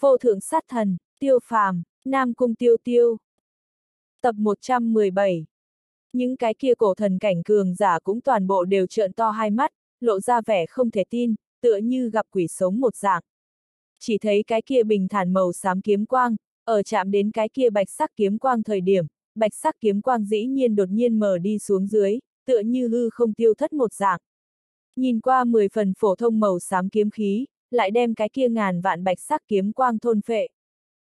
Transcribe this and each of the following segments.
Vô thượng sát thần, tiêu phàm, Nam Cung Tiêu Tiêu. Tập 117 Những cái kia cổ thần cảnh cường giả cũng toàn bộ đều trợn to hai mắt, lộ ra vẻ không thể tin, tựa như gặp quỷ sống một dạng. Chỉ thấy cái kia bình thản màu xám kiếm quang, ở chạm đến cái kia bạch sắc kiếm quang thời điểm, bạch sắc kiếm quang dĩ nhiên đột nhiên mở đi xuống dưới, tựa như hư không tiêu thất một dạng. Nhìn qua 10 phần phổ thông màu xám kiếm khí, lại đem cái kia ngàn vạn bạch sắc kiếm quang thôn phệ.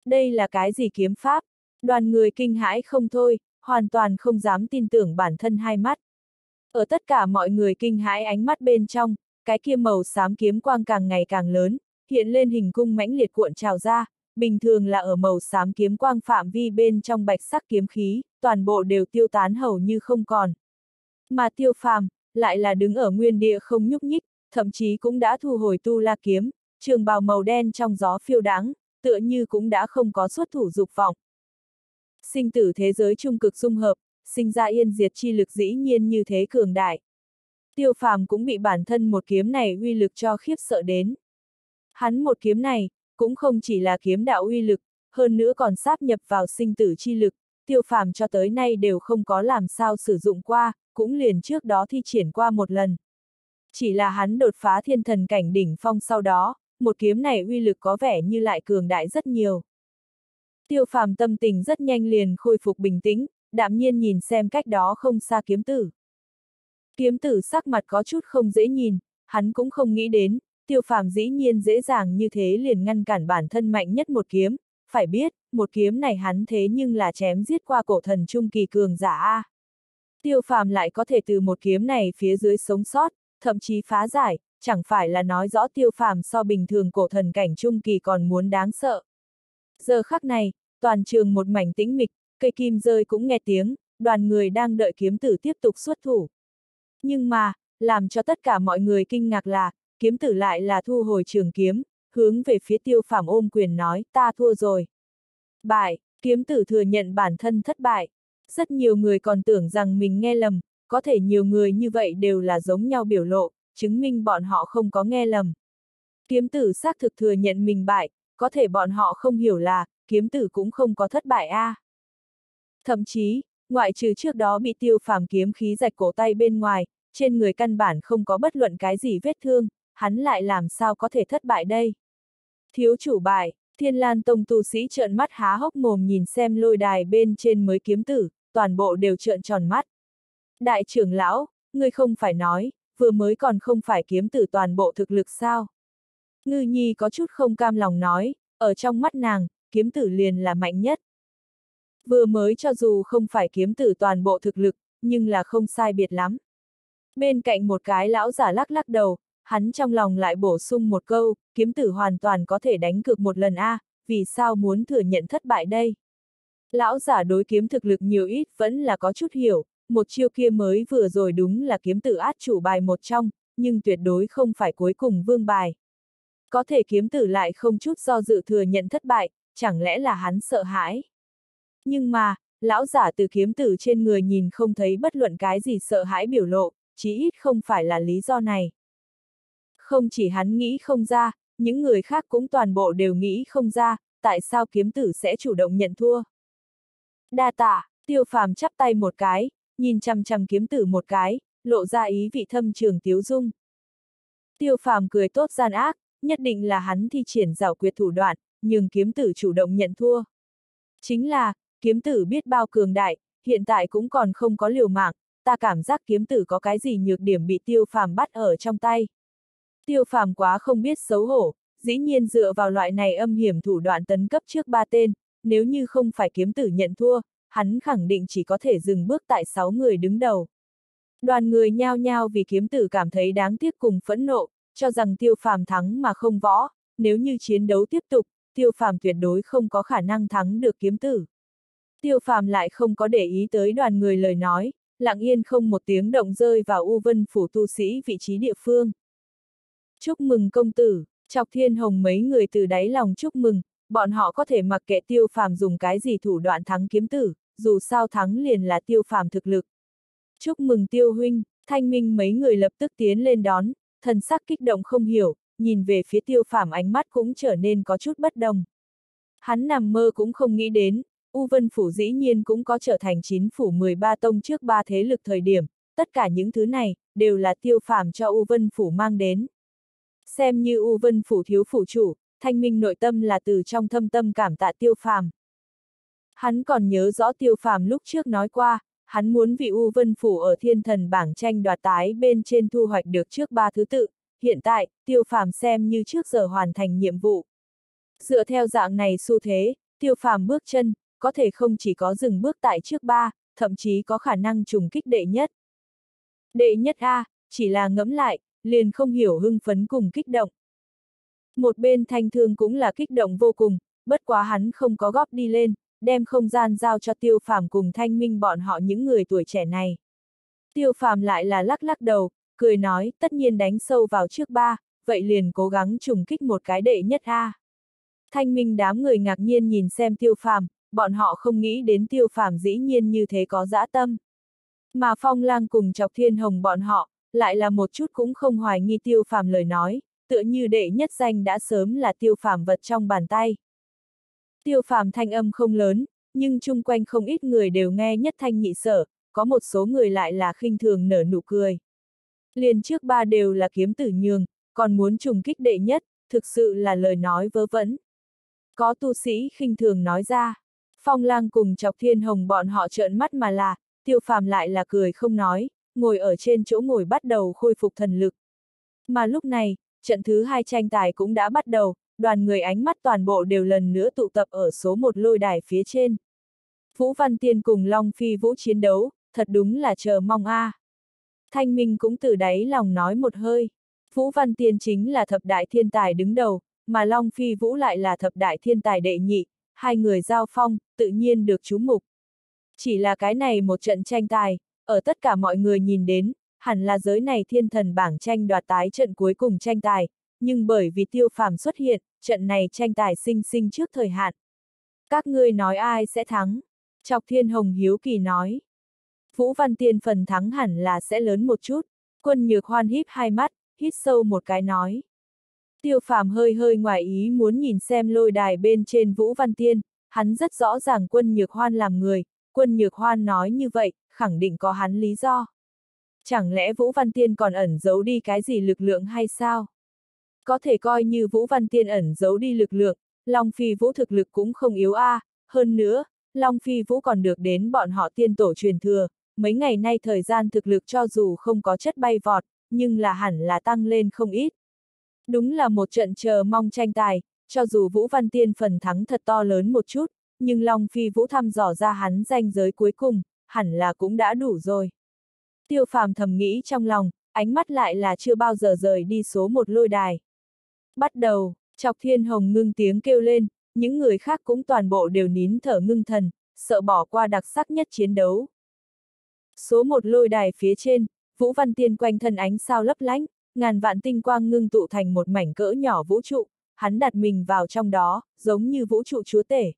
Đây là cái gì kiếm pháp? Đoàn người kinh hãi không thôi, hoàn toàn không dám tin tưởng bản thân hai mắt. Ở tất cả mọi người kinh hãi ánh mắt bên trong, cái kia màu xám kiếm quang càng ngày càng lớn, hiện lên hình cung mãnh liệt cuộn trào ra, bình thường là ở màu xám kiếm quang phạm vi bên trong bạch sắc kiếm khí, toàn bộ đều tiêu tán hầu như không còn. Mà tiêu phàm, lại là đứng ở nguyên địa không nhúc nhích, thậm chí cũng đã thu hồi tu la kiếm, trường bào màu đen trong gió phiêu đáng, tựa như cũng đã không có xuất thủ dục vọng. Sinh tử thế giới trung cực dung hợp, sinh ra yên diệt chi lực dĩ nhiên như thế cường đại. Tiêu phàm cũng bị bản thân một kiếm này uy lực cho khiếp sợ đến. Hắn một kiếm này, cũng không chỉ là kiếm đạo uy lực, hơn nữa còn sáp nhập vào sinh tử chi lực, tiêu phàm cho tới nay đều không có làm sao sử dụng qua, cũng liền trước đó thi triển qua một lần. Chỉ là hắn đột phá thiên thần cảnh đỉnh phong sau đó, một kiếm này uy lực có vẻ như lại cường đại rất nhiều. Tiêu phàm tâm tình rất nhanh liền khôi phục bình tĩnh, đạm nhiên nhìn xem cách đó không xa kiếm tử. Kiếm tử sắc mặt có chút không dễ nhìn, hắn cũng không nghĩ đến, tiêu phàm dĩ nhiên dễ dàng như thế liền ngăn cản bản thân mạnh nhất một kiếm, phải biết, một kiếm này hắn thế nhưng là chém giết qua cổ thần trung kỳ cường giả A. Tiêu phàm lại có thể từ một kiếm này phía dưới sống sót, thậm chí phá giải, chẳng phải là nói rõ tiêu phàm so bình thường cổ thần cảnh trung kỳ còn muốn đáng sợ. Giờ khắc này, toàn trường một mảnh tĩnh mịch, cây kim rơi cũng nghe tiếng, đoàn người đang đợi kiếm tử tiếp tục xuất thủ. Nhưng mà, làm cho tất cả mọi người kinh ngạc là, kiếm tử lại là thu hồi trường kiếm, hướng về phía tiêu phàm ôm quyền nói, ta thua rồi. Bại, kiếm tử thừa nhận bản thân thất bại. Rất nhiều người còn tưởng rằng mình nghe lầm, có thể nhiều người như vậy đều là giống nhau biểu lộ, chứng minh bọn họ không có nghe lầm. Kiếm tử xác thực thừa nhận mình bại, có thể bọn họ không hiểu là, kiếm tử cũng không có thất bại a. À. Thậm chí, ngoại trừ trước đó bị tiêu phàm kiếm khí rạch cổ tay bên ngoài, trên người căn bản không có bất luận cái gì vết thương, hắn lại làm sao có thể thất bại đây. Thiếu chủ bại, thiên lan tông tu sĩ trợn mắt há hốc mồm nhìn xem lôi đài bên trên mới kiếm tử, toàn bộ đều trợn tròn mắt. Đại trưởng lão, ngươi không phải nói, vừa mới còn không phải kiếm tử toàn bộ thực lực sao? Ngư nhi có chút không cam lòng nói, ở trong mắt nàng, kiếm tử liền là mạnh nhất. Vừa mới cho dù không phải kiếm tử toàn bộ thực lực, nhưng là không sai biệt lắm. Bên cạnh một cái lão giả lắc lắc đầu, hắn trong lòng lại bổ sung một câu, kiếm tử hoàn toàn có thể đánh cược một lần a, vì sao muốn thừa nhận thất bại đây? Lão giả đối kiếm thực lực nhiều ít vẫn là có chút hiểu, một chiêu kia mới vừa rồi đúng là kiếm tử át chủ bài một trong, nhưng tuyệt đối không phải cuối cùng vương bài. Có thể kiếm tử lại không chút do dự thừa nhận thất bại, chẳng lẽ là hắn sợ hãi? Nhưng mà, lão giả từ kiếm tử trên người nhìn không thấy bất luận cái gì sợ hãi biểu lộ, chí ít không phải là lý do này. Không chỉ hắn nghĩ không ra, những người khác cũng toàn bộ đều nghĩ không ra, tại sao kiếm tử sẽ chủ động nhận thua. Đa tạ, tiêu phàm chắp tay một cái, nhìn chăm chăm kiếm tử một cái, lộ ra ý vị thâm trường tiếu dung. Tiêu phàm cười tốt gian ác, nhất định là hắn thi triển rào quyệt thủ đoạn, nhưng kiếm tử chủ động nhận thua. Chính là, kiếm tử biết bao cường đại, hiện tại cũng còn không có liều mạng, ta cảm giác kiếm tử có cái gì nhược điểm bị tiêu phàm bắt ở trong tay. Tiêu phàm quá không biết xấu hổ, dĩ nhiên dựa vào loại này âm hiểm thủ đoạn tấn cấp trước ba tên, nếu như không phải kiếm tử nhận thua, hắn khẳng định chỉ có thể dừng bước tại sáu người đứng đầu. Đoàn người nhao nhao vì kiếm tử cảm thấy đáng tiếc cùng phẫn nộ, cho rằng tiêu phàm thắng mà không võ, nếu như chiến đấu tiếp tục, tiêu phàm tuyệt đối không có khả năng thắng được kiếm tử. Tiêu phàm lại không có để ý tới đoàn người lời nói, lặng yên không một tiếng động rơi vào U Vân Phủ tu sĩ vị trí địa phương. Chúc mừng công tử, chọc thiên hồng mấy người từ đáy lòng chúc mừng, bọn họ có thể mặc kệ tiêu phàm dùng cái gì thủ đoạn thắng kiếm tử, dù sao thắng liền là tiêu phàm thực lực. Chúc mừng tiêu huynh, thanh minh mấy người lập tức tiến lên đón, thần sắc kích động không hiểu, nhìn về phía tiêu phàm ánh mắt cũng trở nên có chút bất đồng. Hắn nằm mơ cũng không nghĩ đến, U Vân Phủ dĩ nhiên cũng có trở thành chín phủ 13 tông trước ba thế lực thời điểm, tất cả những thứ này, đều là tiêu phàm cho U Vân Phủ mang đến. Xem như U Vân Phủ thiếu phủ chủ, thanh minh nội tâm là từ trong thâm tâm cảm tạ tiêu phàm. Hắn còn nhớ rõ tiêu phàm lúc trước nói qua, hắn muốn vị U Vân Phủ ở thiên thần bảng tranh đoạt tái bên trên thu hoạch được trước ba thứ tự, hiện tại, tiêu phàm xem như trước giờ hoàn thành nhiệm vụ. Dựa theo dạng này xu thế, tiêu phàm bước chân, có thể không chỉ có dừng bước tại trước ba, thậm chí có khả năng trùng kích đệ nhất. Đệ nhất A, chỉ là ngẫm lại, liền không hiểu hưng phấn cùng kích động. Một bên thanh thương cũng là kích động vô cùng, bất quá hắn không có góp đi lên, đem không gian giao cho tiêu phàm cùng thanh minh bọn họ những người tuổi trẻ này. Tiêu phàm lại là lắc lắc đầu, cười nói, tất nhiên đánh sâu vào trước ba, vậy liền cố gắng trùng kích một cái đệ nhất A. Thanh minh đám người ngạc nhiên nhìn xem tiêu phàm, bọn họ không nghĩ đến tiêu phàm dĩ nhiên như thế có dã tâm. Mà phong lang cùng chọc thiên hồng bọn họ, lại là một chút cũng không hoài nghi tiêu phàm lời nói, tựa như đệ nhất danh đã sớm là tiêu phàm vật trong bàn tay. Tiêu phàm thanh âm không lớn, nhưng chung quanh không ít người đều nghe nhất thanh nhị sở, có một số người lại là khinh thường nở nụ cười. Liền trước ba đều là kiếm tử nhường, còn muốn trùng kích đệ nhất, thực sự là lời nói vớ vẩn. Có tu sĩ khinh thường nói ra, phong lang cùng chọc thiên hồng bọn họ trợn mắt mà là, tiêu phàm lại là cười không nói, ngồi ở trên chỗ ngồi bắt đầu khôi phục thần lực. Mà lúc này, trận thứ hai tranh tài cũng đã bắt đầu, đoàn người ánh mắt toàn bộ đều lần nữa tụ tập ở số một lôi đài phía trên. Vũ Văn Tiên cùng Long Phi Vũ chiến đấu, thật đúng là chờ mong a. À. Thanh Minh cũng từ đáy lòng nói một hơi. Vũ Văn Tiên chính là thập đại thiên tài đứng đầu, mà Long Phi Vũ lại là thập đại thiên tài đệ nhị, hai người giao phong, tự nhiên được chú mục. Chỉ là cái này một trận tranh tài, ở tất cả mọi người nhìn đến, hẳn là giới này thiên thần bảng tranh đoạt tái trận cuối cùng tranh tài, nhưng bởi vì tiêu phàm xuất hiện, trận này tranh tài sinh sinh trước thời hạn. Các ngươi nói ai sẽ thắng? Chọc Thiên Hồng Hiếu Kỳ nói. Vũ Văn Tiên phần thắng hẳn là sẽ lớn một chút. Quân Nhược Hoan híp hai mắt, hít sâu một cái nói. Tiêu phàm hơi hơi ngoài ý muốn nhìn xem lôi đài bên trên Vũ Văn Tiên, hắn rất rõ ràng quân Nhược Hoan làm người, quân Nhược Hoan nói như vậy, khẳng định có hắn lý do. Chẳng lẽ Vũ Văn Tiên còn ẩn giấu đi cái gì lực lượng hay sao? Có thể coi như Vũ Văn Tiên ẩn giấu đi lực lượng, Long Phi Vũ thực lực cũng không yếu a. À. hơn nữa, Long Phi Vũ còn được đến bọn họ tiên tổ truyền thừa, mấy ngày nay thời gian thực lực cho dù không có chất bay vọt, nhưng là hẳn là tăng lên không ít. Đúng là một trận chờ mong tranh tài, cho dù Vũ Văn Tiên phần thắng thật to lớn một chút, nhưng Long Phi Vũ thăm dò ra hắn danh giới cuối cùng, hẳn là cũng đã đủ rồi. Tiêu phàm thầm nghĩ trong lòng, ánh mắt lại là chưa bao giờ rời đi số một lôi đài. Bắt đầu, chọc thiên hồng ngưng tiếng kêu lên, những người khác cũng toàn bộ đều nín thở ngưng thần, sợ bỏ qua đặc sắc nhất chiến đấu. Số một lôi đài phía trên, Vũ Văn Tiên quanh thân ánh sao lấp lánh, ngàn vạn tinh quang ngưng tụ thành một mảnh cỡ nhỏ vũ trụ, hắn đặt mình vào trong đó, giống như vũ trụ chúa tể.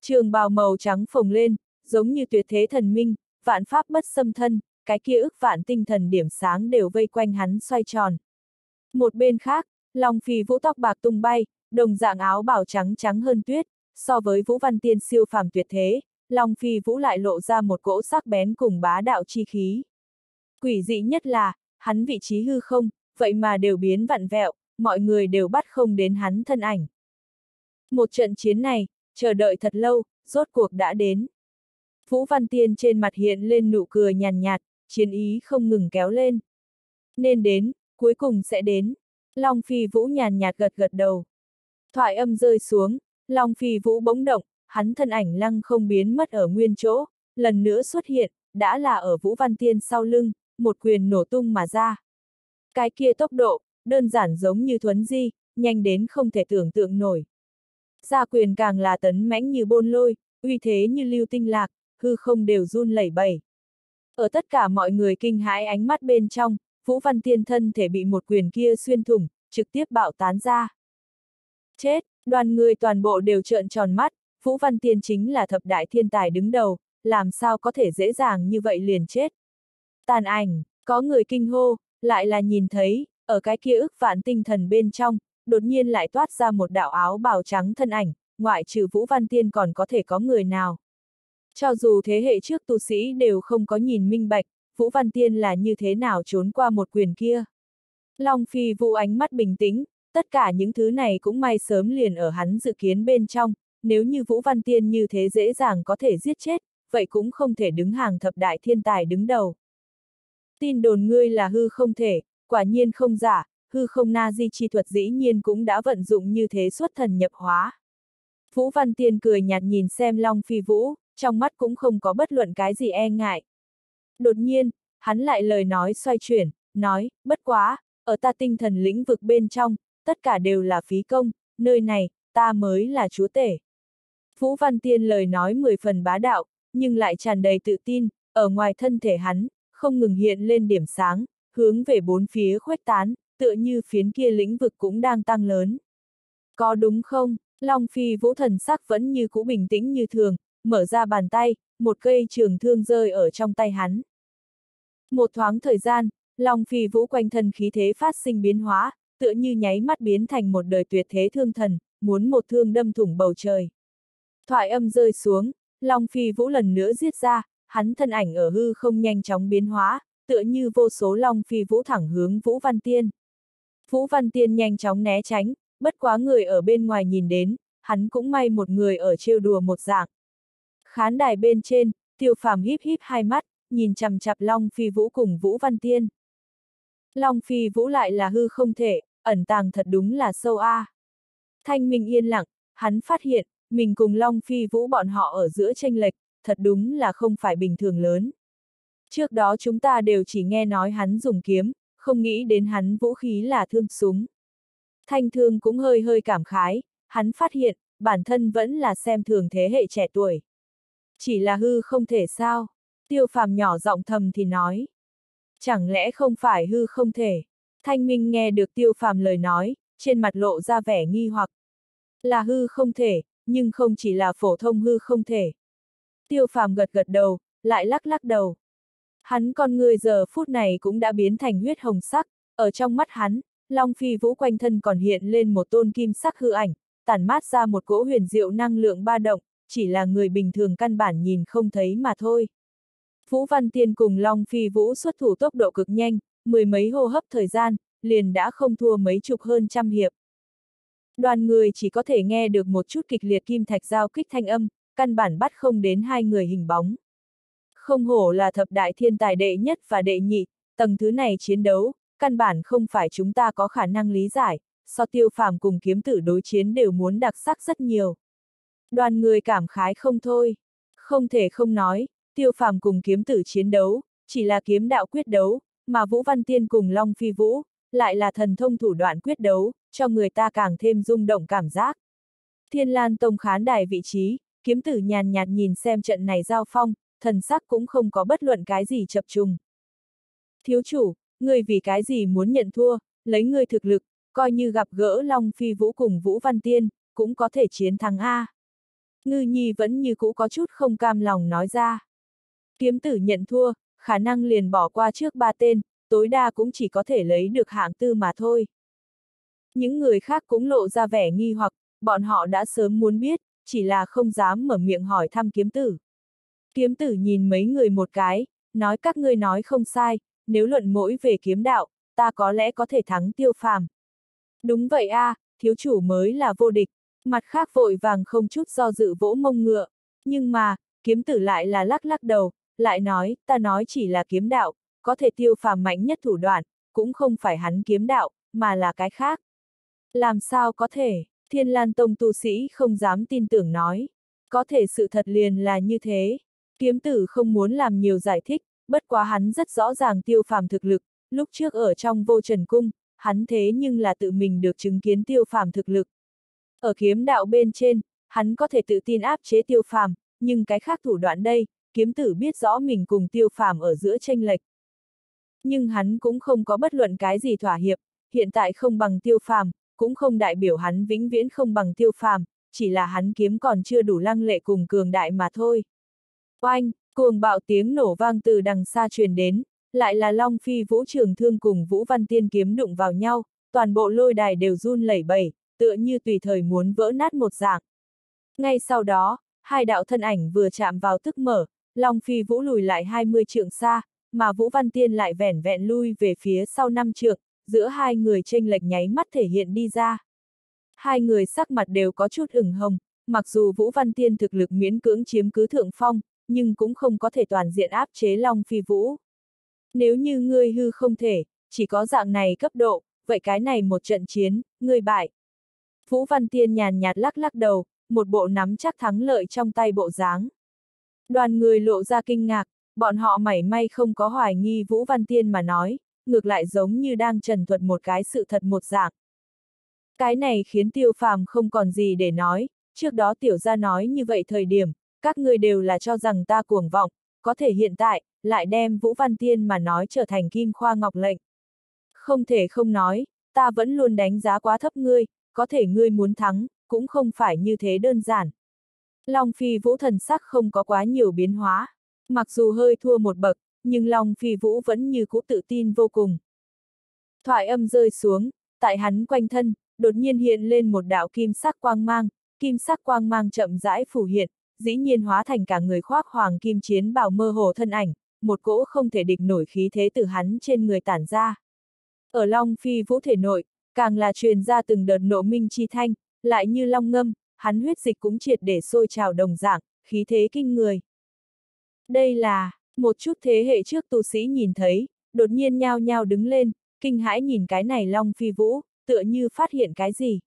Trường bào màu trắng phồng lên, giống như tuyệt thế thần minh, vạn pháp bất xâm thân, cái kia ức vạn tinh thần điểm sáng đều vây quanh hắn xoay tròn. Một bên khác, Long Phi vũ tóc bạc tung bay, đồng dạng áo bảo trắng trắng hơn tuyết, so với Vũ Văn Tiên siêu phàm tuyệt thế, Long Phi vũ lại lộ ra một cỗ sắc bén cùng bá đạo chi khí. Quỷ dị nhất là, hắn vị trí hư không, vậy mà đều biến vặn vẹo, mọi người đều bắt không đến hắn thân ảnh. Một trận chiến này, chờ đợi thật lâu, rốt cuộc đã đến. Vũ Văn Tiên trên mặt hiện lên nụ cười nhàn nhạt, chiến ý không ngừng kéo lên. Nên đến, cuối cùng sẽ đến. Long Phi Vũ nhàn nhạt gật gật đầu. Thoại âm rơi xuống, Long Phi Vũ bỗng động, hắn thân ảnh lăng không biến mất ở nguyên chỗ, lần nữa xuất hiện, đã là ở Vũ Văn Tiên sau lưng, một quyền nổ tung mà ra. Cái kia tốc độ, đơn giản giống như thuấn di, nhanh đến không thể tưởng tượng nổi. Gia quyền càng là tấn mãnh như bôn lôi, uy thế như lưu tinh lạc, hư không đều run lẩy bẩy. Ở tất cả mọi người kinh hãi ánh mắt bên trong, Vũ Văn Tiên thân thể bị một quyền kia xuyên thủng, trực tiếp bạo tán ra. Chết, đoàn người toàn bộ đều trợn tròn mắt, Vũ Văn Tiên chính là thập đại thiên tài đứng đầu, làm sao có thể dễ dàng như vậy liền chết. Tàn ảnh, có người kinh hô, lại là nhìn thấy, ở cái kia ức vạn tinh thần bên trong, đột nhiên lại toát ra một đạo áo bào trắng thân ảnh, ngoại trừ Vũ Văn Tiên còn có thể có người nào. Cho dù thế hệ trước tu sĩ đều không có nhìn minh bạch, Vũ Văn Tiên là như thế nào trốn qua một quyền kia. Long Phi Vũ ánh mắt bình tĩnh, tất cả những thứ này cũng may sớm liền ở hắn dự kiến bên trong, nếu như Vũ Văn Tiên như thế dễ dàng có thể giết chết, vậy cũng không thể đứng hàng thập đại thiên tài đứng đầu. Tin đồn ngươi là hư không thể, quả nhiên không giả, hư không na di chi thuật dĩ nhiên cũng đã vận dụng như thế xuất thần nhập hóa. Vũ Văn Tiên cười nhạt nhìn xem Long Phi Vũ, trong mắt cũng không có bất luận cái gì e ngại. Đột nhiên, hắn lại lời nói xoay chuyển, nói, bất quá, ở ta tinh thần lĩnh vực bên trong, tất cả đều là phí công, nơi này, ta mới là chúa tể. Vũ Văn Tiên lời nói mười phần bá đạo, nhưng lại tràn đầy tự tin, ở ngoài thân thể hắn, không ngừng hiện lên điểm sáng, hướng về bốn phía khuếch tán, tựa như phiến kia lĩnh vực cũng đang tăng lớn. Có đúng không? Long Phi Vũ thần sắc vẫn như cũ bình tĩnh như thường, mở ra bàn tay, một cây trường thương rơi ở trong tay hắn. Một thoáng thời gian, Long Phi Vũ quanh thân khí thế phát sinh biến hóa, tựa như nháy mắt biến thành một đời tuyệt thế thương thần, muốn một thương đâm thủng bầu trời. Thoại âm rơi xuống, Long Phi Vũ lần nữa giết ra, hắn thân ảnh ở hư không nhanh chóng biến hóa, tựa như vô số Long Phi Vũ thẳng hướng Vũ Văn Tiên. Vũ Văn Tiên nhanh chóng né tránh, bất quá người ở bên ngoài nhìn đến, hắn cũng may một người ở trêu đùa một dạng. Khán đài bên trên, tiêu phàm híp híp hai mắt, nhìn chằm chặp Long Phi Vũ cùng Vũ Văn Tiên. Long Phi Vũ lại là hư không thể, ẩn tàng thật đúng là sâu a. Thanh Minh yên lặng, hắn phát hiện, mình cùng Long Phi Vũ bọn họ ở giữa tranh lệch, thật đúng là không phải bình thường lớn. Trước đó chúng ta đều chỉ nghe nói hắn dùng kiếm, không nghĩ đến hắn vũ khí là thương súng. Thanh thương cũng hơi hơi cảm khái, hắn phát hiện, bản thân vẫn là xem thường thế hệ trẻ tuổi. Chỉ là hư không thể sao, tiêu phàm nhỏ giọng thầm thì nói. Chẳng lẽ không phải hư không thể? Thanh Minh nghe được tiêu phàm lời nói, trên mặt lộ ra vẻ nghi hoặc. Là hư không thể, nhưng không chỉ là phổ thông hư không thể. Tiêu phàm gật gật đầu, lại lắc lắc đầu. Hắn con người giờ phút này cũng đã biến thành huyết hồng sắc, ở trong mắt hắn, Long Phi Vũ quanh thân còn hiện lên một tôn kim sắc hư ảnh, tản mát ra một cỗ huyền diệu năng lượng ba động, chỉ là người bình thường căn bản nhìn không thấy mà thôi. Vũ Văn Tiên cùng Long Phi Vũ xuất thủ tốc độ cực nhanh, mười mấy hô hấp thời gian, liền đã không thua mấy chục hơn trăm hiệp. Đoàn người chỉ có thể nghe được một chút kịch liệt kim thạch giao kích thanh âm, căn bản bắt không đến hai người hình bóng. Không hổ là thập đại thiên tài đệ nhất và đệ nhị, tầng thứ này chiến đấu, căn bản không phải chúng ta có khả năng lý giải, so tiêu phàm cùng kiếm tử đối chiến đều muốn đặc sắc rất nhiều. Đoàn người cảm khái không thôi. Không thể không nói, tiêu phàm cùng kiếm tử chiến đấu, chỉ là kiếm đạo quyết đấu, mà Vũ Văn Tiên cùng Long Phi Vũ, lại là thần thông thủ đoạn quyết đấu, cho người ta càng thêm rung động cảm giác. Thiên Lan Tông khán đài vị trí, kiếm tử nhàn nhạt nhìn xem trận này giao phong, thần sắc cũng không có bất luận cái gì chập trùng. Thiếu chủ, người vì cái gì muốn nhận thua, lấy người thực lực, coi như gặp gỡ Long Phi Vũ cùng Vũ Văn Tiên, cũng có thể chiến thắng A. Ngư Nhi vẫn như cũ có chút không cam lòng nói ra. Kiếm tử nhận thua, khả năng liền bỏ qua trước ba tên, tối đa cũng chỉ có thể lấy được hạng tư mà thôi. Những người khác cũng lộ ra vẻ nghi hoặc, bọn họ đã sớm muốn biết, chỉ là không dám mở miệng hỏi thăm kiếm tử. Kiếm tử nhìn mấy người một cái, nói các ngươi nói không sai, nếu luận mỗi về kiếm đạo, ta có lẽ có thể thắng tiêu phàm. Đúng vậy a, à, thiếu chủ mới là vô địch, mặt khác vội vàng không chút do dự vỗ mông ngựa. Nhưng mà, kiếm tử lại là lắc lắc đầu, lại nói, ta nói chỉ là kiếm đạo, có thể tiêu phàm mạnh nhất thủ đoạn, cũng không phải hắn kiếm đạo, mà là cái khác. Làm sao có thể, thiên lan tông tu sĩ không dám tin tưởng nói. Có thể sự thật liền là như thế. Kiếm tử không muốn làm nhiều giải thích, bất quá hắn rất rõ ràng tiêu phàm thực lực, lúc trước ở trong vô trần cung, hắn thế nhưng là tự mình được chứng kiến tiêu phàm thực lực. Ở kiếm đạo bên trên, hắn có thể tự tin áp chế tiêu phàm, nhưng cái khác thủ đoạn đây, kiếm tử biết rõ mình cùng tiêu phàm ở giữa tranh lệch. Nhưng hắn cũng không có bất luận cái gì thỏa hiệp, hiện tại không bằng tiêu phàm, cũng không đại biểu hắn vĩnh viễn không bằng tiêu phàm, chỉ là hắn kiếm còn chưa đủ lăng lệ cùng cường đại mà thôi. Oanh, cuồng bạo tiếng nổ vang từ đằng xa truyền đến, lại là Long Phi Vũ Trường Thương cùng Vũ Văn Tiên kiếm đụng vào nhau, toàn bộ lôi đài đều run lẩy bẩy, tựa như tùy thời muốn vỡ nát một dạng. Ngay sau đó, hai đạo thân ảnh vừa chạm vào tức mở, Long Phi Vũ lùi lại 20 trượng xa, mà Vũ Văn Tiên lại vẻn vẹn lui về phía sau năm trượng, giữa hai người tranh lệch nháy mắt thể hiện đi ra. Hai người sắc mặt đều có chút ửng hồng, mặc dù Vũ Văn Tiên thực lực miễn cưỡng chiếm cứ thượng phong, nhưng cũng không có thể toàn diện áp chế Long Phi Vũ. Nếu như ngươi hư không thể, chỉ có dạng này cấp độ, vậy cái này một trận chiến, ngươi bại. Vũ Văn Tiên nhàn nhạt lắc lắc đầu, một bộ nắm chắc thắng lợi trong tay bộ dáng. Đoàn người lộ ra kinh ngạc, bọn họ mảy may không có hoài nghi Vũ Văn Tiên mà nói, ngược lại giống như đang trần thuật một cái sự thật một dạng. Cái này khiến tiêu phàm không còn gì để nói, trước đó tiểu gia nói như vậy thời điểm, các người đều là cho rằng ta cuồng vọng, có thể hiện tại, lại đem Vũ Văn Tiên mà nói trở thành kim khoa ngọc lệnh. Không thể không nói, ta vẫn luôn đánh giá quá thấp ngươi, có thể ngươi muốn thắng, cũng không phải như thế đơn giản. Long Phi Vũ thần sắc không có quá nhiều biến hóa, mặc dù hơi thua một bậc, nhưng Long Phi Vũ vẫn như cũ tự tin vô cùng. Thoại âm rơi xuống, tại hắn quanh thân, đột nhiên hiện lên một đạo kim sắc quang mang, kim sắc quang mang chậm rãi phủ hiện, dĩ nhiên hóa thành cả người khoác hoàng kim chiến bào mơ hồ thân ảnh, một cỗ không thể địch nổi khí thế từ hắn trên người tản ra. Ở Long Phi Vũ thể nội, càng là truyền ra từng đợt nộ minh chi thanh, lại như long ngâm, hắn huyết dịch cũng triệt để sôi trào đồng dạng, khí thế kinh người. Đây là, một chút thế hệ trước tu sĩ nhìn thấy, đột nhiên nhao nhao đứng lên, kinh hãi nhìn cái này Long Phi Vũ, tựa như phát hiện cái gì.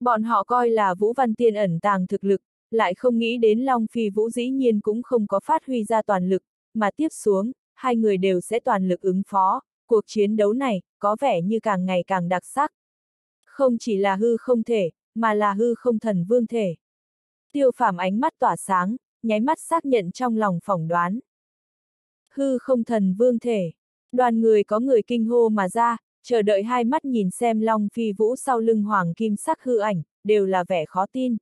Bọn họ coi là Vũ Văn Tiên ẩn tàng thực lực, lại không nghĩ đến Long Phi Vũ dĩ nhiên cũng không có phát huy ra toàn lực, mà tiếp xuống, hai người đều sẽ toàn lực ứng phó, cuộc chiến đấu này, có vẻ như càng ngày càng đặc sắc. Không chỉ là hư không thể, mà là hư không thần vương thể. Tiêu phàm ánh mắt tỏa sáng, nháy mắt xác nhận trong lòng phỏng đoán. Hư không thần vương thể. Đoàn người có người kinh hô mà ra, chờ đợi hai mắt nhìn xem Long Phi Vũ sau lưng hoàng kim sắc hư ảnh, đều là vẻ khó tin.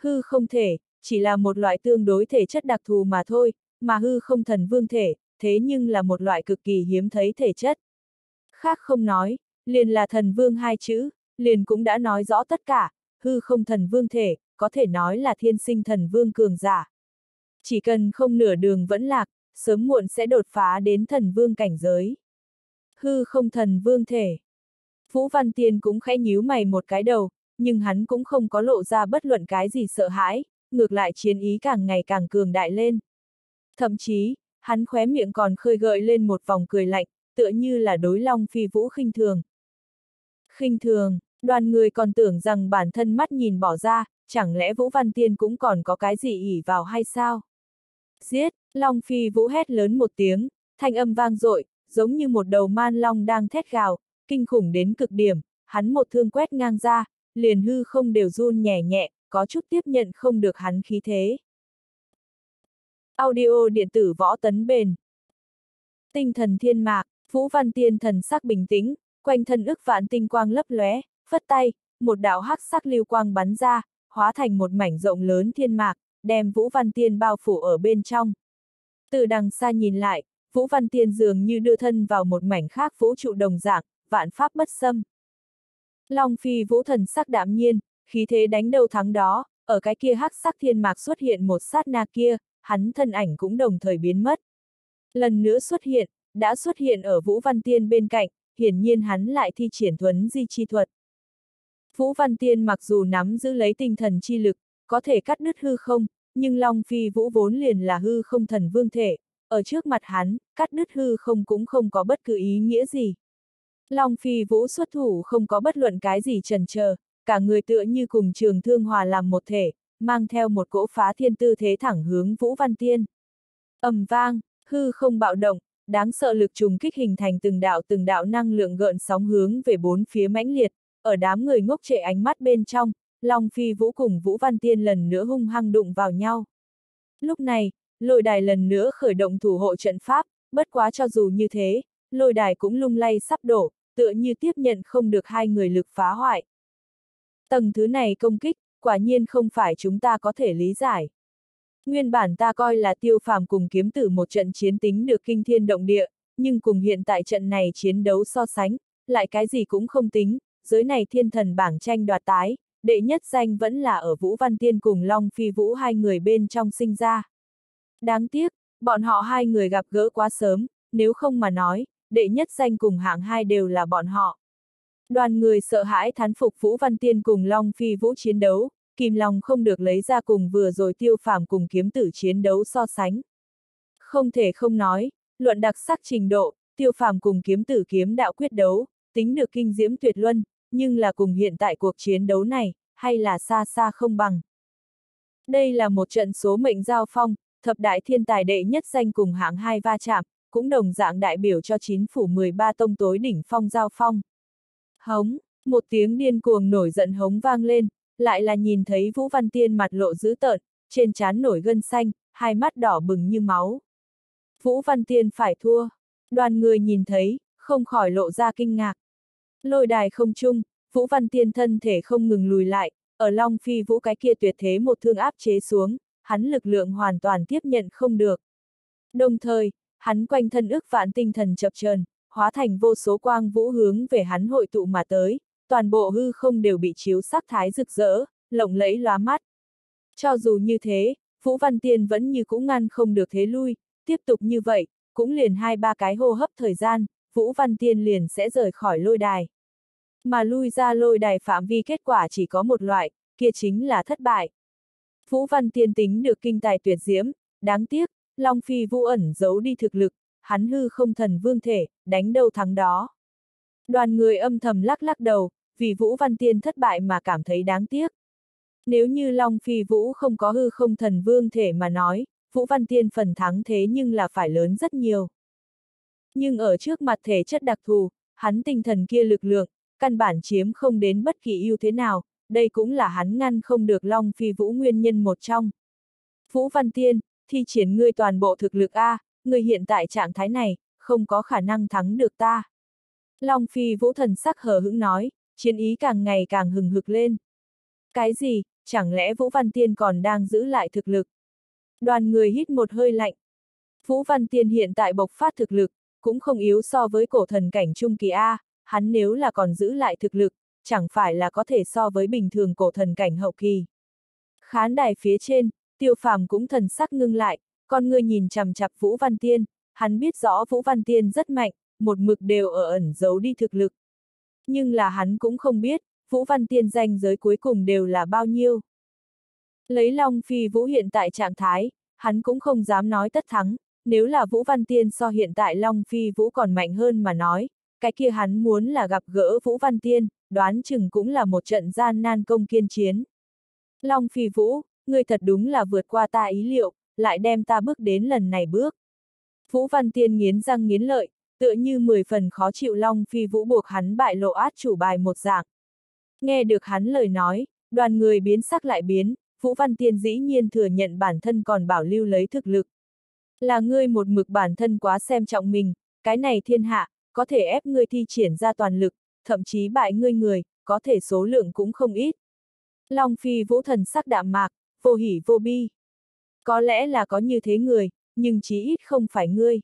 Hư không thể, chỉ là một loại tương đối thể chất đặc thù mà thôi, mà hư không thần vương thể, thế nhưng là một loại cực kỳ hiếm thấy thể chất. Khác không nói, liền là thần vương hai chữ, liền cũng đã nói rõ tất cả, hư không thần vương thể, có thể nói là thiên sinh thần vương cường giả. Chỉ cần không nửa đường vẫn lạc, sớm muộn sẽ đột phá đến thần vương cảnh giới. Hư không thần vương thể. Vũ Văn Tiên cũng khẽ nhíu mày một cái đầu, nhưng hắn cũng không có lộ ra bất luận cái gì sợ hãi, ngược lại chiến ý càng ngày càng cường đại lên. Thậm chí, hắn khóe miệng còn khơi gợi lên một vòng cười lạnh, tựa như là đối long phi vũ khinh thường. khinh thường, đoàn người còn tưởng rằng bản thân mắt nhìn bỏ ra, chẳng lẽ Vũ Văn Tiên cũng còn có cái gì ỉ vào hay sao? Giết, Long Phi Vũ hét lớn một tiếng, thanh âm vang dội, giống như một đầu man long đang thét gào, kinh khủng đến cực điểm, hắn một thương quét ngang ra, liền hư không đều run nhẹ nhẹ, có chút tiếp nhận không được hắn khí thế. Audio điện tử võ tấn bền. Tinh thần thiên mạc, Vũ Văn Tiên thần sắc bình tĩnh, quanh thân ức vạn tinh quang lấp lóe, phất tay, một đạo hắc sắc lưu quang bắn ra, hóa thành một mảnh rộng lớn thiên mạc, đem Vũ Văn Tiên bao phủ ở bên trong. Từ đằng xa nhìn lại, Vũ Văn Tiên dường như đưa thân vào một mảnh khác vũ trụ đồng dạng, vạn pháp bất xâm. Long Phi Vũ thần sắc đạm nhiên, khí thế đánh đầu thắng đó, ở cái kia hắc sắc thiên mạc xuất hiện một sát na kia, hắn thân ảnh cũng đồng thời biến mất. Lần nữa xuất hiện, đã xuất hiện ở Vũ Văn Tiên bên cạnh, hiển nhiên hắn lại thi triển thuấn di chi thuật. Vũ Văn Tiên mặc dù nắm giữ lấy tinh thần chi lực, có thể cắt đứt hư không, nhưng Long Phi Vũ vốn liền là hư không thần vương thể, ở trước mặt hắn, cắt đứt hư không cũng không có bất cứ ý nghĩa gì. Long Phi Vũ xuất thủ không có bất luận cái gì trần chờ, cả người tựa như cùng trường thương hòa làm một thể, mang theo một cỗ phá thiên tư thế thẳng hướng Vũ Văn Tiên. ầm vang, hư không bạo động, đáng sợ lực trùng kích hình thành từng đạo từng đạo năng lượng gợn sóng hướng về bốn phía mãnh liệt, ở đám người ngốc trệ ánh mắt bên trong, Long Phi Vũ cùng Vũ Văn Tiên lần nữa hung hăng đụng vào nhau. Lúc này, lôi đài lần nữa khởi động thủ hộ trận pháp, bất quá cho dù như thế, lôi đài cũng lung lay sắp đổ, tựa như tiếp nhận không được hai người lực phá hoại. Tầng thứ này công kích, quả nhiên không phải chúng ta có thể lý giải. Nguyên bản ta coi là tiêu phàm cùng kiếm tử một trận chiến tính được kinh thiên động địa, nhưng cùng hiện tại trận này chiến đấu so sánh, lại cái gì cũng không tính, giới này thiên thần bảng tranh đoạt tái, đệ nhất danh vẫn là ở Vũ Văn Tiên cùng Long Phi Vũ hai người bên trong sinh ra. Đáng tiếc, bọn họ hai người gặp gỡ quá sớm, nếu không mà nói, đệ nhất danh cùng hạng hai đều là bọn họ. Đoàn người sợ hãi thán phục Vũ Văn Tiên cùng Long Phi Vũ chiến đấu, kìm lòng không được lấy ra cùng vừa rồi tiêu phàm cùng kiếm tử chiến đấu so sánh. Không thể không nói, luận đặc sắc trình độ, tiêu phàm cùng kiếm tử kiếm đạo quyết đấu, tính được kinh diễm tuyệt luân, nhưng là cùng hiện tại cuộc chiến đấu này, hay là xa xa không bằng. Đây là một trận số mệnh giao phong, thập đại thiên tài đệ nhất danh cùng hạng hai va chạm, cũng đồng dạng đại biểu cho chính phủ 13 tông tối đỉnh phong giao phong. Hống, một tiếng điên cuồng nổi giận hống vang lên, lại là nhìn thấy Vũ Văn Tiên mặt lộ dữ tợn, trên trán nổi gân xanh, hai mắt đỏ bừng như máu. Vũ Văn Tiên phải thua. Đoàn người nhìn thấy, không khỏi lộ ra kinh ngạc. Lôi đài không chung, Vũ Văn Tiên thân thể không ngừng lùi lại, ở Long Phi Vũ cái kia tuyệt thế một thương áp chế xuống, hắn lực lượng hoàn toàn tiếp nhận không được. Đồng thời, hắn quanh thân ước vạn tinh thần chập chờn, hóa thành vô số quang vũ hướng về hắn hội tụ mà tới, toàn bộ hư không đều bị chiếu sắc thái rực rỡ, lộng lẫy lóa mắt. Cho dù như thế, Vũ Văn Tiên vẫn như cũng ngăn không được thế lui, tiếp tục như vậy, cũng liền hai ba cái hô hấp thời gian, Vũ Văn Tiên liền sẽ rời khỏi lôi đài. Mà lui ra lôi đài phạm vi kết quả chỉ có một loại, kia chính là thất bại. Vũ Văn Tiên tính được kinh tài tuyệt diễm, đáng tiếc, Long Phi Vũ ẩn giấu đi thực lực, hắn hư không thần vương thể, đánh đâu thắng đó. Đoàn người âm thầm lắc lắc đầu, vì Vũ Văn Tiên thất bại mà cảm thấy đáng tiếc. Nếu như Long Phi Vũ không có hư không thần vương thể mà nói, Vũ Văn Tiên phần thắng thế nhưng là phải lớn rất nhiều. Nhưng ở trước mặt thể chất đặc thù, hắn tinh thần kia lực lượng, căn bản chiếm không đến bất kỳ ưu thế nào, đây cũng là hắn ngăn không được Long Phi Vũ nguyên nhân một trong. Vũ Văn Tiên, thi triển ngươi toàn bộ thực lực A, người hiện tại trạng thái này, không có khả năng thắng được ta. Long Phi Vũ thần sắc hờ hững nói, chiến ý càng ngày càng hừng hực lên. Cái gì, chẳng lẽ Vũ Văn Tiên còn đang giữ lại thực lực? Đoàn người hít một hơi lạnh. Vũ Văn Tiên hiện tại bộc phát thực lực, cũng không yếu so với cổ thần cảnh trung kỳ A, hắn nếu là còn giữ lại thực lực, chẳng phải là có thể so với bình thường cổ thần cảnh hậu kỳ. Khán đài phía trên, tiêu phàm cũng thần sắc ngưng lại, con người nhìn chằm chặp Vũ Văn Tiên, hắn biết rõ Vũ Văn Tiên rất mạnh, một mực đều ở ẩn giấu đi thực lực. Nhưng là hắn cũng không biết, Vũ Văn Tiên danh giới cuối cùng đều là bao nhiêu. Lấy Long Phi Vũ hiện tại trạng thái, hắn cũng không dám nói tất thắng, nếu là Vũ Văn Tiên so hiện tại Long Phi Vũ còn mạnh hơn mà nói, cái kia hắn muốn là gặp gỡ Vũ Văn Tiên, đoán chừng cũng là một trận gian nan công kiên chiến. Long Phi Vũ, ngươi thật đúng là vượt qua ta ý liệu, lại đem ta bước đến lần này bước. Vũ Văn Tiên nghiến răng nghiến lợi, tựa như mười phần khó chịu Long Phi Vũ buộc hắn bại lộ át chủ bài một dạng. Nghe được hắn lời nói, đoàn người biến sắc lại biến, Vũ Văn Tiên dĩ nhiên thừa nhận bản thân còn bảo lưu lấy thực lực. Là ngươi một mực bản thân quá xem trọng mình, cái này thiên hạ, có thể ép ngươi thi triển ra toàn lực, thậm chí bại ngươi người, có thể số lượng cũng không ít. Long Phi Vũ thần sắc đạm mạc, vô hỉ vô bi. Có lẽ là có như thế người, nhưng chí ít không phải ngươi.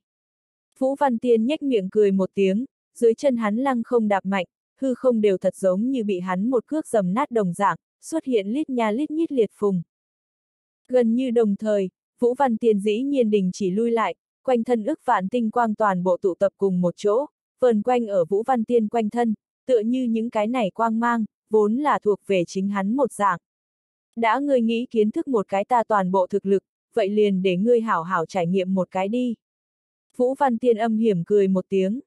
Vũ Văn Tiên nhếch miệng cười một tiếng, dưới chân hắn lăng không đạp mạnh, hư không đều thật giống như bị hắn một cước dầm nát đồng dạng, xuất hiện lít nha lít nhít liệt phùng. Gần như đồng thời, Vũ Văn Tiên dĩ nhiên đình chỉ lui lại, quanh thân ức vạn tinh quang toàn bộ tụ tập cùng một chỗ, vờn quanh ở Vũ Văn Tiên quanh thân, tựa như những cái này quang mang, vốn là thuộc về chính hắn một dạng. Đã ngươi nghĩ kiến thức một cái ta toàn bộ thực lực, vậy liền để ngươi hảo hảo trải nghiệm một cái đi. Vũ Văn Tiên âm hiểm cười một tiếng.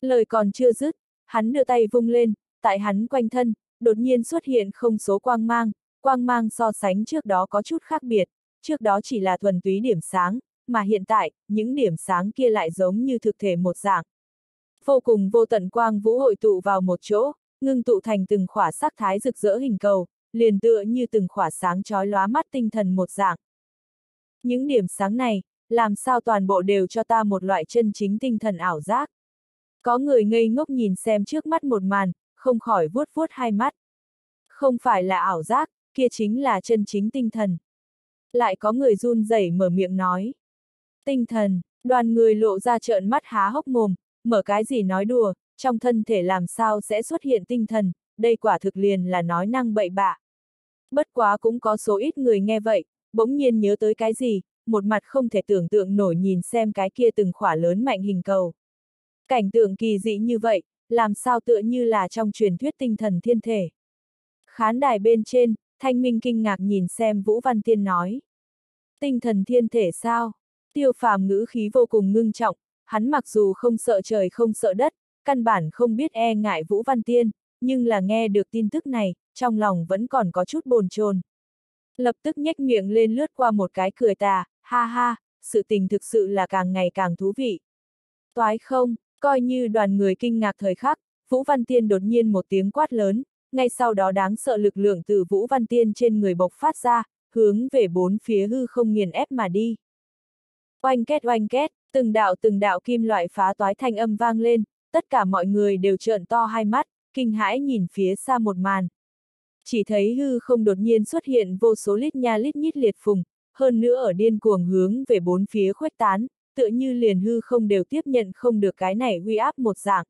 Lời còn chưa dứt, hắn đưa tay vung lên, tại hắn quanh thân, đột nhiên xuất hiện không số quang mang, quang mang so sánh trước đó có chút khác biệt, trước đó chỉ là thuần túy điểm sáng, mà hiện tại, những điểm sáng kia lại giống như thực thể một dạng. Vô cùng vô tận quang vũ hội tụ vào một chỗ, ngưng tụ thành từng khỏa sắc thái rực rỡ hình cầu, liền tựa như từng khỏa sáng chói lóa mắt tinh thần một dạng. Những điểm sáng này, làm sao toàn bộ đều cho ta một loại chân chính tinh thần ảo giác. Có người ngây ngốc nhìn xem trước mắt một màn, không khỏi vuốt vuốt hai mắt. Không phải là ảo giác, kia chính là chân chính tinh thần. Lại có người run rẩy mở miệng nói. Tinh thần, Đoàn người lộ ra trợn mắt há hốc mồm, mở cái gì nói đùa, trong thân thể làm sao sẽ xuất hiện tinh thần, đây quả thực liền là nói năng bậy bạ. Bất quá cũng có số ít người nghe vậy, bỗng nhiên nhớ tới cái gì, một mặt không thể tưởng tượng nổi nhìn xem cái kia từng khỏa lớn mạnh hình cầu. Cảnh tượng kỳ dị như vậy, làm sao tựa như là trong truyền thuyết tinh thần thiên thể. Khán đài bên trên, Thanh Minh kinh ngạc nhìn xem Vũ Văn Tiên nói. Tinh thần thiên thể sao? Tiêu phàm ngữ khí vô cùng ngưng trọng, hắn mặc dù không sợ trời không sợ đất, căn bản không biết e ngại Vũ Văn Tiên, nhưng là nghe được tin tức này, trong lòng vẫn còn có chút bồn chồn. Lập tức nhếch miệng lên lướt qua một cái cười tà, ha ha, sự tình thực sự là càng ngày càng thú vị. Toái không, coi như đoàn người kinh ngạc thời khắc, Vũ Văn Tiên đột nhiên một tiếng quát lớn, ngay sau đó đáng sợ lực lượng từ Vũ Văn Tiên trên người bộc phát ra, hướng về bốn phía hư không nghiền ép mà đi. Oanh két oanh két, từng đạo từng đạo kim loại phá toái thanh âm vang lên, tất cả mọi người đều trợn to hai mắt, kinh hãi nhìn phía xa một màn. Chỉ thấy hư không đột nhiên xuất hiện vô số lít nha lít nhít liệt phùng, hơn nữa ở điên cuồng hướng về bốn phía khuếch tán, tựa như liền hư không đều tiếp nhận không được cái này uy áp một dạng.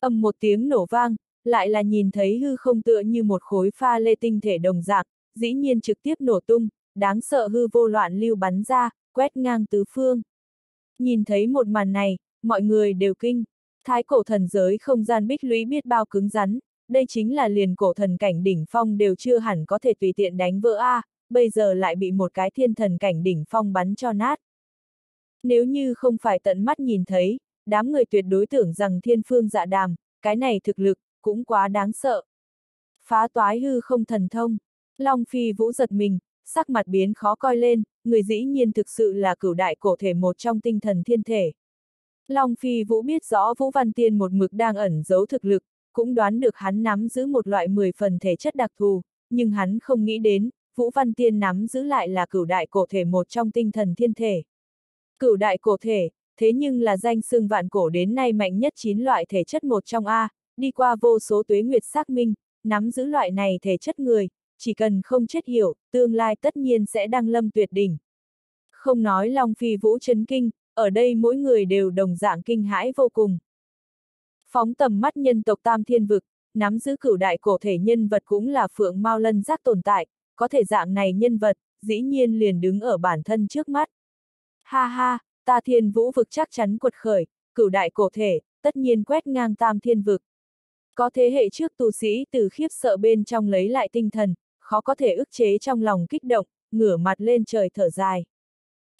Âm một tiếng nổ vang, lại là nhìn thấy hư không tựa như một khối pha lê tinh thể đồng dạng, dĩ nhiên trực tiếp nổ tung, đáng sợ hư vô loạn lưu bắn ra, quét ngang tứ phương. Nhìn thấy một màn này, mọi người đều kinh. Thái cổ thần giới không gian bích lũy biết bao cứng rắn, đây chính là liền cổ thần cảnh đỉnh phong đều chưa hẳn có thể tùy tiện đánh vỡ A, bây giờ lại bị một cái thiên thần cảnh đỉnh phong bắn cho nát. Nếu như không phải tận mắt nhìn thấy, đám người tuyệt đối tưởng rằng thiên phương dạ đàm, cái này thực lực, cũng quá đáng sợ. Phá toái hư không thần thông, Long Phi Vũ giật mình, sắc mặt biến khó coi lên, người dĩ nhiên thực sự là cửu đại cổ thể một trong tinh thần thiên thể. Long Phi Vũ biết rõ Vũ Văn Tiên một mực đang ẩn giấu thực lực, cũng đoán được hắn nắm giữ một loại 10 phần thể chất đặc thù, nhưng hắn không nghĩ đến, Vũ Văn Tiên nắm giữ lại là cửu đại cổ thể một trong tinh thần thiên thể. Cửu đại cổ thể, thế nhưng là danh xương vạn cổ đến nay mạnh nhất 9 loại thể chất một trong A, đi qua vô số tuế nguyệt xác minh, nắm giữ loại này thể chất người, chỉ cần không chết hiểu, tương lai tất nhiên sẽ đăng lâm tuyệt đỉnh. Không nói Long Phi Vũ chấn kinh, ở đây mỗi người đều đồng dạng kinh hãi vô cùng. Phóng tầm mắt nhân tộc Tam Thiên Vực, nắm giữ cửu đại cổ thể nhân vật cũng là Phượng Mao Lân giác tồn tại, có thể dạng này nhân vật, dĩ nhiên liền đứng ở bản thân trước mắt. Ha ha, ta thiên vũ vực chắc chắn quật khởi, cửu đại cổ thể, tất nhiên quét ngang tam thiên vực. Có thế hệ trước tu sĩ từ khiếp sợ bên trong lấy lại tinh thần, khó có thể ức chế trong lòng kích động, ngửa mặt lên trời thở dài.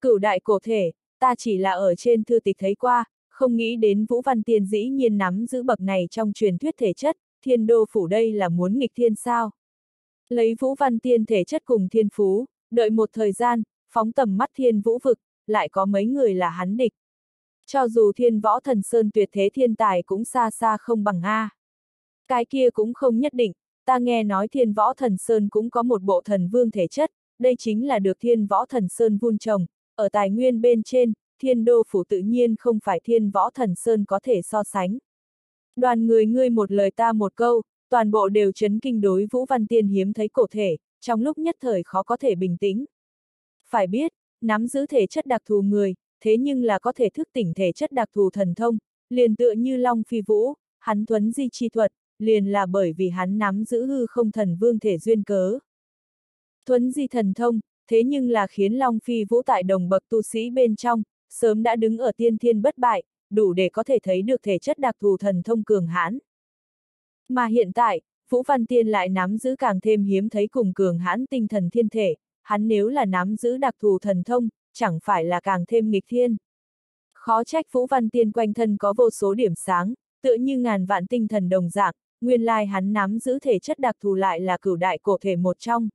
Cửu đại cổ thể, ta chỉ là ở trên thư tịch thấy qua, không nghĩ đến Vũ Văn Tiên dĩ nhiên nắm giữ bậc này trong truyền thuyết thể chất, thiên đô phủ đây là muốn nghịch thiên sao. Lấy Vũ Văn Tiên thể chất cùng thiên phú, đợi một thời gian, phóng tầm mắt thiên vũ vực, lại có mấy người là hắn địch. Cho dù thiên võ thần sơn tuyệt thế thiên tài cũng xa xa không bằng A. Cái kia cũng không nhất định, ta nghe nói thiên võ thần sơn cũng có một bộ thần vương thể chất, đây chính là được thiên võ thần sơn vun trồng, ở tài nguyên bên trên, thiên đô phủ tự nhiên không phải thiên võ thần sơn có thể so sánh. Đoàn người ngươi một lời ta một câu, toàn bộ đều chấn kinh đối Vũ Văn Tiên hiếm thấy cổ thể, trong lúc nhất thời khó có thể bình tĩnh. Phải biết, nắm giữ thể chất đặc thù người, thế nhưng là có thể thức tỉnh thể chất đặc thù thần thông, liền tựa như Long Phi Vũ, hắn thuấn di chi thuật, liền là bởi vì hắn nắm giữ hư không thần vương thể duyên cớ. Thuấn di thần thông, thế nhưng là khiến Long Phi Vũ tại đồng bậc tu sĩ bên trong, sớm đã đứng ở tiên thiên bất bại, đủ để có thể thấy được thể chất đặc thù thần thông cường hãn. Mà hiện tại, Vũ Văn Tiên lại nắm giữ càng thêm hiếm thấy cùng cường hãn tinh thần thiên thể, hắn nếu là nắm giữ đặc thù thần thông, chẳng phải là càng thêm nghịch thiên. Khó trách Vũ Văn Tiên quanh thân có vô số điểm sáng, tựa như ngàn vạn tinh thần đồng dạng, nguyên lai hắn nắm giữ thể chất đặc thù lại là cửu đại cổ thể một trong.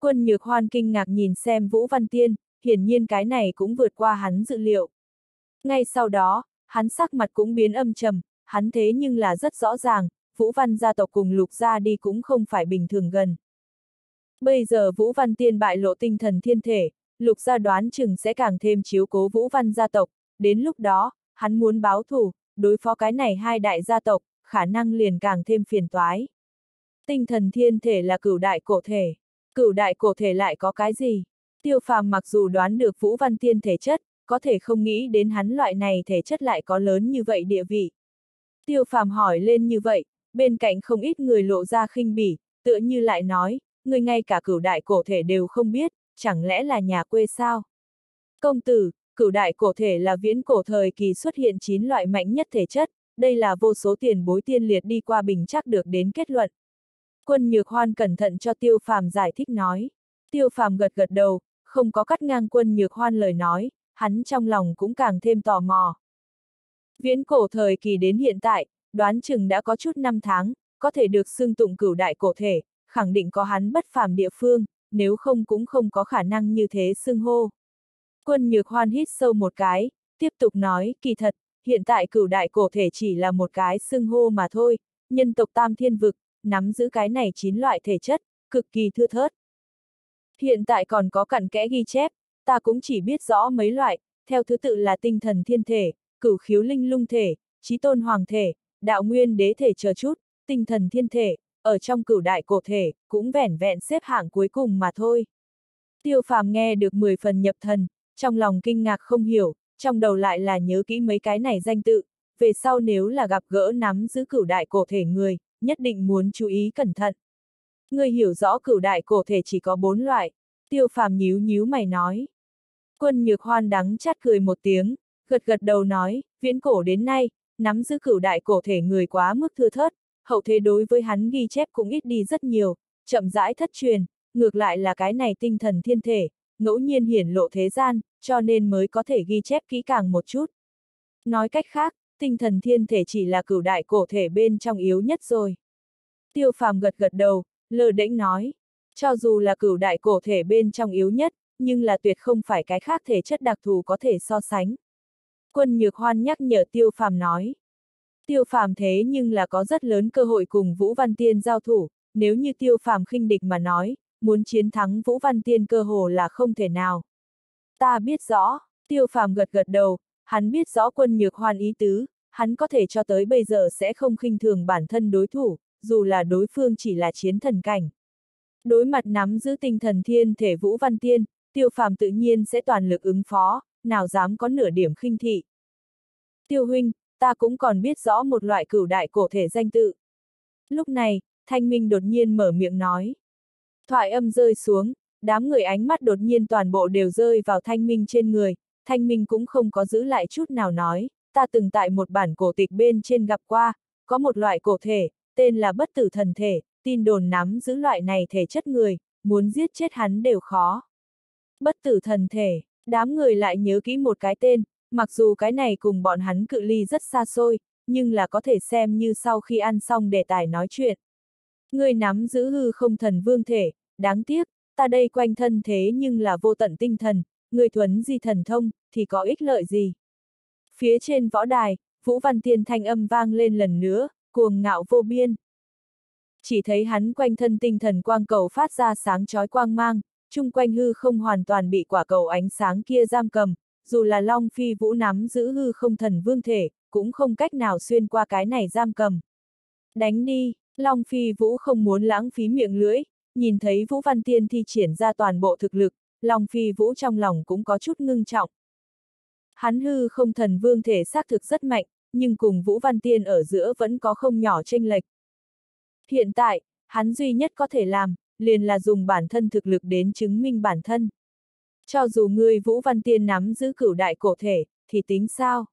Quân Nhược Hoan kinh ngạc nhìn xem Vũ Văn Tiên, hiển nhiên cái này cũng vượt qua hắn dự liệu. Ngay sau đó, hắn sắc mặt cũng biến âm trầm, hắn thế nhưng là rất rõ ràng, Vũ Văn gia tộc cùng Lục gia đi cũng không phải bình thường gần. Bây giờ Vũ Văn Tiên bại lộ tinh thần thiên thể, Lục gia đoán chừng sẽ càng thêm chiếu cố Vũ Văn gia tộc, đến lúc đó, hắn muốn báo thù, đối phó cái này hai đại gia tộc, khả năng liền càng thêm phiền toái. Tinh thần thiên thể là cửu đại cổ thể. Cửu đại cổ thể lại có cái gì? Tiêu phàm mặc dù đoán được Vũ Văn Tiên thể chất, có thể không nghĩ đến hắn loại này thể chất lại có lớn như vậy địa vị. Tiêu phàm hỏi lên như vậy, bên cạnh không ít người lộ ra khinh bỉ, tựa như lại nói, người ngay cả cửu đại cổ thể đều không biết, chẳng lẽ là nhà quê sao? Công tử, cửu đại cổ thể là viễn cổ thời kỳ xuất hiện 9 loại mạnh nhất thể chất, đây là vô số tiền bối tiên liệt đi qua bình chắc được đến kết luận. Quân Nhược Hoan cẩn thận cho Tiêu Phàm giải thích nói. Tiêu Phàm gật gật đầu, không có cắt ngang Quân Nhược Hoan lời nói, hắn trong lòng cũng càng thêm tò mò. Viễn cổ thời kỳ đến hiện tại, đoán chừng đã có chút năm tháng, có thể được xưng tụng cửu đại cổ thể, khẳng định có hắn bất phàm địa phương, nếu không cũng không có khả năng như thế xưng hô. Quân Nhược Hoan hít sâu một cái, tiếp tục nói, kỳ thật, hiện tại cửu đại cổ thể chỉ là một cái xưng hô mà thôi, nhân tộc tam thiên vực, nắm giữ cái này chín loại thể chất, cực kỳ thưa thớt. Hiện tại còn có cặn kẽ ghi chép, ta cũng chỉ biết rõ mấy loại, theo thứ tự là tinh thần thiên thể, cửu khiếu linh lung thể, trí tôn hoàng thể, đạo nguyên đế thể chờ chút, tinh thần thiên thể, ở trong cửu đại cổ thể, cũng vẻn vẹn xếp hạng cuối cùng mà thôi. Tiêu phàm nghe được 10 phần nhập thần, trong lòng kinh ngạc không hiểu, trong đầu lại là nhớ kỹ mấy cái này danh tự, về sau nếu là gặp gỡ nắm giữ cửu đại cổ thể người, nhất định muốn chú ý cẩn thận. Người hiểu rõ cửu đại cổ thể chỉ có bốn loại, tiêu phàm nhíu nhíu mày nói. Quân nhược hoan đắng chát cười một tiếng, gật gật đầu nói, viễn cổ đến nay, nắm giữ cửu đại cổ thể người quá mức thưa thớt, hậu thế đối với hắn ghi chép cũng ít đi rất nhiều, chậm rãi thất truyền, ngược lại là cái này tinh thần thiên thể, ngẫu nhiên hiển lộ thế gian, cho nên mới có thể ghi chép kỹ càng một chút. Nói cách khác, tinh thần thiên thể chỉ là cửu đại cổ thể bên trong yếu nhất rồi. Tiêu phàm gật gật đầu, lơ đễnh nói, cho dù là cửu đại cổ thể bên trong yếu nhất, nhưng là tuyệt không phải cái khác thể chất đặc thù có thể so sánh. Quân Nhược Hoan nhắc nhở Tiêu Phàm nói. Tiêu Phàm thế nhưng là có rất lớn cơ hội cùng Vũ Văn Tiên giao thủ, nếu như Tiêu Phàm khinh địch mà nói, muốn chiến thắng Vũ Văn Tiên cơ hồ là không thể nào. Ta biết rõ, Tiêu Phàm gật gật đầu, hắn biết rõ quân Nhược Hoan ý tứ, hắn có thể cho tới bây giờ sẽ không khinh thường bản thân đối thủ, dù là đối phương chỉ là chiến thần cảnh. Đối mặt nắm giữ tinh thần thiên thể Vũ Văn Tiên, Tiêu Phàm tự nhiên sẽ toàn lực ứng phó, nào dám có nửa điểm khinh thị. Tiêu huynh, ta cũng còn biết rõ một loại cửu đại cổ thể danh tự. Lúc này, Thanh Minh đột nhiên mở miệng nói. Thoại âm rơi xuống, đám người ánh mắt đột nhiên toàn bộ đều rơi vào Thanh Minh trên người, Thanh Minh cũng không có giữ lại chút nào nói, ta từng tại một bản cổ tịch bên trên gặp qua, có một loại cổ thể, tên là bất tử thần thể, tin đồn nắm giữ loại này thể chất người, muốn giết chết hắn đều khó. Bất tử thần thể, Đám người lại nhớ kỹ một cái tên, mặc dù cái này cùng bọn hắn cự ly rất xa xôi, nhưng là có thể xem như sau khi ăn xong đề tài nói chuyện. Người nắm giữ hư không thần vương thể, đáng tiếc, ta đây quanh thân thế nhưng là vô tận tinh thần, người thuấn di thần thông, thì có ích lợi gì? Phía trên võ đài, Vũ Văn Tiên thanh âm vang lên lần nữa, cuồng ngạo vô biên. Chỉ thấy hắn quanh thân tinh thần quang cầu phát ra sáng chói quang mang, chung quanh hư không hoàn toàn bị quả cầu ánh sáng kia giam cầm, dù là Long Phi Vũ nắm giữ hư không thần vương thể, cũng không cách nào xuyên qua cái này giam cầm. Đánh đi, Long Phi Vũ không muốn lãng phí miệng lưỡi, nhìn thấy Vũ Văn Tiên thi triển ra toàn bộ thực lực, Long Phi Vũ trong lòng cũng có chút ngưng trọng. Hắn hư không thần vương thể xác thực rất mạnh, nhưng cùng Vũ Văn Tiên ở giữa vẫn có không nhỏ tranh lệch. Hiện tại, hắn duy nhất có thể làm, liền là dùng bản thân thực lực đến chứng minh bản thân. Cho dù ngươi Vũ Văn Tiên nắm giữ cửu đại cổ thể, thì tính sao?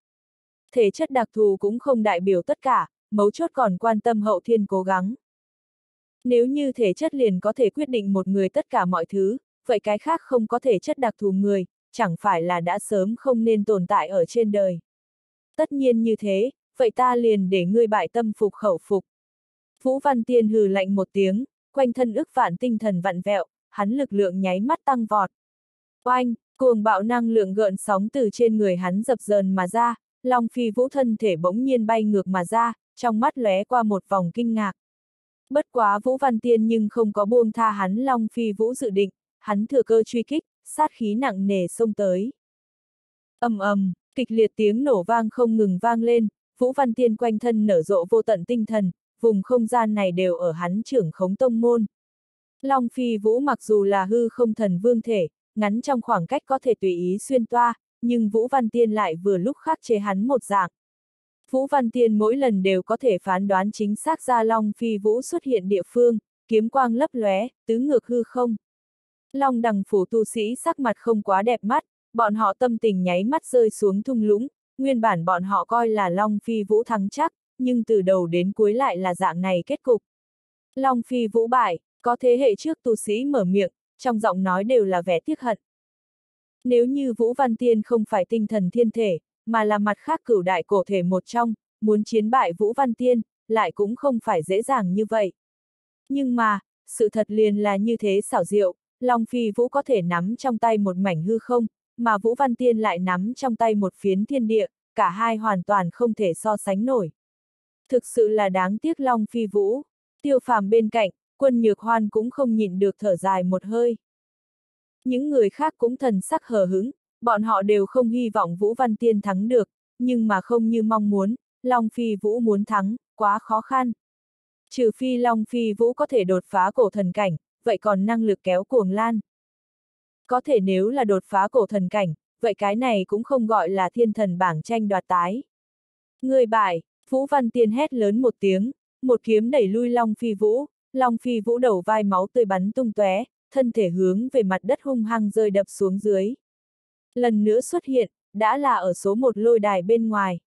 Thể chất đặc thù cũng không đại biểu tất cả, mấu chốt còn quan tâm hậu thiên cố gắng. Nếu như thể chất liền có thể quyết định một người tất cả mọi thứ, vậy cái khác không có thể chất đặc thù người, chẳng phải là đã sớm không nên tồn tại ở trên đời. Tất nhiên như thế, vậy ta liền để ngươi bại tâm phục khẩu phục. Vũ Văn Tiên hừ lạnh một tiếng, quanh thân ức vạn tinh thần vặn vẹo, hắn lực lượng nháy mắt tăng vọt. Oanh, cuồng bạo năng lượng gợn sóng từ trên người hắn dập dờn mà ra, Long Phi Vũ thân thể bỗng nhiên bay ngược mà ra, trong mắt lóe qua một vòng kinh ngạc. Bất quá Vũ Văn Tiên nhưng không có buông tha hắn Long Phi Vũ dự định, hắn thừa cơ truy kích, sát khí nặng nề xông tới. ầm ầm, kịch liệt tiếng nổ vang không ngừng vang lên, Vũ Văn Tiên quanh thân nở rộ vô tận tinh thần, vùng không gian này đều ở hắn trưởng khống tông môn. Long Phi Vũ mặc dù là hư không thần vương thể, ngắn trong khoảng cách có thể tùy ý xuyên toa, nhưng Vũ Văn Tiên lại vừa lúc khắc chế hắn một dạng. Vũ Văn Tiên mỗi lần đều có thể phán đoán chính xác ra Long Phi Vũ xuất hiện địa phương, kiếm quang lấp lóe, tứ ngược hư không. Long đằng phủ tu sĩ sắc mặt không quá đẹp mắt, bọn họ tâm tình nháy mắt rơi xuống thung lũng, nguyên bản bọn họ coi là Long Phi Vũ thắng chắc, nhưng từ đầu đến cuối lại là dạng này kết cục. Long Phi Vũ bại, có thế hệ trước tu sĩ mở miệng, trong giọng nói đều là vẻ tiếc hận. Nếu như Vũ Văn Tiên không phải tinh thần thiên thể, mà là mặt khác cửu đại cổ thể một trong, muốn chiến bại Vũ Văn Tiên, lại cũng không phải dễ dàng như vậy. Nhưng mà, sự thật liền là như thế xảo diệu, Long Phi Vũ có thể nắm trong tay một mảnh hư không, mà Vũ Văn Tiên lại nắm trong tay một phiến thiên địa, cả hai hoàn toàn không thể so sánh nổi. Thực sự là đáng tiếc Long Phi Vũ. Tiêu phàm bên cạnh, quân nhược hoan cũng không nhịn được thở dài một hơi. Những người khác cũng thần sắc hờ hứng, bọn họ đều không hy vọng Vũ Văn Tiên thắng được, nhưng mà không như mong muốn, Long Phi Vũ muốn thắng, quá khó khăn. Trừ phi Long Phi Vũ có thể đột phá cổ thần cảnh, vậy còn năng lực kéo cuồng lan. Có thể nếu là đột phá cổ thần cảnh, vậy cái này cũng không gọi là thiên thần bảng tranh đoạt tái. Người bại, Vũ Văn Tiên hét lớn một tiếng, một kiếm đẩy lui Long Phi Vũ, Long Phi Vũ đầu vai máu tươi bắn tung tóe, thân thể hướng về mặt đất hung hăng rơi đập xuống dưới. Lần nữa xuất hiện, đã là ở số một lôi đài bên ngoài.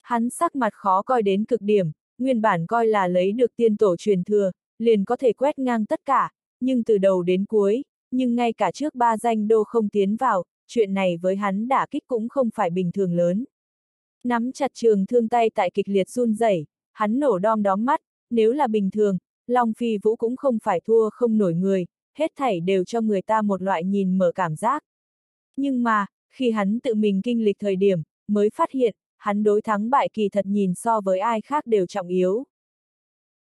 Hắn sắc mặt khó coi đến cực điểm, nguyên bản coi là lấy được tiên tổ truyền thừa, liền có thể quét ngang tất cả, nhưng từ đầu đến cuối, nhưng ngay cả trước ba danh đô không tiến vào, chuyện này với hắn đả kích cũng không phải bình thường lớn. Nắm chặt trường thương tay tại kịch liệt run rẩy, hắn nổ đom đóm mắt, nếu là bình thường, Long Phi Vũ cũng không phải thua không nổi người, hết thảy đều cho người ta một loại nhìn mở cảm giác. Nhưng mà, khi hắn tự mình kinh lịch thời điểm, mới phát hiện, hắn đối thắng bại kỳ thật nhìn so với ai khác đều trọng yếu.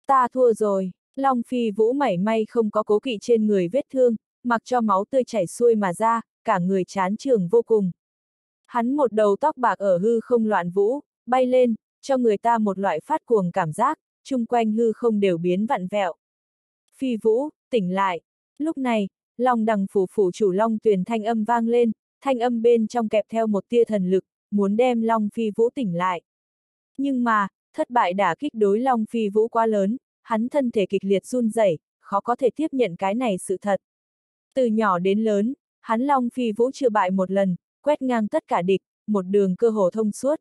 Ta thua rồi, Long Phi Vũ mảy may không có cố kỵ trên người vết thương, mặc cho máu tươi chảy xuôi mà ra, cả người chán trường vô cùng. Hắn một đầu tóc bạc ở hư không loạn vũ, bay lên, cho người ta một loại phát cuồng cảm giác, chung quanh hư không đều biến vặn vẹo. Phi Vũ, tỉnh lại. Lúc này, Long đằng phủ phủ chủ Long tuyền thanh âm vang lên, thanh âm bên trong kẹp theo một tia thần lực, muốn đem Long Phi Vũ tỉnh lại. Nhưng mà, thất bại đả kích đối Long Phi Vũ quá lớn, hắn thân thể kịch liệt run rẩy, khó có thể tiếp nhận cái này sự thật. Từ nhỏ đến lớn, hắn Long Phi Vũ chưa bại một lần, quét ngang tất cả địch, một đường cơ hồ thông suốt.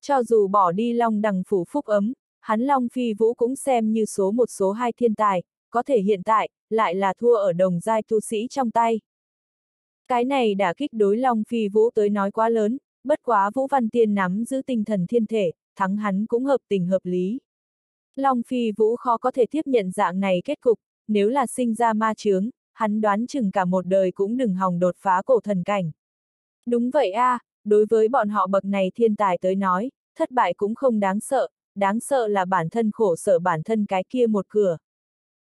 Cho dù bỏ đi Long đằng phủ phúc ấm, hắn Long Phi Vũ cũng xem như số một số hai thiên tài, có thể hiện tại, lại là thua ở đồng giai tu sĩ trong tay. Cái này đã kích đối Long Phi Vũ tới nói quá lớn, bất quá Vũ Văn Tiên nắm giữ tinh thần thiên thể, thắng hắn cũng hợp tình hợp lý. Long Phi Vũ khó có thể tiếp nhận dạng này kết cục, nếu là sinh ra ma chướng, hắn đoán chừng cả một đời cũng đừng hòng đột phá cổ thần cảnh. Đúng vậy a, à, đối với bọn họ bậc này thiên tài tới nói, thất bại cũng không đáng sợ, đáng sợ là bản thân khổ sở bản thân cái kia một cửa.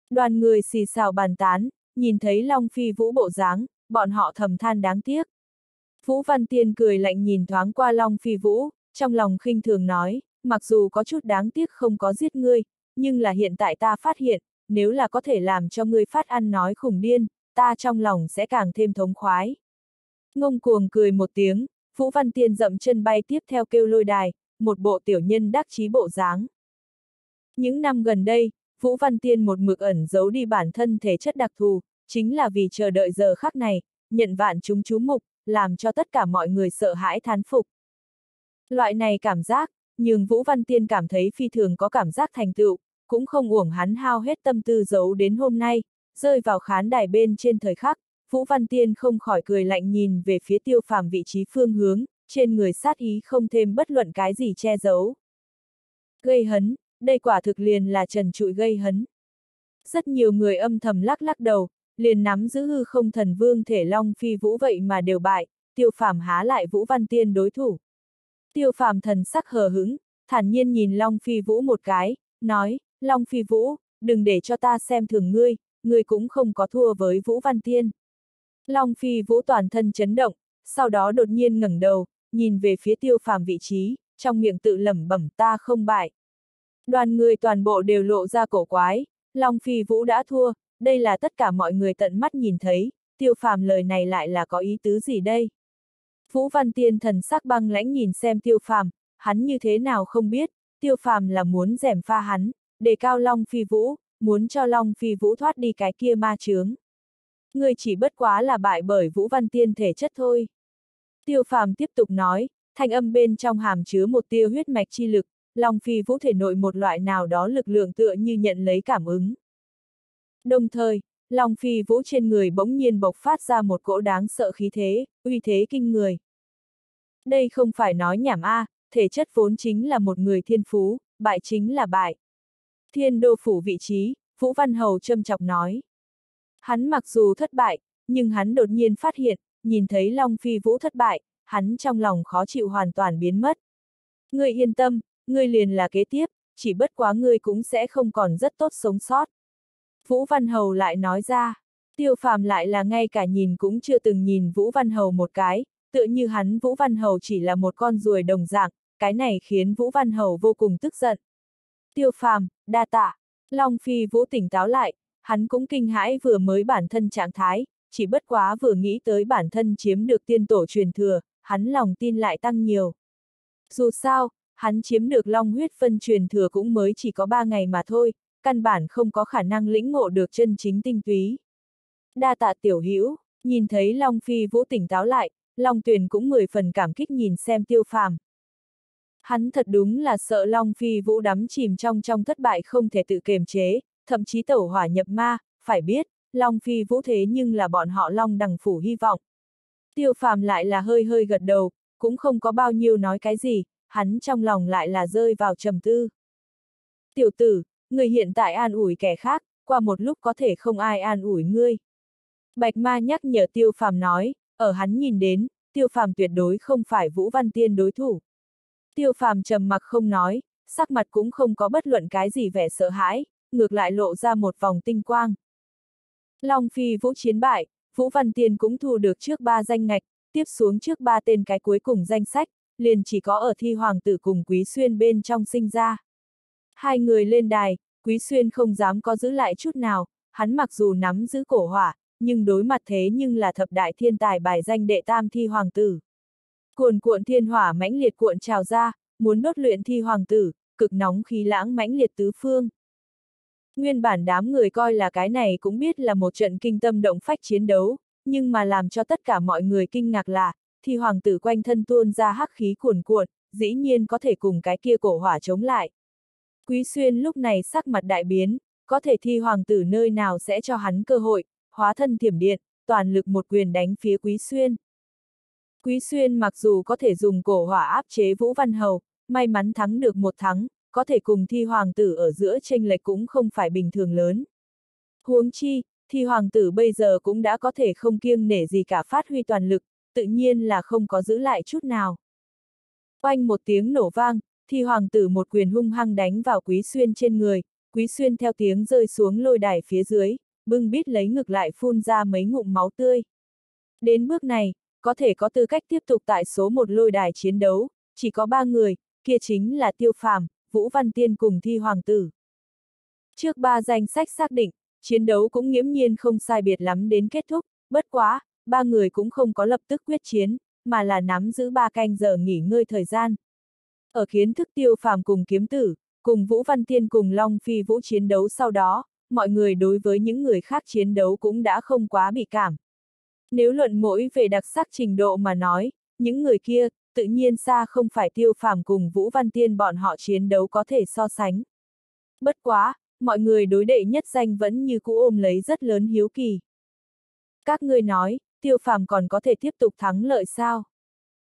Đoàn người xì xào bàn tán, nhìn thấy Long Phi Vũ bộ dáng, bọn họ thầm than đáng tiếc. Vũ Văn Tiên cười lạnh nhìn thoáng qua Long Phi Vũ, trong lòng khinh thường nói, mặc dù có chút đáng tiếc không có giết ngươi, nhưng là hiện tại ta phát hiện, nếu là có thể làm cho ngươi phát ăn nói khủng điên, ta trong lòng sẽ càng thêm thống khoái. Ngông cuồng cười một tiếng, Vũ Văn Tiên dậm chân bay tiếp theo kêu lôi đài, một bộ tiểu nhân đắc chí bộ dáng. Những năm gần đây, Vũ Văn Tiên một mực ẩn giấu đi bản thân thể chất đặc thù, chính là vì chờ đợi giờ khắc này, nhận vạn chúng chú mục, làm cho tất cả mọi người sợ hãi thán phục. Loại này cảm giác, nhưng Vũ Văn Tiên cảm thấy phi thường có cảm giác thành tựu, cũng không uổng hắn hao hết tâm tư giấu đến hôm nay, rơi vào khán đài bên trên thời khắc, Vũ Văn Tiên không khỏi cười lạnh nhìn về phía tiêu phàm vị trí phương hướng, trên người sát ý không thêm bất luận cái gì che giấu. Gây hấn, đây quả thực liền là trần trụi gây hấn. Rất nhiều người âm thầm lắc lắc đầu, liền nắm giữ hư không thần vương thể long phi vũ vậy mà đều bại, tiêu phàm há lại Vũ Văn Tiên đối thủ. Tiêu phàm thần sắc hờ hững, thản nhiên nhìn Long Phi Vũ một cái, nói, Long Phi Vũ, đừng để cho ta xem thường ngươi, ngươi cũng không có thua với Vũ Văn Tiên. Long Phi Vũ toàn thân chấn động, sau đó đột nhiên ngẩng đầu, nhìn về phía tiêu phàm vị trí, trong miệng tự lẩm bẩm ta không bại. Đoàn người toàn bộ đều lộ ra cổ quái, Long Phi Vũ đã thua, đây là tất cả mọi người tận mắt nhìn thấy, tiêu phàm lời này lại là có ý tứ gì đây? Vũ Văn Tiên thần sắc băng lãnh nhìn xem tiêu phàm, hắn như thế nào không biết, tiêu phàm là muốn rèm pha hắn, để cao Long Phi Vũ, muốn cho Long Phi Vũ thoát đi cái kia ma chướng. Người chỉ bất quá là bại bởi Vũ Văn Tiên thể chất thôi. Tiêu phàm tiếp tục nói, thanh âm bên trong hàm chứa một tiêu huyết mạch chi lực, Long Phi Vũ thể nội một loại nào đó lực lượng tựa như nhận lấy cảm ứng. Đồng thời, Long Phi Vũ trên người bỗng nhiên bộc phát ra một cỗ đáng sợ khí thế, uy thế kinh người. Đây không phải nói nhảm a, thể chất vốn chính là một người thiên phú, bại chính là bại. Thiên đô phủ vị trí, Vũ Văn Hầu châm chọc nói. Hắn mặc dù thất bại, nhưng hắn đột nhiên phát hiện, nhìn thấy Long Phi Vũ thất bại, hắn trong lòng khó chịu hoàn toàn biến mất. Ngươi yên tâm, ngươi liền là kế tiếp, chỉ bất quá ngươi cũng sẽ không còn rất tốt sống sót. Vũ Văn Hầu lại nói ra, tiêu phàm lại là ngay cả nhìn cũng chưa từng nhìn Vũ Văn Hầu một cái, tựa như hắn Vũ Văn Hầu chỉ là một con ruồi đồng dạng, cái này khiến Vũ Văn Hầu vô cùng tức giận. Tiêu phàm, đa tạ, Long Phi Vũ tỉnh táo lại, hắn cũng kinh hãi vừa mới bản thân trạng thái, chỉ bất quá vừa nghĩ tới bản thân chiếm được tiên tổ truyền thừa, hắn lòng tin lại tăng nhiều. Dù sao, hắn chiếm được long huyết phân truyền thừa cũng mới chỉ có ba ngày mà thôi, căn bản không có khả năng lĩnh ngộ được chân chính tinh túy. Đa tạ tiểu hữu nhìn thấy Long Phi Vũ tỉnh táo lại, Long Tuyền cũng mười phần cảm kích nhìn xem tiêu phàm. Hắn thật đúng là sợ Long Phi Vũ đắm chìm trong trong thất bại không thể tự kiềm chế, thậm chí tẩu hỏa nhập ma, phải biết, Long Phi Vũ thế nhưng là bọn họ Long đằng phủ hy vọng. Tiêu phàm lại là hơi hơi gật đầu, cũng không có bao nhiêu nói cái gì, hắn trong lòng lại là rơi vào trầm tư. Tiểu tử, người hiện tại an ủi kẻ khác, qua một lúc có thể không ai an ủi ngươi. Bạch ma nhắc nhở tiêu phàm nói, ở hắn nhìn đến, tiêu phàm tuyệt đối không phải Vũ Văn Tiên đối thủ. Tiêu phàm trầm mặc không nói, sắc mặt cũng không có bất luận cái gì vẻ sợ hãi, ngược lại lộ ra một vòng tinh quang. Long Phi Vũ chiến bại, Vũ Văn Tiên cũng thu được trước ba danh ngạch, tiếp xuống trước ba tên cái cuối cùng danh sách, liền chỉ có ở thi hoàng tử cùng Quý Xuyên bên trong sinh ra. Hai người lên đài, Quý Xuyên không dám có giữ lại chút nào, hắn mặc dù nắm giữ cổ hỏa, nhưng đối mặt thế nhưng là thập đại thiên tài bài danh đệ tam thi hoàng tử. Cuồn cuộn thiên hỏa mãnh liệt cuộn trào ra, muốn đốt luyện thi hoàng tử, cực nóng khí lãng mãnh liệt tứ phương. Nguyên bản đám người coi là cái này cũng biết là một trận kinh tâm động phách chiến đấu, nhưng mà làm cho tất cả mọi người kinh ngạc là, thi hoàng tử quanh thân tuôn ra hắc khí cuồn cuộn, dĩ nhiên có thể cùng cái kia cổ hỏa chống lại. Quý xuyên lúc này sắc mặt đại biến, có thể thi hoàng tử nơi nào sẽ cho hắn cơ hội, hóa thân thiểm điện, toàn lực một quyền đánh phía quý xuyên. Quý xuyên mặc dù có thể dùng cổ hỏa áp chế Vũ Văn Hầu, may mắn thắng được một thắng, có thể cùng thi hoàng tử ở giữa tranh lệch cũng không phải bình thường lớn. Huống chi, thi hoàng tử bây giờ cũng đã có thể không kiêng nể gì cả phát huy toàn lực, tự nhiên là không có giữ lại chút nào. Oanh một tiếng nổ vang, thi hoàng tử một quyền hung hăng đánh vào quý xuyên trên người, quý xuyên theo tiếng rơi xuống lôi đài phía dưới, bưng bít lấy ngực lại phun ra mấy ngụm máu tươi. Đến bước này, có thể có tư cách tiếp tục tại số một lôi đài chiến đấu, chỉ có ba người, kia chính là Tiêu Phàm, Vũ Văn Tiên cùng Thi Hoàng Tử. Trước ba danh sách xác định, chiến đấu cũng nghiễm nhiên không sai biệt lắm đến kết thúc, bất quá, ba người cũng không có lập tức quyết chiến, mà là nắm giữ ba canh giờ nghỉ ngơi thời gian. Ở kiến thức tiêu phàm cùng kiếm tử, cùng Vũ Văn Tiên cùng Long Phi Vũ chiến đấu sau đó, mọi người đối với những người khác chiến đấu cũng đã không quá bị cảm. Nếu luận mỗi về đặc sắc trình độ mà nói, những người kia, tự nhiên xa không phải tiêu phàm cùng Vũ Văn Tiên bọn họ chiến đấu có thể so sánh. Bất quá, mọi người đối đệ nhất danh vẫn như cũ ôm lấy rất lớn hiếu kỳ. Các ngươi nói, tiêu phàm còn có thể tiếp tục thắng lợi sao?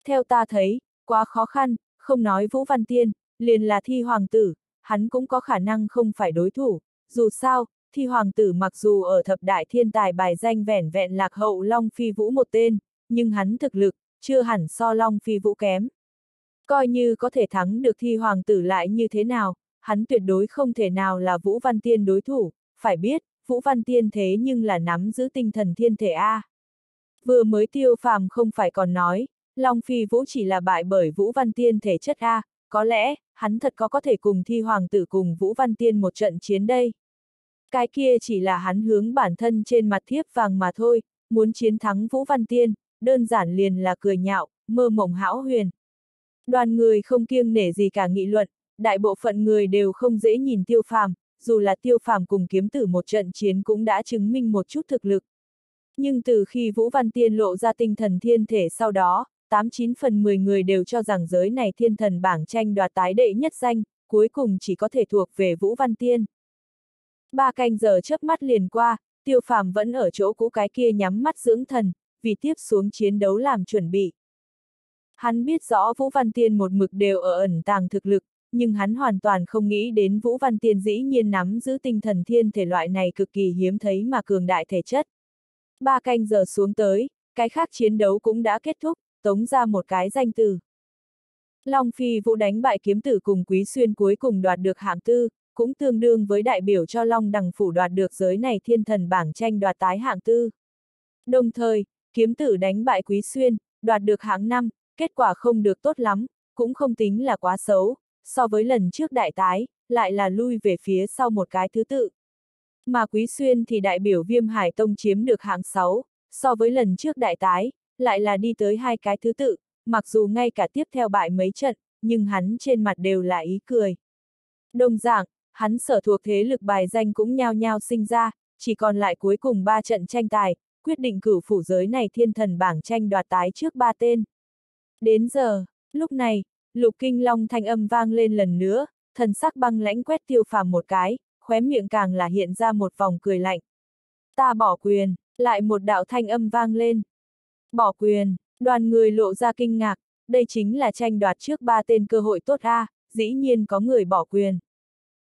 Theo ta thấy, quá khó khăn, không nói Vũ Văn Tiên, liền là thi hoàng tử, hắn cũng có khả năng không phải đối thủ, dù sao, thi hoàng tử mặc dù ở thập đại thiên tài bài danh vẻn vẹn lạc hậu Long Phi Vũ một tên, nhưng hắn thực lực, chưa hẳn so Long Phi Vũ kém. Coi như có thể thắng được thi hoàng tử lại như thế nào, hắn tuyệt đối không thể nào là Vũ Văn Tiên đối thủ, phải biết, Vũ Văn Tiên thế nhưng là nắm giữ tinh thần thiên thể A. Vừa mới tiêu phàm không phải còn nói, Long Phi Vũ chỉ là bại bởi Vũ Văn Tiên thể chất A, có lẽ, hắn thật có có thể cùng thi hoàng tử cùng Vũ Văn Tiên một trận chiến đây. Cái kia chỉ là hắn hướng bản thân trên mặt thiếp vàng mà thôi, muốn chiến thắng Vũ Văn Tiên, đơn giản liền là cười nhạo, mơ mộng hão huyền. Đoàn người không kiêng nể gì cả nghị luận, đại bộ phận người đều không dễ nhìn tiêu phàm, dù là tiêu phàm cùng kiếm tử một trận chiến cũng đã chứng minh một chút thực lực. Nhưng từ khi Vũ Văn Tiên lộ ra tinh thần thiên thể sau đó, 89 phần 10 người đều cho rằng giới này thiên thần bảng tranh đoạt tái đệ nhất danh, cuối cùng chỉ có thể thuộc về Vũ Văn Tiên. Ba canh giờ chớp mắt liền qua, tiêu phàm vẫn ở chỗ cũ cái kia nhắm mắt dưỡng thần, vì tiếp xuống chiến đấu làm chuẩn bị. Hắn biết rõ Vũ Văn Tiên một mực đều ở ẩn tàng thực lực, nhưng hắn hoàn toàn không nghĩ đến Vũ Văn Tiên dĩ nhiên nắm giữ tinh thần thiên thể loại này cực kỳ hiếm thấy mà cường đại thể chất. Ba canh giờ xuống tới, cái khác chiến đấu cũng đã kết thúc, tống ra một cái danh từ. Long Phi Vũ đánh bại kiếm tử cùng Quý Xuyên cuối cùng đoạt được hạng tư, cũng tương đương với đại biểu cho Long Đằng Phủ đoạt được giới này thiên thần bảng tranh đoạt tái hạng tư. Đồng thời, kiếm tử đánh bại Quý Xuyên, đoạt được hạng năm, kết quả không được tốt lắm, cũng không tính là quá xấu, so với lần trước đại tái, lại là lui về phía sau một cái thứ tự. Mà Quý Xuyên thì đại biểu Viêm Hải Tông chiếm được hạng 6, so với lần trước đại tái, lại là đi tới hai cái thứ tự, mặc dù ngay cả tiếp theo bại mấy trận, nhưng hắn trên mặt đều là ý cười. Đồng dạng, hắn sở thuộc thế lực bài danh cũng nhao nhao sinh ra, chỉ còn lại cuối cùng ba trận tranh tài, quyết định cử phủ giới này thiên thần bảng tranh đoạt tái trước ba tên. Đến giờ, lúc này, lục kinh long thanh âm vang lên lần nữa, thần sắc băng lãnh quét tiêu phàm một cái, khóe miệng càng là hiện ra một vòng cười lạnh. Ta bỏ quyền, lại một đạo thanh âm vang lên. Bỏ quyền, đoàn người lộ ra kinh ngạc, đây chính là tranh đoạt trước ba tên cơ hội tốt a, dĩ nhiên có người bỏ quyền.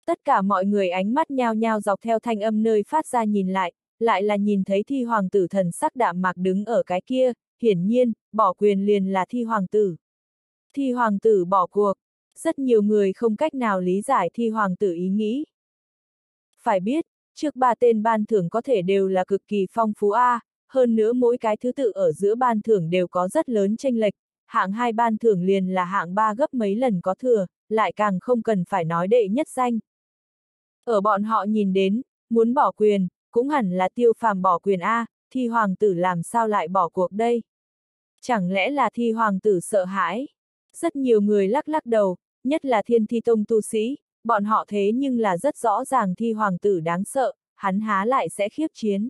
Tất cả mọi người ánh mắt nhao nhao dọc theo thanh âm nơi phát ra nhìn lại, lại là nhìn thấy thi hoàng tử thần sắc đạm mạc đứng ở cái kia, hiển nhiên, bỏ quyền liền là thi hoàng tử. Thi hoàng tử bỏ cuộc, rất nhiều người không cách nào lý giải thi hoàng tử ý nghĩ. Phải biết, trước ba tên ban thưởng có thể đều là cực kỳ phong phú A, hơn nữa mỗi cái thứ tự ở giữa ban thưởng đều có rất lớn tranh lệch, hạng hai ban thưởng liền là hạng ba gấp mấy lần có thừa, lại càng không cần phải nói đệ nhất danh. Ở bọn họ nhìn đến, muốn bỏ quyền, cũng hẳn là tiêu phàm bỏ quyền A, thi hoàng tử làm sao lại bỏ cuộc đây? Chẳng lẽ là thi hoàng tử sợ hãi? Rất nhiều người lắc lắc đầu, nhất là thiên thi tông tu sĩ, bọn họ thế nhưng là rất rõ ràng thi hoàng tử đáng sợ, hắn há lại sẽ khiếp chiến.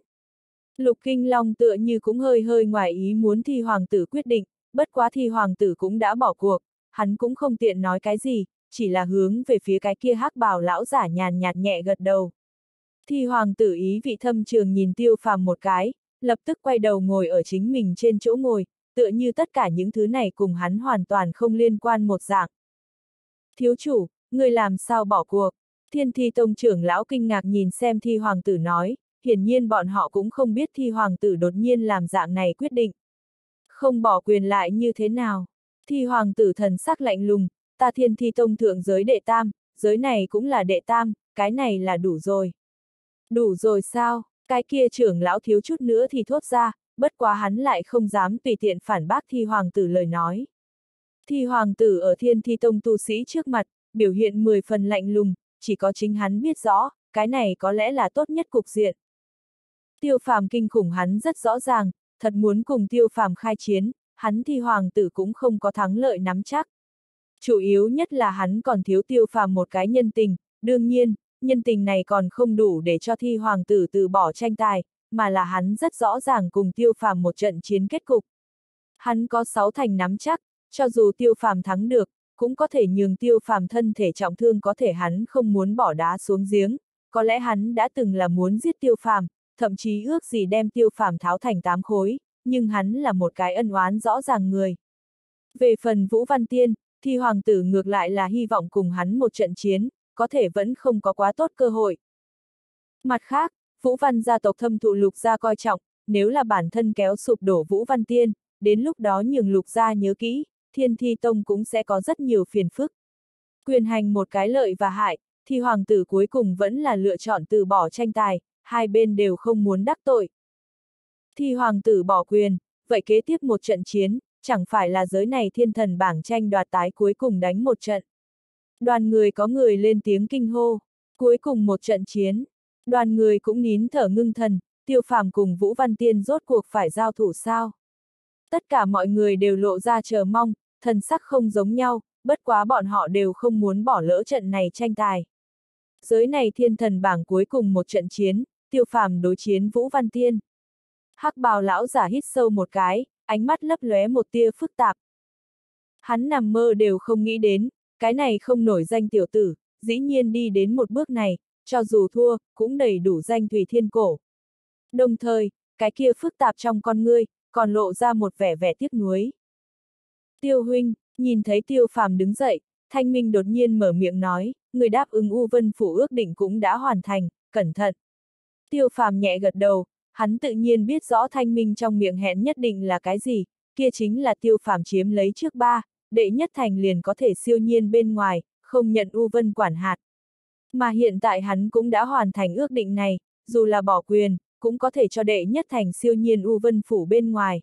Lục Kinh Long tựa như cũng hơi hơi ngoài ý muốn thi hoàng tử quyết định, bất quá thi hoàng tử cũng đã bỏ cuộc, hắn cũng không tiện nói cái gì, chỉ là hướng về phía cái kia hắc bào lão giả nhàn nhạt nhẹ gật đầu. thì hoàng tử ý vị thâm trường nhìn tiêu phàm một cái, lập tức quay đầu ngồi ở chính mình trên chỗ ngồi, tựa như tất cả những thứ này cùng hắn hoàn toàn không liên quan một dạng. Thiếu chủ, người làm sao bỏ cuộc? Thiên thi tông trưởng lão kinh ngạc nhìn xem thi hoàng tử nói, hiển nhiên bọn họ cũng không biết thi hoàng tử đột nhiên làm dạng này quyết định. Không bỏ quyền lại như thế nào? Thi hoàng tử thần sắc lạnh lùng, ta thiên thi tông thượng giới đệ tam, giới này cũng là đệ tam, cái này là đủ rồi. Đủ rồi sao? Cái kia trưởng lão thiếu chút nữa thì thốt ra, bất quá hắn lại không dám tùy tiện phản bác thi hoàng tử lời nói. Thi hoàng tử ở thiên thi tông tu sĩ trước mặt, biểu hiện 10 phần lạnh lùng, chỉ có chính hắn biết rõ, cái này có lẽ là tốt nhất cục diện. Tiêu phàm kinh khủng hắn rất rõ ràng, thật muốn cùng tiêu phàm khai chiến, hắn thi hoàng tử cũng không có thắng lợi nắm chắc. Chủ yếu nhất là hắn còn thiếu tiêu phàm một cái nhân tình, đương nhiên, nhân tình này còn không đủ để cho thi hoàng tử từ bỏ tranh tài, mà là hắn rất rõ ràng cùng tiêu phàm một trận chiến kết cục. Hắn có sáu thành nắm chắc, cho dù tiêu phàm thắng được, cũng có thể nhường tiêu phàm thân thể trọng thương có thể hắn không muốn bỏ đá xuống giếng, có lẽ hắn đã từng là muốn giết tiêu phàm, thậm chí ước gì đem tiêu phàm tháo thành tám khối, nhưng hắn là một cái ân oán rõ ràng người. Về phần Vũ Văn Tiên, thì hoàng tử ngược lại là hy vọng cùng hắn một trận chiến, có thể vẫn không có quá tốt cơ hội. Mặt khác, Vũ Văn gia tộc thâm thụ lục gia coi trọng, nếu là bản thân kéo sụp đổ Vũ Văn Tiên, đến lúc đó nhường lục gia nhớ kỹ, thiên thi tông cũng sẽ có rất nhiều phiền phức. Quyền hành một cái lợi và hại, thì hoàng tử cuối cùng vẫn là lựa chọn từ bỏ tranh tài, hai bên đều không muốn đắc tội. Thì hoàng tử bỏ quyền, vậy kế tiếp một trận chiến, chẳng phải là giới này thiên thần bảng tranh đoạt tái cuối cùng đánh một trận. Đoàn người có người lên tiếng kinh hô, cuối cùng một trận chiến, đoàn người cũng nín thở ngưng thần, tiêu phàm cùng Vũ Văn Tiên rốt cuộc phải giao thủ sao. Tất cả mọi người đều lộ ra chờ mong, thần sắc không giống nhau, bất quá bọn họ đều không muốn bỏ lỡ trận này tranh tài. Giới này thiên thần bảng cuối cùng một trận chiến, tiêu phàm đối chiến Vũ Văn Tiên. Hắc bào lão giả hít sâu một cái, ánh mắt lấp lóe một tia phức tạp. Hắn nằm mơ đều không nghĩ đến, cái này không nổi danh tiểu tử, dĩ nhiên đi đến một bước này, cho dù thua, cũng đầy đủ danh Thủy Thiên Cổ. Đồng thời, cái kia phức tạp trong con ngươi, còn lộ ra một vẻ vẻ tiếc nuối. Tiêu huynh, nhìn thấy tiêu phàm đứng dậy, thanh minh đột nhiên mở miệng nói, người đáp ứng U Vân Phủ ước định cũng đã hoàn thành, cẩn thận. Tiêu phàm nhẹ gật đầu, hắn tự nhiên biết rõ thanh minh trong miệng hẹn nhất định là cái gì, kia chính là tiêu phàm chiếm lấy trước ba, đệ nhất thành liền có thể siêu nhiên bên ngoài, không nhận U Vân quản hạt. Mà hiện tại hắn cũng đã hoàn thành ước định này, dù là bỏ quyền, cũng có thể cho đệ nhất thành siêu nhiên U Vân phủ bên ngoài.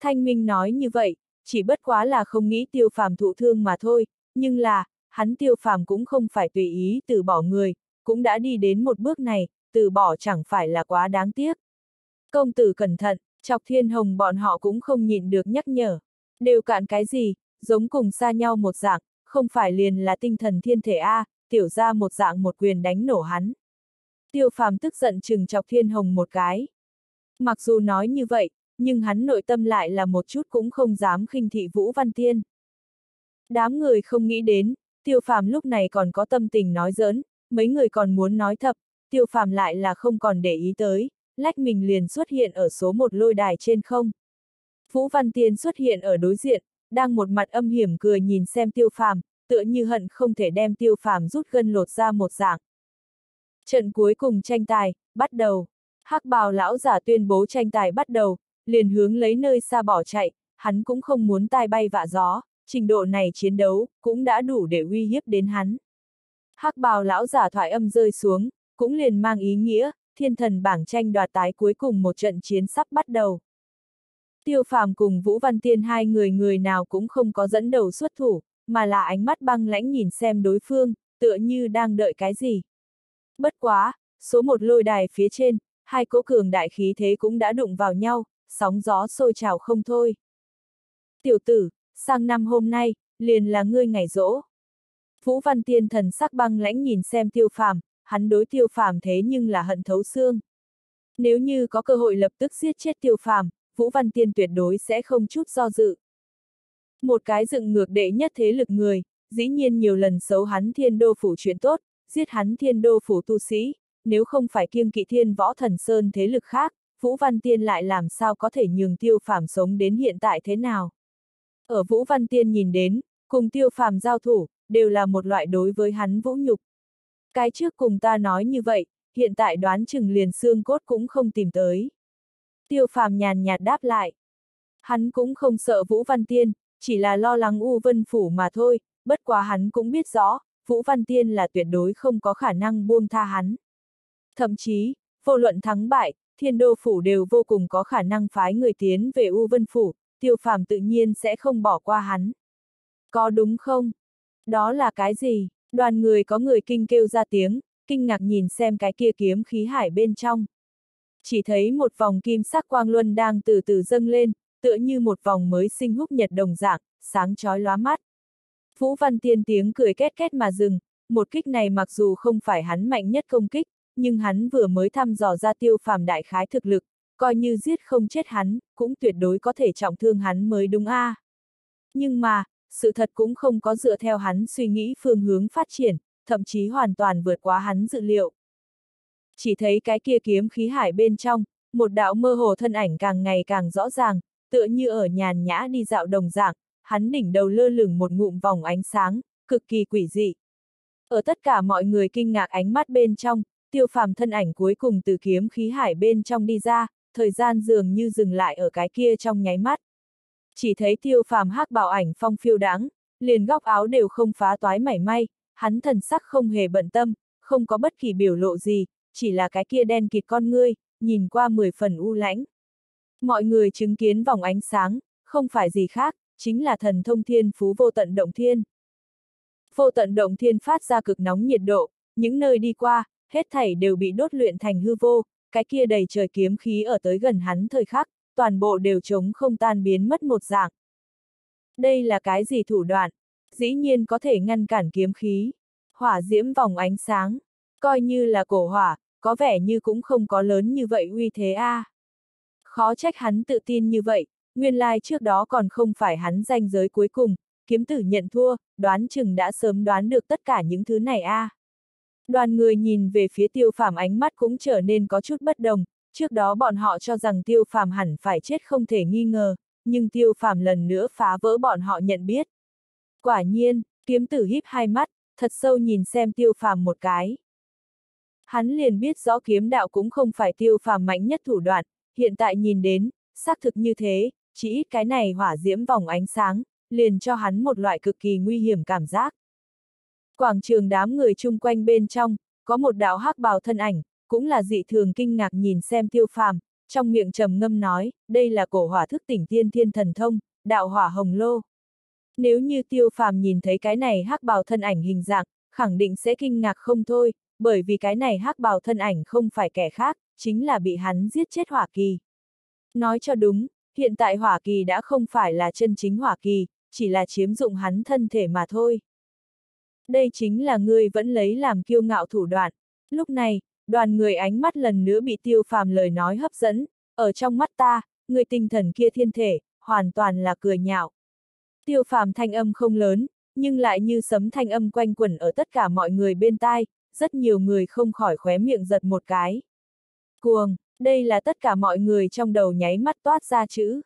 Thanh Minh nói như vậy, chỉ bất quá là không nghĩ tiêu phàm thụ thương mà thôi, nhưng là, hắn tiêu phàm cũng không phải tùy ý từ bỏ người, cũng đã đi đến một bước này, từ bỏ chẳng phải là quá đáng tiếc. Công tử cẩn thận, chọc thiên hồng bọn họ cũng không nhịn được nhắc nhở. Đều cạn cái gì, giống cùng xa nhau một dạng, không phải liền là tinh thần thiên thể A, tiểu ra một dạng một quyền đánh nổ hắn. Tiêu phàm tức giận chừng chọc thiên hồng một cái. Mặc dù nói như vậy, nhưng hắn nội tâm lại là một chút cũng không dám khinh thị Vũ Văn Tiên. Đám người không nghĩ đến, tiêu phàm lúc này còn có tâm tình nói giỡn, mấy người còn muốn nói thập, tiêu phàm lại là không còn để ý tới, lách mình liền xuất hiện ở số một lôi đài trên không. Vũ Văn Tiên xuất hiện ở đối diện, đang một mặt âm hiểm cười nhìn xem tiêu phàm, tựa như hận không thể đem tiêu phàm rút gân lột ra một dạng. Trận cuối cùng tranh tài, bắt đầu. hắc bào lão giả tuyên bố tranh tài bắt đầu, liền hướng lấy nơi xa bỏ chạy, hắn cũng không muốn tai bay vạ gió, trình độ này chiến đấu, cũng đã đủ để uy hiếp đến hắn. hắc bào lão giả thoại âm rơi xuống, cũng liền mang ý nghĩa, thiên thần bảng tranh đoạt tái cuối cùng một trận chiến sắp bắt đầu. Tiêu phàm cùng Vũ Văn Tiên hai người người nào cũng không có dẫn đầu xuất thủ, mà là ánh mắt băng lãnh nhìn xem đối phương, tựa như đang đợi cái gì. Bất quá, số một lôi đài phía trên, hai cỗ cường đại khí thế cũng đã đụng vào nhau, sóng gió sôi trào không thôi. Tiểu tử, sang năm hôm nay, liền là ngươi ngày rỗ. Vũ Văn Tiên thần sắc băng lãnh nhìn xem tiêu phàm, hắn đối tiêu phàm thế nhưng là hận thấu xương. Nếu như có cơ hội lập tức giết chết tiêu phàm, Vũ Văn Tiên tuyệt đối sẽ không chút do dự. Một cái dựng ngược đệ nhất thế lực người, dĩ nhiên nhiều lần xấu hắn thiên đô phủ chuyện tốt, giết hắn thiên đô phủ tu sĩ, nếu không phải kiêng kỵ thiên võ thần sơn thế lực khác, Vũ Văn Tiên lại làm sao có thể nhường tiêu phàm sống đến hiện tại thế nào. Ở Vũ Văn Tiên nhìn đến, cùng tiêu phàm giao thủ, đều là một loại đối với hắn vũ nhục. Cái trước cùng ta nói như vậy, hiện tại đoán chừng liền xương cốt cũng không tìm tới. Tiêu phàm nhàn nhạt đáp lại. Hắn cũng không sợ Vũ Văn Tiên, chỉ là lo lắng U Vân Phủ mà thôi, bất quá hắn cũng biết rõ, Vũ Văn Tiên là tuyệt đối không có khả năng buông tha hắn. Thậm chí, vô luận thắng bại, thiên đô phủ đều vô cùng có khả năng phái người tiến về U Vân Phủ, tiêu phàm tự nhiên sẽ không bỏ qua hắn. Có đúng không? Đó là cái gì? Đoàn người có người kinh kêu ra tiếng, kinh ngạc nhìn xem cái kia kiếm khí hải bên trong. Chỉ thấy một vòng kim sắc quang luân đang từ từ dâng lên, tựa như một vòng mới sinh húc nhật đồng dạng, sáng chói lóa mắt. Vũ Văn Tiên tiếng cười két két mà dừng, một kích này mặc dù không phải hắn mạnh nhất công kích, nhưng hắn vừa mới thăm dò ra tiêu phàm đại khái thực lực, coi như giết không chết hắn, cũng tuyệt đối có thể trọng thương hắn mới đúng a. À. Nhưng mà, sự thật cũng không có dựa theo hắn suy nghĩ phương hướng phát triển, thậm chí hoàn toàn vượt quá hắn dự liệu. Chỉ thấy cái kia kiếm khí hải bên trong, một đạo mơ hồ thân ảnh càng ngày càng rõ ràng, tựa như ở nhàn nhã đi dạo đồng dạng, hắn đỉnh đầu lơ lửng một ngụm vòng ánh sáng, cực kỳ quỷ dị. Ở tất cả mọi người kinh ngạc ánh mắt bên trong, tiêu phàm thân ảnh cuối cùng từ kiếm khí hải bên trong đi ra, thời gian dường như dừng lại ở cái kia trong nháy mắt. Chỉ thấy tiêu phàm hắc bảo ảnh phong phiêu đáng, liền góc áo đều không phá toái mảy may, hắn thần sắc không hề bận tâm, không có bất kỳ biểu lộ gì, chỉ là cái kia đen kịt con ngươi, nhìn qua mười phần u lãnh. Mọi người chứng kiến vòng ánh sáng, không phải gì khác, chính là thần thông thiên phú vô tận động thiên. Vô tận động thiên phát ra cực nóng nhiệt độ, những nơi đi qua, hết thảy đều bị đốt luyện thành hư vô, cái kia đầy trời kiếm khí ở tới gần hắn thời khắc, toàn bộ đều chống không tan biến mất một dạng. Đây là cái gì thủ đoạn? Dĩ nhiên có thể ngăn cản kiếm khí. Hỏa diễm vòng ánh sáng. Coi như là cổ hỏa, có vẻ như cũng không có lớn như vậy uy thế a. À. Khó trách hắn tự tin như vậy, nguyên lai like trước đó còn không phải hắn danh giới cuối cùng, kiếm tử nhận thua, đoán chừng đã sớm đoán được tất cả những thứ này a. À. Đoàn người nhìn về phía tiêu phàm ánh mắt cũng trở nên có chút bất đồng, trước đó bọn họ cho rằng tiêu phàm hẳn phải chết không thể nghi ngờ, nhưng tiêu phàm lần nữa phá vỡ bọn họ nhận biết. Quả nhiên, kiếm tử híp hai mắt, thật sâu nhìn xem tiêu phàm một cái. Hắn liền biết rõ kiếm đạo cũng không phải tiêu phàm mạnh nhất thủ đoạn, hiện tại nhìn đến, xác thực như thế, chỉ ít cái này hỏa diễm vòng ánh sáng, liền cho hắn một loại cực kỳ nguy hiểm cảm giác. Quảng trường đám người chung quanh bên trong, có một đạo hắc bào thân ảnh, cũng là dị thường kinh ngạc nhìn xem tiêu phàm, trong miệng trầm ngâm nói, đây là cổ hỏa thức tỉnh tiên thiên thần thông, đạo hỏa hồng lô. Nếu như tiêu phàm nhìn thấy cái này hắc bào thân ảnh hình dạng, khẳng định sẽ kinh ngạc không thôi, bởi vì cái này hắc bào thân ảnh không phải kẻ khác, chính là bị hắn giết chết hỏa kỳ. Nói cho đúng, hiện tại hỏa kỳ đã không phải là chân chính hỏa kỳ, chỉ là chiếm dụng hắn thân thể mà thôi. Đây chính là ngươi vẫn lấy làm kiêu ngạo thủ đoạn. Lúc này, đoàn người ánh mắt lần nữa bị tiêu phàm lời nói hấp dẫn, ở trong mắt ta, người tinh thần kia thiên thể, hoàn toàn là cười nhạo. Tiêu phàm thanh âm không lớn, nhưng lại như sấm thanh âm quanh quẩn ở tất cả mọi người bên tai, rất nhiều người không khỏi khóe miệng giật một cái. Cuồng, đây là tất cả mọi người trong đầu nháy mắt toát ra chữ.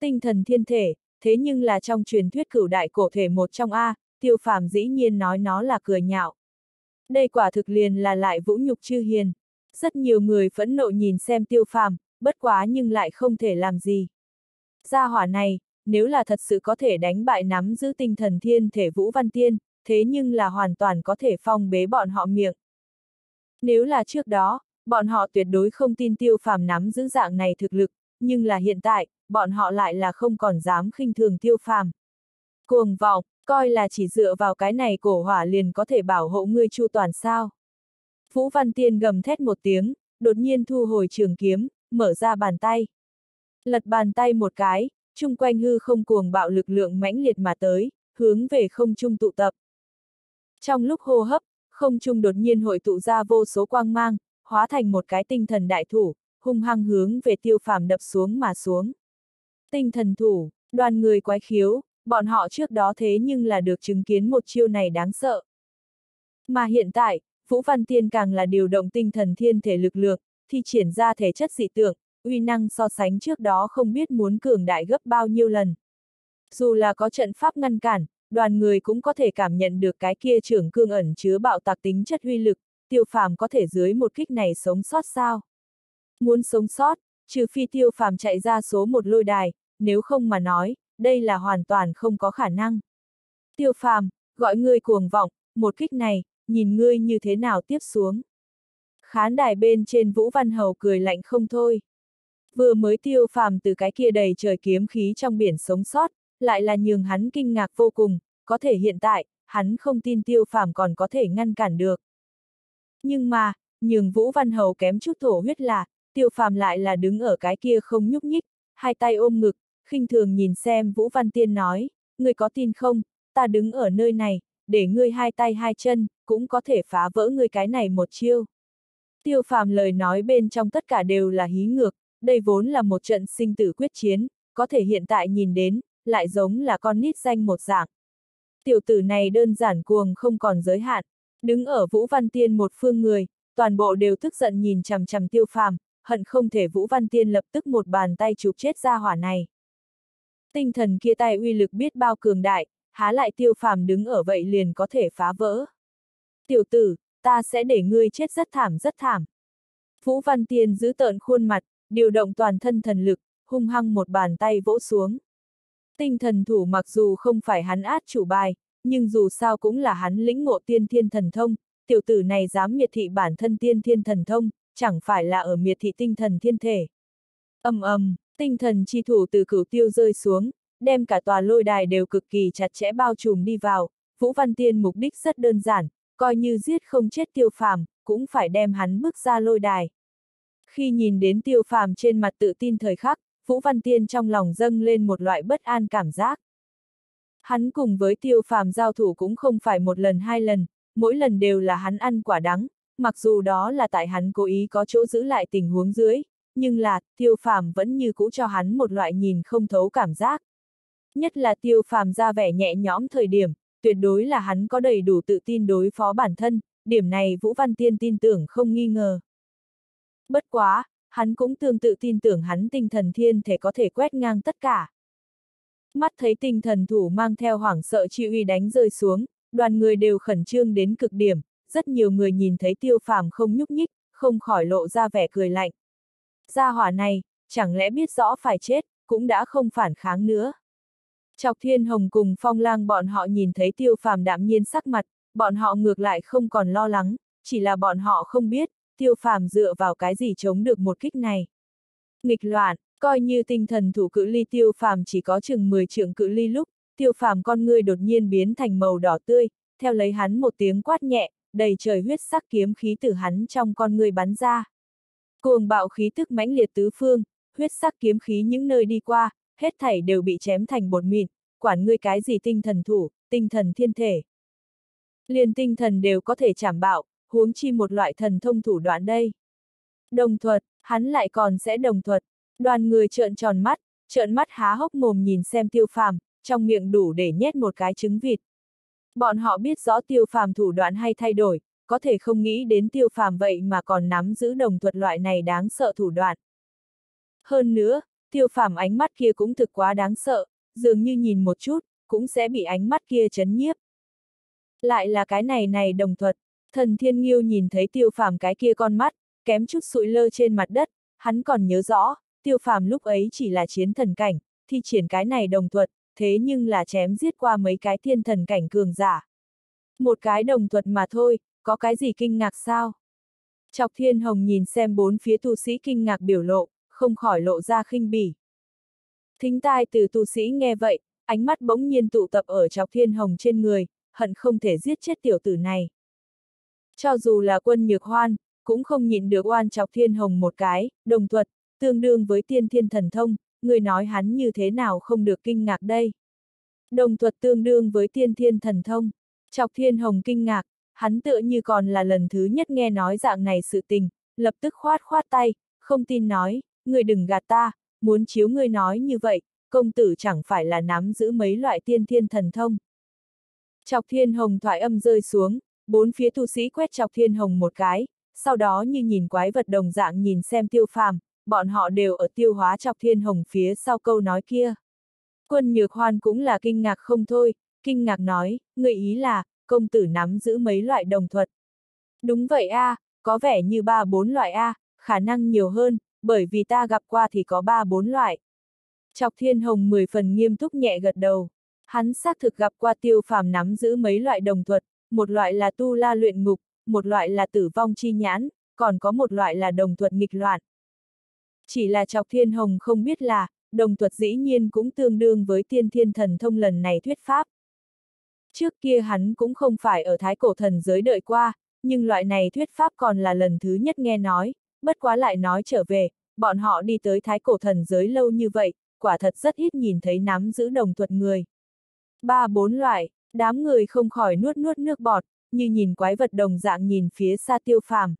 Tinh thần thiên thể, thế nhưng là trong truyền thuyết cửu đại cổ thể một trong A, tiêu phàm dĩ nhiên nói nó là cười nhạo. Đây quả thực liền là lại vũ nhục chư hiền. Rất nhiều người phẫn nộ nhìn xem tiêu phàm, bất quá nhưng lại không thể làm gì. Gia hỏa này, nếu là thật sự có thể đánh bại nắm giữ tinh thần thiên thể Vũ Văn Tiên, thế nhưng là hoàn toàn có thể phong bế bọn họ miệng. Nếu là trước đó, bọn họ tuyệt đối không tin tiêu phàm nắm giữ dạng này thực lực, nhưng là hiện tại, bọn họ lại là không còn dám khinh thường tiêu phàm. Cuồng vọng, coi là chỉ dựa vào cái này cổ hỏa liền có thể bảo hộ ngươi chu toàn sao. Vũ Văn Tiên gầm thét một tiếng, đột nhiên thu hồi trường kiếm, mở ra bàn tay. Lật bàn tay một cái, chung quanh hư không cuồng bạo lực lượng mãnh liệt mà tới, hướng về không trung tụ tập. Trong lúc hô hấp, không trung đột nhiên hội tụ ra vô số quang mang, hóa thành một cái tinh thần đại thủ, hung hăng hướng về tiêu phàm đập xuống mà xuống. Tinh thần thủ, đoàn người quái khiếu, bọn họ trước đó thế nhưng là được chứng kiến một chiêu này đáng sợ. Mà hiện tại, Vũ Văn Tiên càng là điều động tinh thần thiên thể lực lượng, thi triển ra thể chất dị tượng, uy năng so sánh trước đó không biết muốn cường đại gấp bao nhiêu lần. Dù là có trận pháp ngăn cản, đoàn người cũng có thể cảm nhận được cái kia trưởng cương ẩn chứa bạo tạc tính chất huy lực, tiêu phàm có thể dưới một kích này sống sót sao. Muốn sống sót, trừ phi tiêu phàm chạy ra số một lôi đài, nếu không mà nói, đây là hoàn toàn không có khả năng. Tiêu phàm, gọi ngươi cuồng vọng, một kích này, nhìn ngươi như thế nào tiếp xuống. Khán đài bên trên Vũ Văn Hầu cười lạnh không thôi. Vừa mới tiêu phàm từ cái kia đầy trời kiếm khí trong biển sống sót, lại là nhường hắn kinh ngạc vô cùng, có thể hiện tại, hắn không tin tiêu phàm còn có thể ngăn cản được. Nhưng mà, nhường Vũ Văn Hầu kém chút thổ huyết là, tiêu phàm lại là đứng ở cái kia không nhúc nhích, hai tay ôm ngực, khinh thường nhìn xem Vũ Văn Tiên nói, ngươi có tin không, ta đứng ở nơi này, để ngươi hai tay hai chân, cũng có thể phá vỡ ngươi cái này một chiêu. Tiêu phàm lời nói bên trong tất cả đều là hí ngược, đây vốn là một trận sinh tử quyết chiến, có thể hiện tại nhìn đến, lại giống là con nít danh một dạng. Tiểu tử này đơn giản cuồng không còn giới hạn, đứng ở Vũ Văn Tiên một phương người, toàn bộ đều tức giận nhìn chằm chằm tiêu phàm, hận không thể Vũ Văn Tiên lập tức một bàn tay chụp chết ra hỏa này. Tinh thần kia tay uy lực biết bao cường đại, há lại tiêu phàm đứng ở vậy liền có thể phá vỡ. Tiểu tử, ta sẽ để ngươi chết rất thảm rất thảm. Vũ Văn Tiên giữ tợn khuôn mặt, điều động toàn thân thần lực, hung hăng một bàn tay vỗ xuống. Tinh thần thủ mặc dù không phải hắn át chủ bài, nhưng dù sao cũng là hắn lĩnh ngộ tiên thiên thần thông, tiểu tử này dám miệt thị bản thân tiên thiên thần thông, chẳng phải là ở miệt thị tinh thần thiên thể. Âm ầm, tinh thần chi thủ từ cửu tiêu rơi xuống, đem cả tòa lôi đài đều cực kỳ chặt chẽ bao trùm đi vào, Vũ Văn Tiên mục đích rất đơn giản, coi như giết không chết tiêu phàm, cũng phải đem hắn bước ra lôi đài. Khi nhìn đến tiêu phàm trên mặt tự tin thời khắc, Vũ Văn Tiên trong lòng dâng lên một loại bất an cảm giác. Hắn cùng với tiêu phàm giao thủ cũng không phải một lần hai lần, mỗi lần đều là hắn ăn quả đắng, mặc dù đó là tại hắn cố ý có chỗ giữ lại tình huống dưới, nhưng là, tiêu phàm vẫn như cũ cho hắn một loại nhìn không thấu cảm giác. Nhất là tiêu phàm ra vẻ nhẹ nhõm thời điểm, tuyệt đối là hắn có đầy đủ tự tin đối phó bản thân, điểm này Vũ Văn Tiên tin tưởng không nghi ngờ. Bất quá, hắn cũng tương tự tin tưởng hắn tinh thần thiên thể có thể quét ngang tất cả. Mắt thấy tinh thần thủ mang theo hoảng sợ chi uy đánh rơi xuống, đoàn người đều khẩn trương đến cực điểm, rất nhiều người nhìn thấy tiêu phàm không nhúc nhích, không khỏi lộ ra vẻ cười lạnh. Gia hỏa này, chẳng lẽ biết rõ phải chết, cũng đã không phản kháng nữa. Chọc thiên hồng cùng phong lang bọn họ nhìn thấy tiêu phàm đạm nhiên sắc mặt, bọn họ ngược lại không còn lo lắng, chỉ là bọn họ không biết, tiêu phàm dựa vào cái gì chống được một kích này. Nghịch loạn, coi như tinh thần thủ cự ly tiêu phàm chỉ có chừng 10 trượng cự ly lúc, tiêu phàm con ngươi đột nhiên biến thành màu đỏ tươi, theo lấy hắn một tiếng quát nhẹ, đầy trời huyết sắc kiếm khí từ hắn trong con ngươi bắn ra. Cuồng bạo khí tức mãnh liệt tứ phương, huyết sắc kiếm khí những nơi đi qua, hết thảy đều bị chém thành bột mịn, quản ngươi cái gì tinh thần thủ, tinh thần thiên thể. Liền tinh thần đều có thể chảm bạo, huống chi một loại thần thông thủ đoạn đây. Đồng thuật, hắn lại còn sẽ đồng thuật, đoàn người trợn tròn mắt, trợn mắt há hốc mồm nhìn xem tiêu phàm, trong miệng đủ để nhét một cái trứng vịt. Bọn họ biết rõ tiêu phàm thủ đoạn hay thay đổi, có thể không nghĩ đến tiêu phàm vậy mà còn nắm giữ đồng thuật loại này đáng sợ thủ đoạn. Hơn nữa, tiêu phàm ánh mắt kia cũng thực quá đáng sợ, dường như nhìn một chút, cũng sẽ bị ánh mắt kia chấn nhiếp. Lại là cái này này đồng thuật, thần thiên nghiêu nhìn thấy tiêu phàm cái kia con mắt, kém chút sụi lơ trên mặt đất, hắn còn nhớ rõ, tiêu phàm lúc ấy chỉ là chiến thần cảnh, thi triển cái này đồng thuật, thế nhưng là chém giết qua mấy cái thiên thần cảnh cường giả. Một cái đồng thuật mà thôi, có cái gì kinh ngạc sao? Chọc thiên hồng nhìn xem bốn phía tu sĩ kinh ngạc biểu lộ, không khỏi lộ ra khinh bỉ. Thính tai từ tu sĩ nghe vậy, ánh mắt bỗng nhiên tụ tập ở chọc thiên hồng trên người, hận không thể giết chết tiểu tử này. Cho dù là quân nhược hoan, cũng không nhịn được oan chọc thiên hồng một cái, đồng thuật, tương đương với tiên thiên thần thông, người nói hắn như thế nào không được kinh ngạc đây. Đồng thuật tương đương với tiên thiên thần thông, chọc thiên hồng kinh ngạc, hắn tựa như còn là lần thứ nhất nghe nói dạng này sự tình, lập tức khoát khoát tay, không tin nói, người đừng gạt ta, muốn chiếu ngươi nói như vậy, công tử chẳng phải là nắm giữ mấy loại tiên thiên thần thông. Chọc thiên hồng thoại âm rơi xuống, bốn phía tu sĩ quét chọc thiên hồng một cái, sau đó như nhìn quái vật đồng dạng nhìn xem tiêu phàm, bọn họ đều ở tiêu hóa chọc thiên hồng phía sau câu nói kia. Quân nhược hoan cũng là kinh ngạc không thôi, kinh ngạc nói, người ý là, công tử nắm giữ mấy loại đồng thuật. Đúng vậy a, à, có vẻ như ba bốn loại a, à, khả năng nhiều hơn, bởi vì ta gặp qua thì có ba bốn loại. Chọc thiên hồng mười phần nghiêm túc nhẹ gật đầu. Hắn xác thực gặp qua tiêu phàm nắm giữ mấy loại đồng thuật, một loại là tu la luyện ngục, một loại là tử vong chi nhãn, còn có một loại là đồng thuật nghịch loạn. Chỉ là chọc thiên hồng không biết là, đồng thuật dĩ nhiên cũng tương đương với tiên thiên thần thông lần này thuyết pháp. Trước kia hắn cũng không phải ở thái cổ thần giới đợi qua, nhưng loại này thuyết pháp còn là lần thứ nhất nghe nói, bất quá lại nói trở về, bọn họ đi tới thái cổ thần giới lâu như vậy, quả thật rất ít nhìn thấy nắm giữ đồng thuật người. Ba bốn loại, đám người không khỏi nuốt nuốt nước bọt, như nhìn quái vật đồng dạng nhìn phía xa tiêu phàm.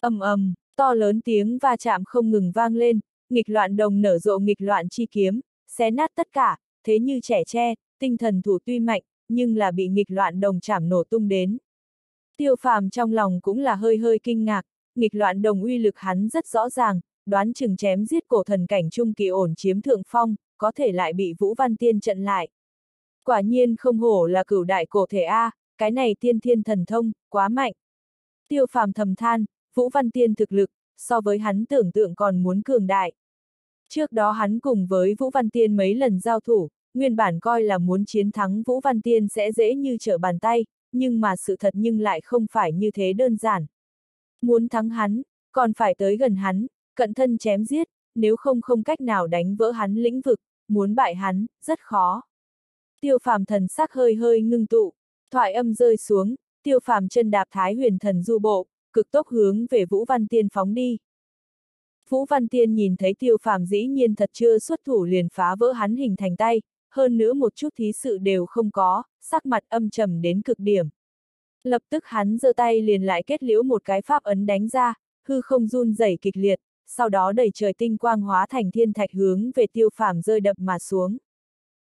ầm ầm, to lớn tiếng va chạm không ngừng vang lên, nghịch loạn đồng nở rộ nghịch loạn chi kiếm, xé nát tất cả, thế như trẻ tre, tinh thần thủ tuy mạnh, nhưng là bị nghịch loạn đồng chảm nổ tung đến. Tiêu phàm trong lòng cũng là hơi hơi kinh ngạc, nghịch loạn đồng uy lực hắn rất rõ ràng, đoán chừng chém giết cổ thần cảnh trung kỳ ổn chiếm thượng phong, có thể lại bị Vũ Văn Tiên trận lại. Quả nhiên không hổ là cửu đại cổ thể A, cái này tiên thiên thần thông, quá mạnh. Tiêu phàm thầm than, Vũ Văn Tiên thực lực, so với hắn tưởng tượng còn muốn cường đại. Trước đó hắn cùng với Vũ Văn Tiên mấy lần giao thủ, nguyên bản coi là muốn chiến thắng Vũ Văn Tiên sẽ dễ như trở bàn tay, nhưng mà sự thật nhưng lại không phải như thế đơn giản. Muốn thắng hắn, còn phải tới gần hắn, cận thân chém giết, nếu không không cách nào đánh vỡ hắn lĩnh vực, muốn bại hắn, rất khó. Tiêu phàm thần sắc hơi hơi ngưng tụ, thoại âm rơi xuống, tiêu phàm chân đạp thái huyền thần du bộ, cực tốc hướng về Vũ Văn Tiên phóng đi. Vũ Văn Tiên nhìn thấy tiêu phàm dĩ nhiên thật chưa xuất thủ liền phá vỡ hắn hình thành tay, hơn nữa một chút thí sự đều không có, sắc mặt âm trầm đến cực điểm. Lập tức hắn giơ tay liền lại kết liễu một cái pháp ấn đánh ra, hư không run rẩy kịch liệt, sau đó đẩy trời tinh quang hóa thành thiên thạch hướng về tiêu phàm rơi đập mà xuống.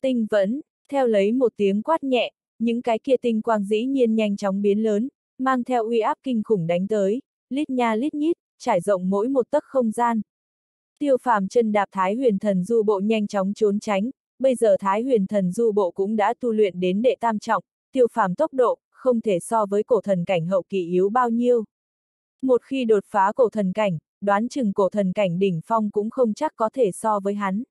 Tinh vẫn, theo lấy một tiếng quát nhẹ, những cái kia tinh quang dĩ nhiên nhanh chóng biến lớn, mang theo uy áp kinh khủng đánh tới, lít nha lít nhít, trải rộng mỗi một tấc không gian. Tiêu phàm chân đạp Thái huyền thần du bộ nhanh chóng trốn tránh, bây giờ Thái huyền thần du bộ cũng đã tu luyện đến đệ tam trọng, tiêu phàm tốc độ, không thể so với cổ thần cảnh hậu kỳ yếu bao nhiêu. Một khi đột phá cổ thần cảnh, đoán chừng cổ thần cảnh đỉnh phong cũng không chắc có thể so với hắn.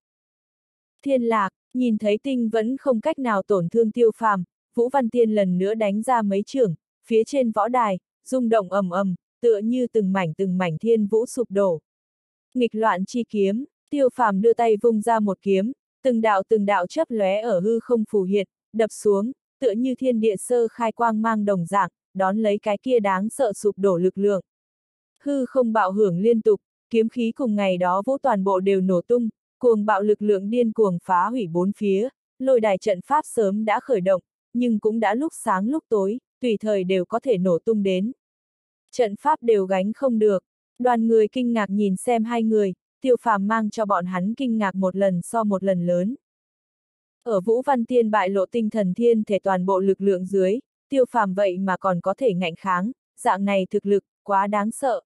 Thiên lạc, nhìn thấy tinh vẫn không cách nào tổn thương tiêu phàm, Vũ Văn Tiên lần nữa đánh ra mấy trường phía trên võ đài, rung động ầm ầm, tựa như từng mảnh từng mảnh thiên vũ sụp đổ. Nghịch loạn chi kiếm, tiêu phàm đưa tay vung ra một kiếm, từng đạo từng đạo chấp lóe ở hư không phù hiện, đập xuống, tựa như thiên địa sơ khai quang mang đồng dạng, đón lấy cái kia đáng sợ sụp đổ lực lượng. Hư không bạo hưởng liên tục, kiếm khí cùng ngày đó vũ toàn bộ đều nổ tung, cuồng bạo lực lượng điên cuồng phá hủy bốn phía, lôi đài trận pháp sớm đã khởi động, nhưng cũng đã lúc sáng lúc tối, tùy thời đều có thể nổ tung đến. Trận pháp đều gánh không được, đoàn người kinh ngạc nhìn xem hai người, tiêu phàm mang cho bọn hắn kinh ngạc một lần so một lần lớn. Ở Vũ Văn Tiên bại lộ tinh thần thiên thể toàn bộ lực lượng dưới, tiêu phàm vậy mà còn có thể ngạnh kháng, dạng này thực lực, quá đáng sợ.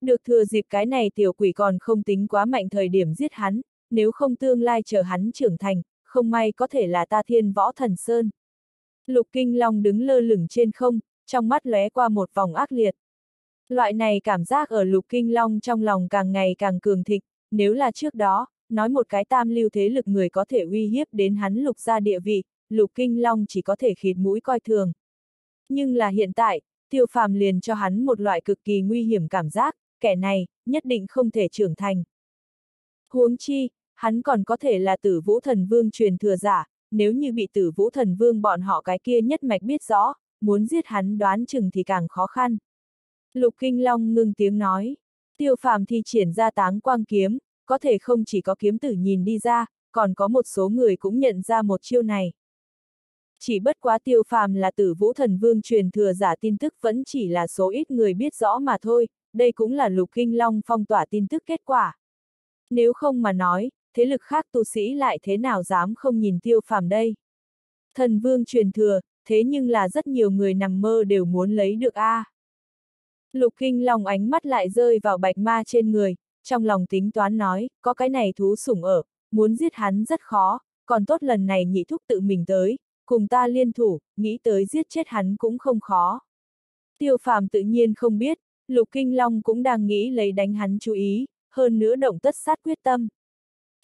Được thừa dịp cái này tiểu quỷ còn không tính quá mạnh thời điểm giết hắn, nếu không tương lai chờ hắn trưởng thành, không may có thể là ta thiên võ thần sơn. Lục Kinh Long đứng lơ lửng trên không, trong mắt lóe qua một vòng ác liệt. Loại này cảm giác ở Lục Kinh Long trong lòng càng ngày càng cường thịnh, nếu là trước đó, nói một cái tam lưu thế lực người có thể uy hiếp đến hắn lục ra địa vị, Lục Kinh Long chỉ có thể khịt mũi coi thường. Nhưng là hiện tại, tiêu phàm liền cho hắn một loại cực kỳ nguy hiểm cảm giác, kẻ này, nhất định không thể trưởng thành. Huống chi, hắn còn có thể là tử vũ thần vương truyền thừa giả, nếu như bị tử vũ thần vương bọn họ cái kia nhất mạch biết rõ, muốn giết hắn đoán chừng thì càng khó khăn. Lục Kinh Long ngưng tiếng nói, tiêu phàm thi triển ra táng quang kiếm, có thể không chỉ có kiếm tử nhìn đi ra, còn có một số người cũng nhận ra một chiêu này. Chỉ bất quá tiêu phàm là tử vũ thần vương truyền thừa giả tin tức vẫn chỉ là số ít người biết rõ mà thôi, đây cũng là lục kinh long phong tỏa tin tức kết quả. Nếu không mà nói, thế lực khác tu sĩ lại thế nào dám không nhìn tiêu phàm đây? Thần vương truyền thừa, thế nhưng là rất nhiều người nằm mơ đều muốn lấy được a. À. Lục kinh long ánh mắt lại rơi vào bạch ma trên người, trong lòng tính toán nói, có cái này thú sủng ở, muốn giết hắn rất khó, còn tốt lần này nhị thúc tự mình tới, cùng ta liên thủ, nghĩ tới giết chết hắn cũng không khó. Tiêu phàm tự nhiên không biết, Lục Kinh Long cũng đang nghĩ lấy đánh hắn chú ý, hơn nữa động tất sát quyết tâm.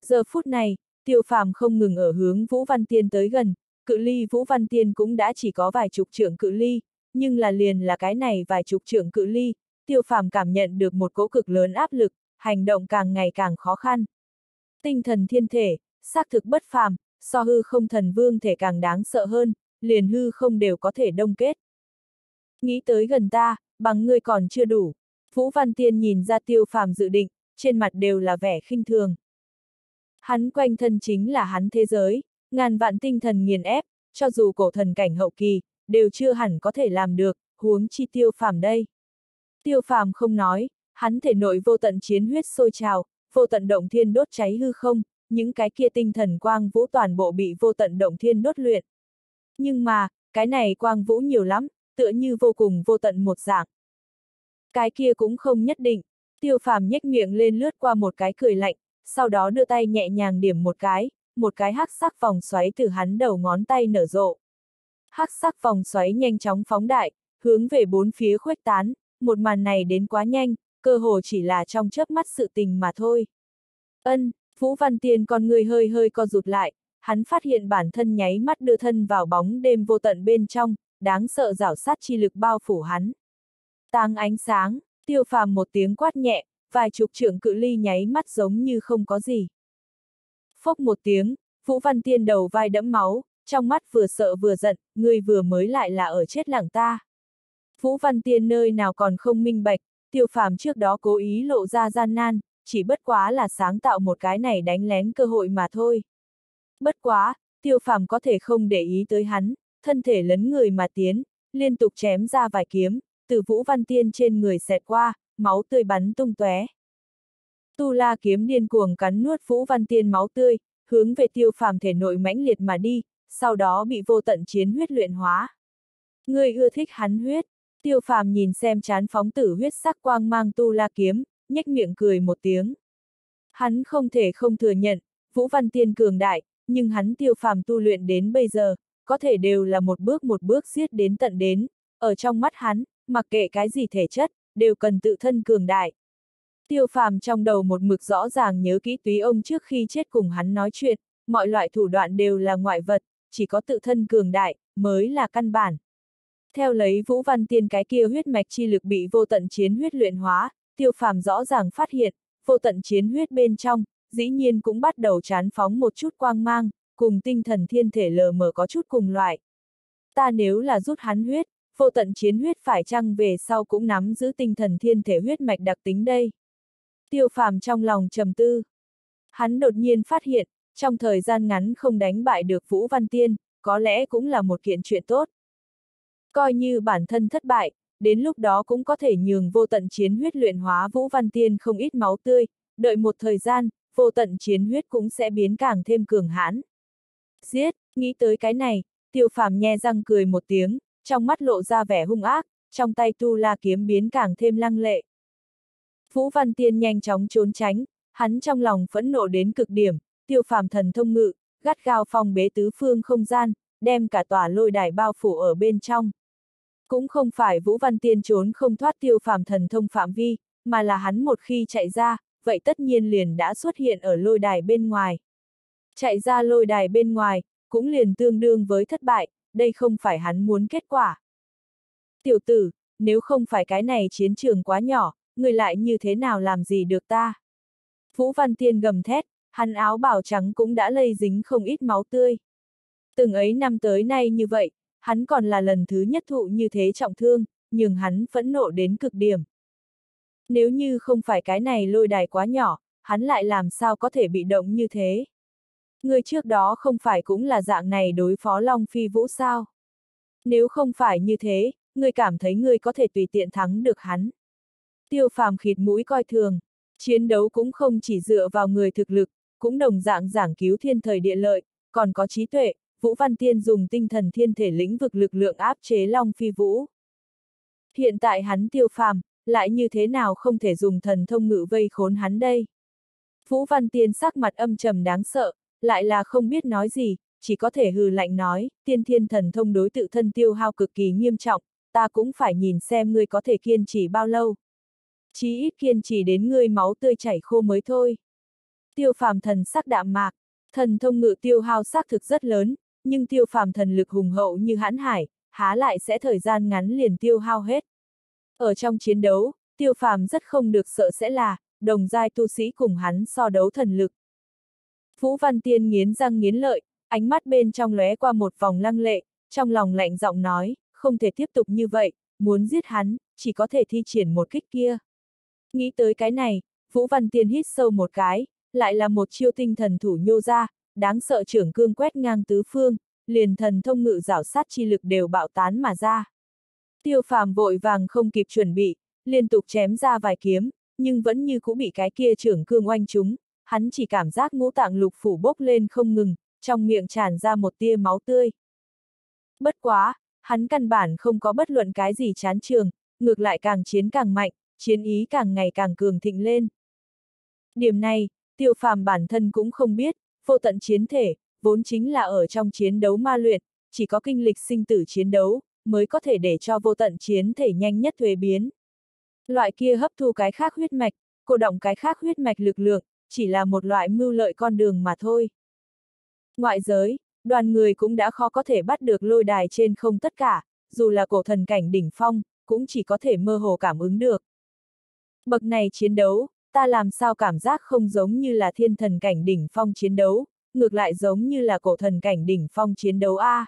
Giờ phút này, tiêu phàm không ngừng ở hướng Vũ Văn Tiên tới gần, cự ly Vũ Văn Tiên cũng đã chỉ có vài chục trượng cự ly, nhưng là liền là cái này vài chục trượng cự ly, tiêu phàm cảm nhận được một cỗ cực lớn áp lực, hành động càng ngày càng khó khăn. Tinh thần thiên thể, xác thực bất phàm, so hư không thần vương thể càng đáng sợ hơn, liền hư không đều có thể đông kết. Nghĩ tới gần ta, bằng ngươi còn chưa đủ. Vũ Văn Tiên nhìn ra tiêu phàm dự định, trên mặt đều là vẻ khinh thường. Hắn quanh thân chính là hắn thế giới, ngàn vạn tinh thần nghiền ép, cho dù cổ thần cảnh hậu kỳ, đều chưa hẳn có thể làm được, huống chi tiêu phàm đây. Tiêu phàm không nói, hắn thể nội vô tận chiến huyết sôi trào, vô tận động thiên đốt cháy hư không, những cái kia tinh thần quang vũ toàn bộ bị vô tận động thiên đốt luyện. Nhưng mà, cái này quang vũ nhiều lắm, tựa như vô cùng vô tận một dạng. Cái kia cũng không nhất định, tiêu phàm nhếch miệng lên lướt qua một cái cười lạnh, sau đó đưa tay nhẹ nhàng điểm một cái, một cái hắc sắc vòng xoáy từ hắn đầu ngón tay nở rộ. Hắc sắc vòng xoáy nhanh chóng phóng đại, hướng về bốn phía khuếch tán, một màn này đến quá nhanh, cơ hồ chỉ là trong chớp mắt sự tình mà thôi. Ân, Vũ Văn Tiên con người hơi hơi co rụt lại, hắn phát hiện bản thân nháy mắt đưa thân vào bóng đêm vô tận bên trong, đáng sợ rảo sát chi lực bao phủ hắn. tăng ánh sáng, tiêu phàm một tiếng quát nhẹ, vài chục trưởng cự ly nháy mắt giống như không có gì. Phốc một tiếng, Vũ Văn Tiên đầu vai đẫm máu, trong mắt vừa sợ vừa giận, người vừa mới lại là ở chết lặng ta. Vũ Văn Tiên nơi nào còn không minh bạch, tiêu phàm trước đó cố ý lộ ra gian nan, chỉ bất quá là sáng tạo một cái này đánh lén cơ hội mà thôi. Bất quá, tiêu phàm có thể không để ý tới hắn, thân thể lấn người mà tiến, liên tục chém ra vài kiếm, từ Vũ Văn Tiên trên người xẹt qua, máu tươi bắn tung tóe. Tu La kiếm điên cuồng cắn nuốt Vũ Văn Tiên máu tươi, hướng về tiêu phàm thể nội mãnh liệt mà đi, sau đó bị vô tận chiến huyết luyện hóa. Người ưa thích hắn huyết, tiêu phàm nhìn xem chán phóng tử huyết sắc quang mang Tu La kiếm, nhếch miệng cười một tiếng. Hắn không thể không thừa nhận, Vũ Văn Tiên cường đại, nhưng hắn tiêu phàm tu luyện đến bây giờ, có thể đều là một bước một bước giết đến tận đến, ở trong mắt hắn, mặc kệ cái gì thể chất, đều cần tự thân cường đại. Tiêu phàm trong đầu một mực rõ ràng nhớ kỹ túy ông trước khi chết cùng hắn nói chuyện, mọi loại thủ đoạn đều là ngoại vật, chỉ có tự thân cường đại, mới là căn bản. Theo lấy Vũ Văn Tiên cái kia huyết mạch chi lực bị vô tận chiến huyết luyện hóa, tiêu phàm rõ ràng phát hiện, vô tận chiến huyết bên trong, dĩ nhiên cũng bắt đầu chán phóng một chút quang mang, cùng tinh thần thiên thể lờ mờ có chút cùng loại. Ta nếu là rút hắn huyết, vô tận chiến huyết phải chăng về sau cũng nắm giữ tinh thần thiên thể huyết mạch đặc tính đây. Tiêu phàm trong lòng trầm tư. Hắn đột nhiên phát hiện, trong thời gian ngắn không đánh bại được Vũ Văn Tiên, có lẽ cũng là một kiện chuyện tốt. Coi như bản thân thất bại, đến lúc đó cũng có thể nhường vô tận chiến huyết luyện hóa Vũ Văn Tiên không ít máu tươi, đợi một thời gian, vô tận chiến huyết cũng sẽ biến càng thêm cường hãn. Giết, nghĩ tới cái này, tiêu phàm nhe răng cười một tiếng, trong mắt lộ ra vẻ hung ác, trong tay tu la kiếm biến càng thêm lăng lệ. Vũ Văn Tiên nhanh chóng trốn tránh, hắn trong lòng phẫn nộ đến cực điểm, tiêu phàm thần thông ngự, gắt gao phòng bế tứ phương không gian, đem cả tòa lôi đài bao phủ ở bên trong. Cũng không phải Vũ Văn Tiên trốn không thoát tiêu phàm thần thông phạm vi, mà là hắn một khi chạy ra, vậy tất nhiên liền đã xuất hiện ở lôi đài bên ngoài. Chạy ra lôi đài bên ngoài, cũng liền tương đương với thất bại, đây không phải hắn muốn kết quả. Tiểu tử, nếu không phải cái này chiến trường quá nhỏ, người lại như thế nào làm gì được ta? Vũ Văn Tiên gầm thét, hắn áo bào trắng cũng đã lây dính không ít máu tươi. Từng ấy năm tới nay như vậy, hắn còn là lần thứ nhất thụ như thế trọng thương, nhưng hắn phẫn nộ đến cực điểm. Nếu như không phải cái này lôi đài quá nhỏ, hắn lại làm sao có thể bị động như thế? Người trước đó không phải cũng là dạng này đối phó Long Phi Vũ sao? Nếu không phải như thế, người cảm thấy người có thể tùy tiện thắng được hắn. Tiêu phàm khịt mũi coi thường, chiến đấu cũng không chỉ dựa vào người thực lực, cũng đồng dạng giảng cứu thiên thời địa lợi, còn có trí tuệ, Vũ Văn Tiên dùng tinh thần thiên thể lĩnh vực lực lượng áp chế Long Phi Vũ. Hiện tại hắn tiêu phàm, lại như thế nào không thể dùng thần thông ngự vây khốn hắn đây? Vũ Văn Tiên sắc mặt âm trầm đáng sợ, lại là không biết nói gì, chỉ có thể hừ lạnh nói, tiên thiên thần thông đối tự thân tiêu hao cực kỳ nghiêm trọng, ta cũng phải nhìn xem ngươi có thể kiên trì bao lâu. Chí ít kiên trì đến ngươi máu tươi chảy khô mới thôi. Tiêu phàm thần sắc đạm mạc, thần thông ngự tiêu hao xác thực rất lớn, nhưng tiêu phàm thần lực hùng hậu như hãn hải, há lại sẽ thời gian ngắn liền tiêu hao hết. Ở trong chiến đấu, tiêu phàm rất không được sợ sẽ là, đồng giai tu sĩ cùng hắn so đấu thần lực. Vũ Văn Tiên nghiến răng nghiến lợi, ánh mắt bên trong lóe qua một vòng lăng lệ, trong lòng lạnh giọng nói, không thể tiếp tục như vậy, muốn giết hắn, chỉ có thể thi triển một kích kia. Nghĩ tới cái này, Vũ Văn Tiên hít sâu một cái, lại là một chiêu tinh thần thủ nhô ra, đáng sợ trưởng cương quét ngang tứ phương, liền thần thông ngự rảo sát chi lực đều bạo tán mà ra. Tiêu phàm vội vàng không kịp chuẩn bị, liên tục chém ra vài kiếm, nhưng vẫn như cũ bị cái kia trưởng cương oanh chúng, hắn chỉ cảm giác ngũ tạng lục phủ bốc lên không ngừng, trong miệng tràn ra một tia máu tươi. Bất quá, hắn căn bản không có bất luận cái gì chán trường, ngược lại càng chiến càng mạnh, chiến ý càng ngày càng cường thịnh lên. Điểm này, tiêu phàm bản thân cũng không biết, vô tận chiến thể, vốn chính là ở trong chiến đấu ma luyện, chỉ có kinh lịch sinh tử chiến đấu, mới có thể để cho vô tận chiến thể nhanh nhất thuế biến. Loại kia hấp thu cái khác huyết mạch, cổ động cái khác huyết mạch lực lượng, chỉ là một loại mưu lợi con đường mà thôi. Ngoại giới, đoàn người cũng đã khó có thể bắt được lôi đài trên không tất cả, dù là cổ thần cảnh đỉnh phong, cũng chỉ có thể mơ hồ cảm ứng được. Bậc này chiến đấu, ta làm sao cảm giác không giống như là thiên thần cảnh đỉnh phong chiến đấu, ngược lại giống như là cổ thần cảnh đỉnh phong chiến đấu A.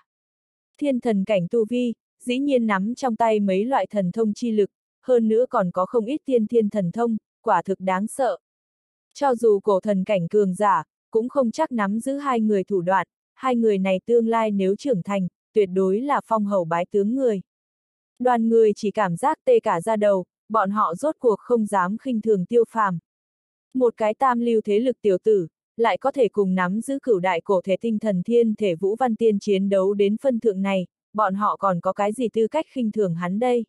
Thiên thần cảnh tu vi, dĩ nhiên nắm trong tay mấy loại thần thông chi lực, hơn nữa còn có không ít tiên thiên thần thông, quả thực đáng sợ. Cho dù cổ thần cảnh cường giả, cũng không chắc nắm giữ hai người thủ đoạn, hai người này tương lai nếu trưởng thành, tuyệt đối là phong hầu bái tướng người. Đoàn người chỉ cảm giác tê cả ra đầu, bọn họ rốt cuộc không dám khinh thường tiêu phàm. Một cái tam lưu thế lực tiểu tử, lại có thể cùng nắm giữ cửu đại cổ thể tinh thần thiên thể Vũ Văn Tiên chiến đấu đến phân thượng này, bọn họ còn có cái gì tư cách khinh thường hắn đây?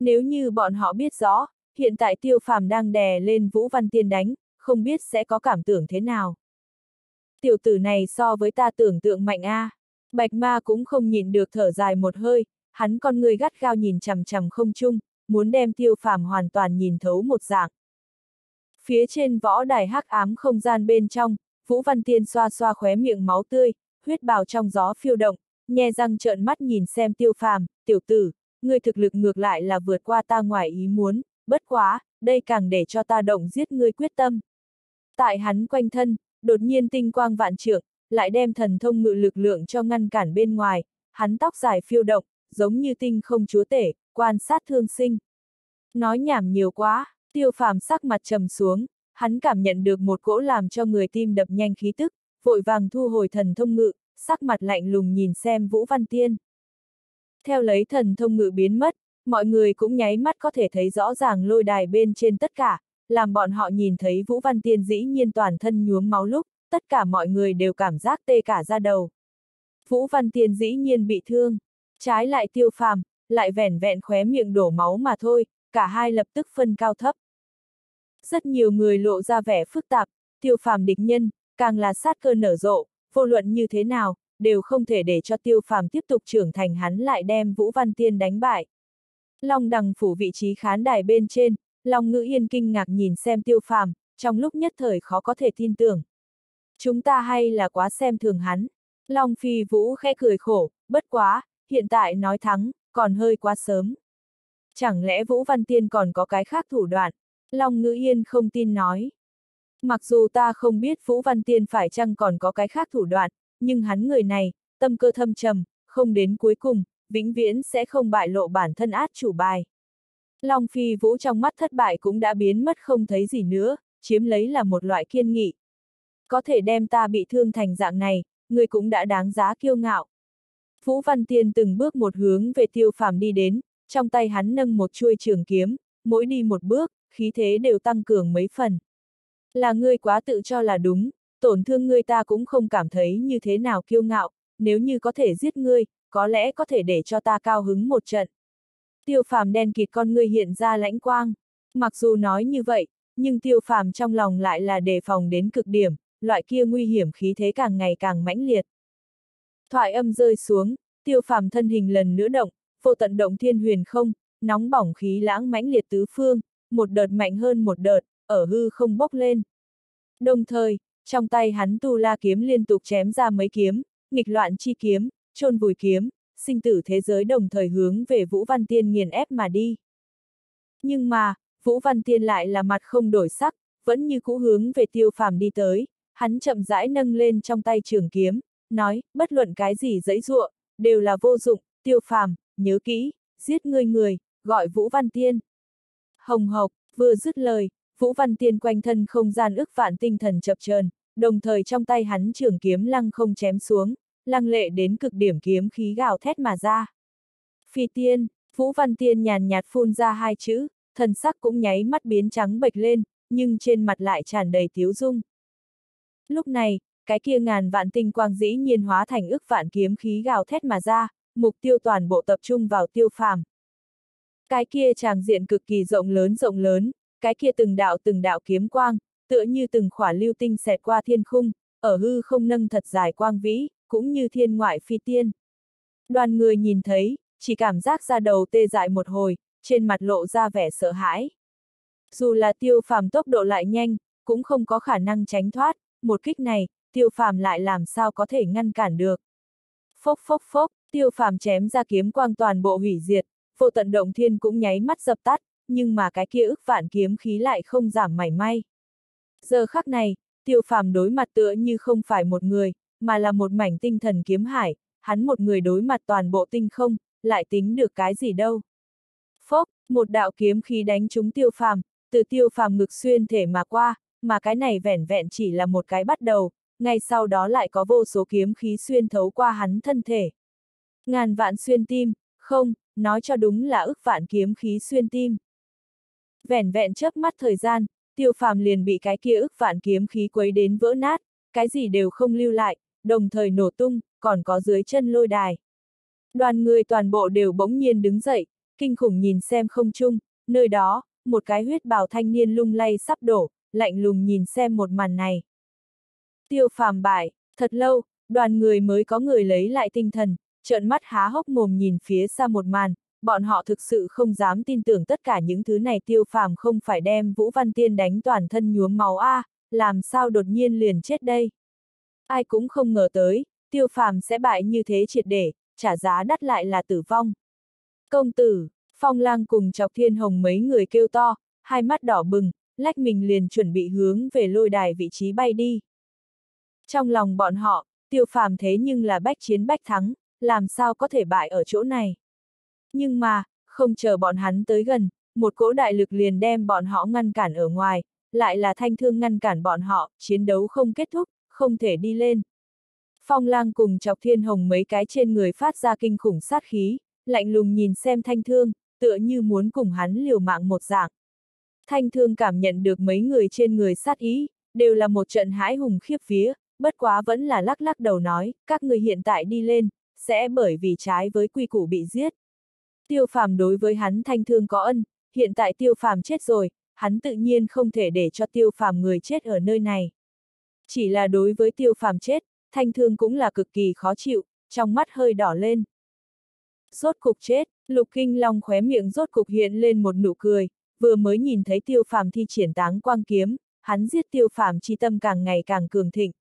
Nếu như bọn họ biết rõ, hiện tại tiêu phàm đang đè lên Vũ Văn Tiên đánh, không biết sẽ có cảm tưởng thế nào. Tiểu tử này so với ta tưởng tượng mạnh a. À. Bạch ma cũng không nhìn được thở dài một hơi, hắn con người gắt gao nhìn chằm chằm không chung, muốn đem tiêu phàm hoàn toàn nhìn thấu một dạng. Phía trên võ đài hắc ám không gian bên trong, Vũ Văn Tiên xoa xoa khóe miệng máu tươi, huyết bào trong gió phiêu động, nhe răng trợn mắt nhìn xem tiêu phàm, tiểu tử, người thực lực ngược lại là vượt qua ta ngoài ý muốn, bất quá, đây càng để cho ta động giết ngươi quyết tâm. Tại hắn quanh thân, đột nhiên tinh quang vạn trượng, lại đem thần thông ngự lực lượng cho ngăn cản bên ngoài, hắn tóc dài phiêu động, giống như tinh không chúa tể, quan sát thương sinh. Nói nhảm nhiều quá, tiêu phàm sắc mặt trầm xuống, hắn cảm nhận được một cỗ làm cho người tim đập nhanh khí tức, vội vàng thu hồi thần thông ngự, sắc mặt lạnh lùng nhìn xem Vũ Văn Tiên. Theo lấy thần thông ngự biến mất, mọi người cũng nháy mắt có thể thấy rõ ràng lôi đài bên trên tất cả, làm bọn họ nhìn thấy Vũ Văn Tiên dĩ nhiên toàn thân nhuốm máu lúc, tất cả mọi người đều cảm giác tê cả ra đầu. Vũ Văn Tiên dĩ nhiên bị thương, trái lại tiêu phàm, lại vẻn vẹn khóe miệng đổ máu mà thôi, cả hai lập tức phân cao thấp. Rất nhiều người lộ ra vẻ phức tạp, tiêu phàm địch nhân, càng là sát cơ nở rộ, vô luận như thế nào, đều không thể để cho tiêu phàm tiếp tục trưởng thành hắn lại đem Vũ Văn Tiên đánh bại. Long đằng phủ vị trí khán đài bên trên, Long ngữ yên kinh ngạc nhìn xem tiêu phàm, trong lúc nhất thời khó có thể tin tưởng. Chúng ta hay là quá xem thường hắn. Long phi vũ khẽ cười khổ, bất quá, hiện tại nói thắng, còn hơi quá sớm. Chẳng lẽ Vũ Văn Tiên còn có cái khác thủ đoạn? Long ngữ yên không tin nói. Mặc dù ta không biết Vũ Văn Tiên phải chăng còn có cái khác thủ đoạn, nhưng hắn người này, tâm cơ thâm trầm, không đến cuối cùng, vĩnh viễn sẽ không bại lộ bản thân át chủ bài. Long Phi Vũ trong mắt thất bại cũng đã biến mất không thấy gì nữa, chiếm lấy là một loại kiên nghị. Có thể đem ta bị thương thành dạng này, người cũng đã đáng giá kiêu ngạo. Vũ Văn Tiên từng bước một hướng về tiêu phàm đi đến, trong tay hắn nâng một chuôi trường kiếm, mỗi đi một bước, khí thế đều tăng cường mấy phần. Là ngươi quá tự cho là đúng, tổn thương ngươi ta cũng không cảm thấy như thế nào kiêu ngạo, nếu như có thể giết ngươi, có lẽ có thể để cho ta cao hứng một trận. Tiêu phàm đen kịt con ngươi hiện ra lãnh quang. Mặc dù nói như vậy, nhưng tiêu phàm trong lòng lại là đề phòng đến cực điểm, loại kia nguy hiểm khí thế càng ngày càng mãnh liệt. Thoại âm rơi xuống, tiêu phàm thân hình lần nữa động, vô tận động thiên huyền không, nóng bỏng khí lãng mãnh liệt tứ phương, một đợt mạnh hơn một đợt, ở hư không bốc lên. Đồng thời, trong tay hắn tu la kiếm liên tục chém ra mấy kiếm, nghịch loạn chi kiếm, trôn vùi kiếm, sinh tử thế giới đồng thời hướng về Vũ Văn Tiên nghiền ép mà đi. Nhưng mà, Vũ Văn Tiên lại là mặt không đổi sắc, vẫn như cũ hướng về tiêu phàm đi tới, hắn chậm rãi nâng lên trong tay trường kiếm, nói, bất luận cái gì dẫy ruộng, đều là vô dụng, tiêu phàm, nhớ kỹ, giết ngươi người, gọi Vũ Văn Tiên. Hồng hộc, vừa dứt lời, Vũ Văn Tiên quanh thân không gian ức vạn tinh thần chập chờn, đồng thời trong tay hắn trường kiếm lăng không chém xuống, lăng lệ đến cực điểm kiếm khí gào thét mà ra. Phi tiên, Vũ Văn Tiên nhàn nhạt phun ra hai chữ, thần sắc cũng nháy mắt biến trắng bệch lên, nhưng trên mặt lại tràn đầy tiếu dung. Lúc này, cái kia ngàn vạn tinh quang dĩ nhiên hóa thành ức vạn kiếm khí gào thét mà ra, mục tiêu toàn bộ tập trung vào tiêu phàm. Cái kia tràng diện cực kỳ rộng lớn rộng lớn, cái kia từng đạo từng đạo kiếm quang, tựa như từng khỏa lưu tinh xẹt qua thiên khung, ở hư không nâng thật dài quang vĩ, cũng như thiên ngoại phi tiên. Đoàn người nhìn thấy, chỉ cảm giác ra đầu tê dại một hồi, trên mặt lộ ra vẻ sợ hãi. Dù là tiêu phàm tốc độ lại nhanh, cũng không có khả năng tránh thoát, một kích này, tiêu phàm lại làm sao có thể ngăn cản được. Phốc phốc phốc, tiêu phàm chém ra kiếm quang toàn bộ hủy diệt, vô tận động thiên cũng nháy mắt dập tắt, nhưng mà cái kia ức vạn kiếm khí lại không giảm mảy may. Giờ khắc này, tiêu phàm đối mặt tựa như không phải một người, mà là một mảnh tinh thần kiếm hải, hắn một người đối mặt toàn bộ tinh không, lại tính được cái gì đâu. Phốc, một đạo kiếm khí đánh trúng tiêu phàm, từ tiêu phàm ngực xuyên thể mà qua, mà cái này vẻn vẹn chỉ là một cái bắt đầu, ngay sau đó lại có vô số kiếm khí xuyên thấu qua hắn thân thể. Ngàn vạn xuyên tim, không, nói cho đúng là ức vạn kiếm khí xuyên tim. Vẻn vẹn chớp mắt thời gian, tiêu phàm liền bị cái kia ức vạn kiếm khí quấy đến vỡ nát, cái gì đều không lưu lại, đồng thời nổ tung, còn có dưới chân lôi đài. Đoàn người toàn bộ đều bỗng nhiên đứng dậy, kinh khủng nhìn xem không chung, nơi đó, một cái huyết bào thanh niên lung lay sắp đổ, lạnh lùng nhìn xem một màn này. Tiêu phàm bại, thật lâu, đoàn người mới có người lấy lại tinh thần, trợn mắt há hốc mồm nhìn phía xa một màn, bọn họ thực sự không dám tin tưởng tất cả những thứ này tiêu phàm không phải đem Vũ Văn Tiên đánh toàn thân nhuốm máu A, làm sao đột nhiên liền chết đây. Ai cũng không ngờ tới, tiêu phàm sẽ bại như thế triệt để, trả giá đắt lại là tử vong. Công tử, Phong lang cùng chọc thiên hồng mấy người kêu to, hai mắt đỏ bừng, lách mình liền chuẩn bị hướng về lôi đài vị trí bay đi. Trong lòng bọn họ, tiêu phàm thế nhưng là bách chiến bách thắng, làm sao có thể bại ở chỗ này. Nhưng mà, không chờ bọn hắn tới gần, một cỗ đại lực liền đem bọn họ ngăn cản ở ngoài, lại là thanh thương ngăn cản bọn họ, chiến đấu không kết thúc, không thể đi lên. Phong lang cùng chọc thiên hồng mấy cái trên người phát ra kinh khủng sát khí, lạnh lùng nhìn xem thanh thương, tựa như muốn cùng hắn liều mạng một dạng. Thanh thương cảm nhận được mấy người trên người sát ý, đều là một trận hãi hùng khiếp vía, bất quá vẫn là lắc lắc đầu nói, các người hiện tại đi lên, sẽ bởi vì trái với quy củ bị giết. Tiêu phàm đối với hắn thanh thương có ân, hiện tại tiêu phàm chết rồi, hắn tự nhiên không thể để cho tiêu phàm người chết ở nơi này. Chỉ là đối với tiêu phàm chết, thanh thương cũng là cực kỳ khó chịu, trong mắt hơi đỏ lên. Rốt cục chết, lục kinh long khóe miệng rốt cục hiện lên một nụ cười, vừa mới nhìn thấy tiêu phàm thi triển táng quang kiếm, hắn giết tiêu phàm chi tâm càng ngày càng cường thịnh.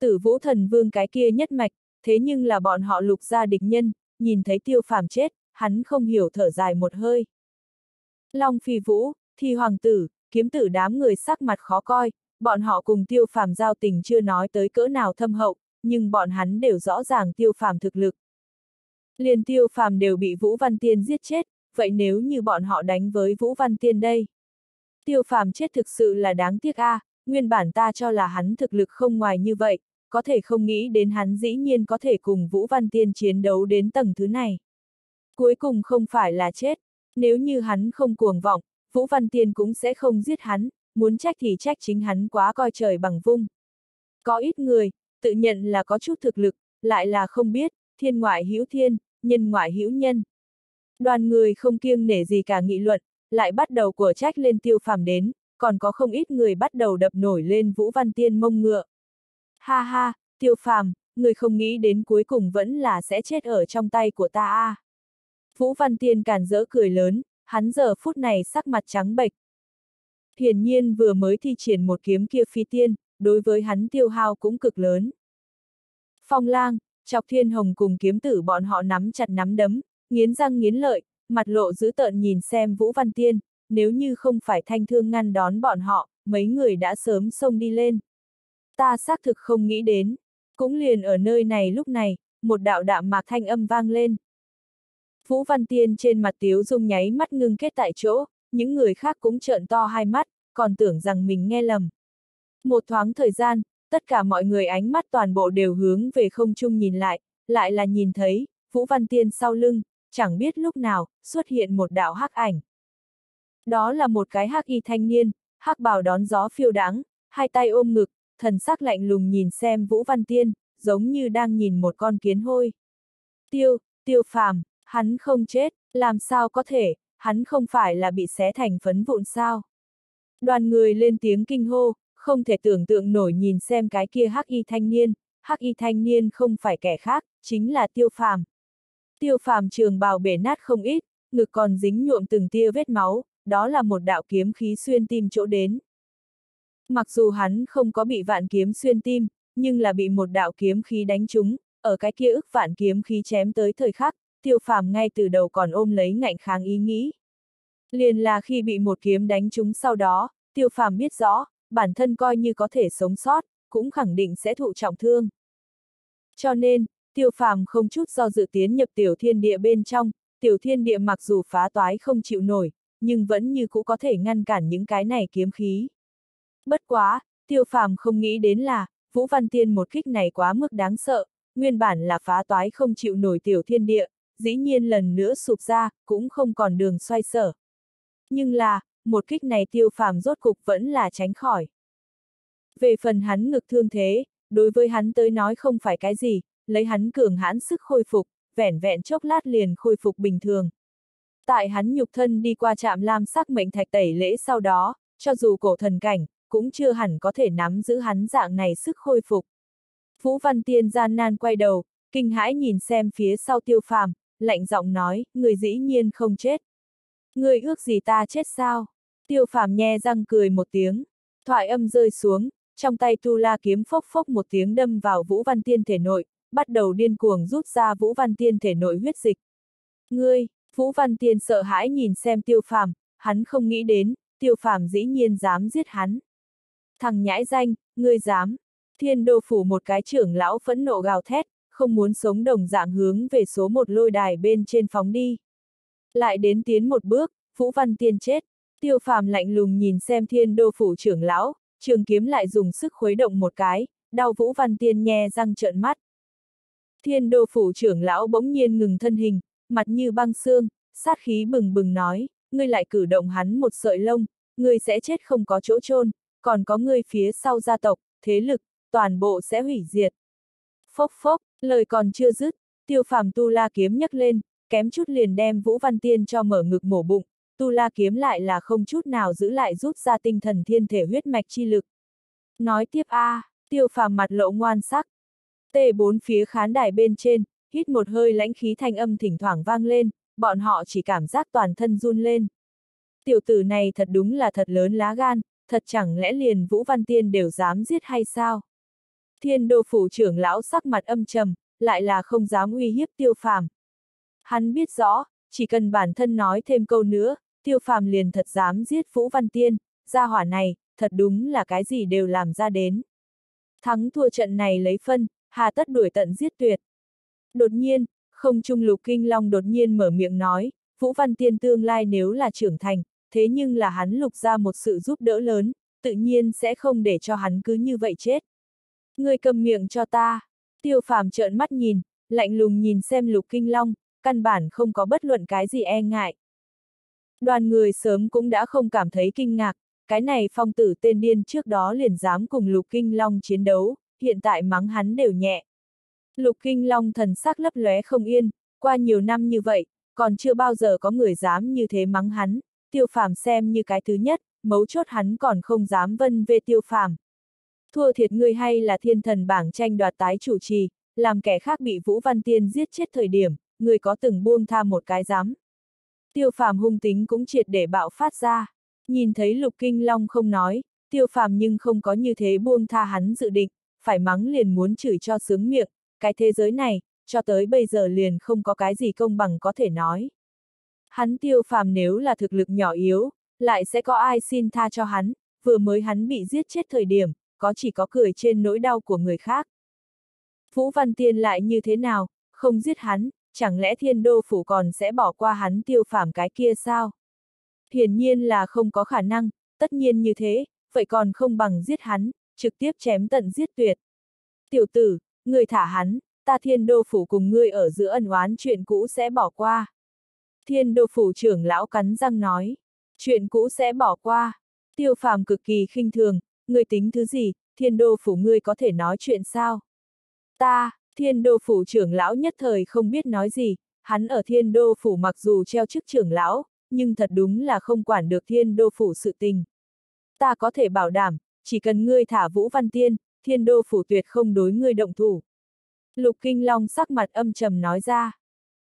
Tử vũ thần vương cái kia nhất mạch, thế nhưng là bọn họ lục ra địch nhân, nhìn thấy tiêu phàm chết, hắn không hiểu thở dài một hơi. Long phi vũ, thi hoàng tử, kiếm tử đám người sắc mặt khó coi, bọn họ cùng tiêu phàm giao tình chưa nói tới cỡ nào thâm hậu, nhưng bọn hắn đều rõ ràng tiêu phàm thực lực. Liền tiêu phàm đều bị Vũ Văn Tiên giết chết, vậy nếu như bọn họ đánh với Vũ Văn Tiên đây? Tiêu phàm chết thực sự là đáng tiếc a, à, nguyên bản ta cho là hắn thực lực không ngoài như vậy, có thể không nghĩ đến hắn dĩ nhiên có thể cùng Vũ Văn Tiên chiến đấu đến tầng thứ này. Cuối cùng không phải là chết, nếu như hắn không cuồng vọng, Vũ Văn Tiên cũng sẽ không giết hắn, muốn trách thì trách chính hắn quá coi trời bằng vung. Có ít người, tự nhận là có chút thực lực, lại là không biết, thiên ngoại hữu thiên, nhân ngoại hữu nhân. Đoàn người không kiêng nể gì cả nghị luận, lại bắt đầu của trách lên tiêu phàm đến, còn có không ít người bắt đầu đập nổi lên Vũ Văn Tiên mông ngựa. Ha ha, tiêu phàm, người không nghĩ đến cuối cùng vẫn là sẽ chết ở trong tay của ta a. À. Vũ Văn Tiên càn rỡ cười lớn, hắn giờ phút này sắc mặt trắng bệch. Hiển nhiên vừa mới thi triển một kiếm kia phi tiên, đối với hắn tiêu hao cũng cực lớn. Phong lang, chọc thiên hồng cùng kiếm tử bọn họ nắm chặt nắm đấm, nghiến răng nghiến lợi, mặt lộ dữ tợn nhìn xem Vũ Văn Tiên, nếu như không phải thanh thương ngăn đón bọn họ, mấy người đã sớm xông đi lên. Ta xác thực không nghĩ đến, cũng liền ở nơi này lúc này, một đạo đạm mạc thanh âm vang lên. Vũ Văn Tiên trên mặt tiếu dung nháy mắt ngưng kết tại chỗ, những người khác cũng trợn to hai mắt, còn tưởng rằng mình nghe lầm. Một thoáng thời gian, tất cả mọi người ánh mắt toàn bộ đều hướng về không trung nhìn lại, lại là nhìn thấy, Vũ Văn Tiên sau lưng, chẳng biết lúc nào, xuất hiện một đạo hắc ảnh. Đó là một cái hắc y thanh niên, hắc bào đón gió phiêu đáng, hai tay ôm ngực, thần sắc lạnh lùng nhìn xem Vũ Văn Tiên, giống như đang nhìn một con kiến hôi. Tiêu, tiêu phàm, hắn không chết, làm sao có thể, hắn không phải là bị xé thành phấn vụn sao. Đoàn người lên tiếng kinh hô, không thể tưởng tượng nổi nhìn xem cái kia hắc y thanh niên, hắc y thanh niên không phải kẻ khác, chính là tiêu phàm. Tiêu phàm trường bào bể nát không ít, ngực còn dính nhuộm từng tia vết máu, đó là một đạo kiếm khí xuyên tim chỗ đến. Mặc dù hắn không có bị vạn kiếm xuyên tim, nhưng là bị một đạo kiếm khí đánh trúng, ở cái kia ức vạn kiếm khí chém tới thời khắc, tiêu phàm ngay từ đầu còn ôm lấy ngạnh kháng ý nghĩ. Liền là khi bị một kiếm đánh trúng sau đó, tiêu phàm biết rõ, bản thân coi như có thể sống sót, cũng khẳng định sẽ thụ trọng thương. Cho nên, tiêu phàm không chút do dự tiến nhập tiểu thiên địa bên trong, tiểu thiên địa mặc dù phá toái không chịu nổi, nhưng vẫn như cũ có thể ngăn cản những cái này kiếm khí. Bất quá, tiêu phàm không nghĩ đến là, Vũ Văn Tiên một kích này quá mức đáng sợ, nguyên bản là phá toái không chịu nổi tiểu thiên địa, dĩ nhiên lần nữa sụp ra, cũng không còn đường xoay sở. Nhưng là, một kích này tiêu phàm rốt cục vẫn là tránh khỏi. Về phần hắn ngực thương thế, đối với hắn tới nói không phải cái gì, lấy hắn cường hãn sức khôi phục, vẻn vẹn chốc lát liền khôi phục bình thường. Tại hắn nhục thân đi qua trạm lam sắc mệnh thạch tẩy lễ sau đó, cho dù cổ thần cảnh, cũng chưa hẳn có thể nắm giữ hắn dạng này sức khôi phục. Vũ Văn Tiên gian nan quay đầu, kinh hãi nhìn xem phía sau tiêu phàm, lạnh giọng nói, người dĩ nhiên không chết. Người ước gì ta chết sao? Tiêu phàm nhe răng cười một tiếng, thoại âm rơi xuống, trong tay tu la kiếm phốc phốc một tiếng đâm vào Vũ Văn Tiên thể nội, bắt đầu điên cuồng rút ra Vũ Văn Tiên thể nội huyết dịch. Ngươi, Vũ Văn Tiên sợ hãi nhìn xem tiêu phàm, hắn không nghĩ đến, tiêu phàm dĩ nhiên dám giết hắn. Thằng nhãi danh, ngươi dám. Thiên đô phủ một cái trưởng lão phẫn nộ gào thét, không muốn sống đồng dạng hướng về số một lôi đài bên trên phóng đi. Lại đến tiến một bước, Vũ Văn Tiên chết. Tiêu phàm lạnh lùng nhìn xem thiên đô phủ trưởng lão, trường kiếm lại dùng sức khuấy động một cái, đau Vũ Văn Tiên nhe răng trợn mắt. Thiên đô phủ trưởng lão bỗng nhiên ngừng thân hình, mặt như băng xương, sát khí bừng bừng nói, ngươi lại cử động hắn một sợi lông, ngươi sẽ chết không có chỗ chôn, còn có ngươi phía sau gia tộc, thế lực, toàn bộ sẽ hủy diệt. Phốc phốc, lời còn chưa dứt, tiêu phàm tu la kiếm nhấc lên, kém chút liền đem Vũ Văn Tiên cho mở ngực mổ bụng, tu la kiếm lại là không chút nào giữ lại rút ra tinh thần thiên thể huyết mạch chi lực. Nói tiếp a, à, tiêu phàm mặt lộ ngoan sắc. t bốn phía khán đài bên trên, hít một hơi lãnh khí thanh âm thỉnh thoảng vang lên, bọn họ chỉ cảm giác toàn thân run lên. Tiểu tử này thật đúng là thật lớn lá gan, thật chẳng lẽ liền Vũ Văn Tiên đều dám giết hay sao? Thiên đô phủ trưởng lão sắc mặt âm trầm, lại là không dám uy hiếp tiêu phàm. Hắn biết rõ, chỉ cần bản thân nói thêm câu nữa, tiêu phàm liền thật dám giết Vũ Văn Tiên, gia hỏa này, thật đúng là cái gì đều làm ra đến. Thắng thua trận này lấy phân, hà tất đuổi tận giết tuyệt. Đột nhiên, không trung lục kinh long đột nhiên mở miệng nói, Vũ Văn Tiên tương lai nếu là trưởng thành, thế nhưng là hắn lục ra một sự giúp đỡ lớn, tự nhiên sẽ không để cho hắn cứ như vậy chết. Người cầm miệng cho ta, tiêu phàm trợn mắt nhìn, lạnh lùng nhìn xem lục kinh long, căn bản không có bất luận cái gì e ngại. Đoàn người sớm cũng đã không cảm thấy kinh ngạc, cái này phong tử tên điên trước đó liền dám cùng lục kinh long chiến đấu, hiện tại mắng hắn đều nhẹ. Lục kinh long thần sắc lấp lóe không yên, qua nhiều năm như vậy, còn chưa bao giờ có người dám như thế mắng hắn, tiêu phàm xem như cái thứ nhất, mấu chốt hắn còn không dám vân về tiêu phàm. Thua thiệt ngươi hay là thiên thần bảng tranh đoạt tái chủ trì, làm kẻ khác bị Vũ Văn Tiên giết chết thời điểm, người có từng buông tha một cái dám. Tiêu phàm hung tính cũng triệt để bạo phát ra. Nhìn thấy lục kinh long không nói, tiêu phàm nhưng không có như thế buông tha hắn dự định, phải mắng liền muốn chửi cho sướng miệng, cái thế giới này, cho tới bây giờ liền không có cái gì công bằng có thể nói. Hắn tiêu phàm nếu là thực lực nhỏ yếu, lại sẽ có ai xin tha cho hắn, vừa mới hắn bị giết chết thời điểm, có chỉ có cười trên nỗi đau của người khác. Vũ Văn Tiên lại như thế nào, không giết hắn, chẳng lẽ thiên đô phủ còn sẽ bỏ qua hắn tiêu phàm cái kia sao? Hiển nhiên là không có khả năng, tất nhiên như thế, vậy còn không bằng giết hắn, trực tiếp chém tận giết tuyệt. Tiểu tử, người thả hắn, ta thiên đô phủ cùng ngươi ở giữa ân oán chuyện cũ sẽ bỏ qua. Thiên đô phủ trưởng lão cắn răng nói, chuyện cũ sẽ bỏ qua. Tiêu phàm cực kỳ khinh thường, ngươi tính thứ gì, thiên đô phủ ngươi có thể nói chuyện sao? Ta, thiên đô phủ trưởng lão nhất thời không biết nói gì, hắn ở thiên đô phủ mặc dù treo chức trưởng lão, nhưng thật đúng là không quản được thiên đô phủ sự tình. Ta có thể bảo đảm, chỉ cần ngươi thả Vũ Văn Tiên, thiên đô phủ tuyệt không đối ngươi động thủ. Lục Kinh Long sắc mặt âm trầm nói ra.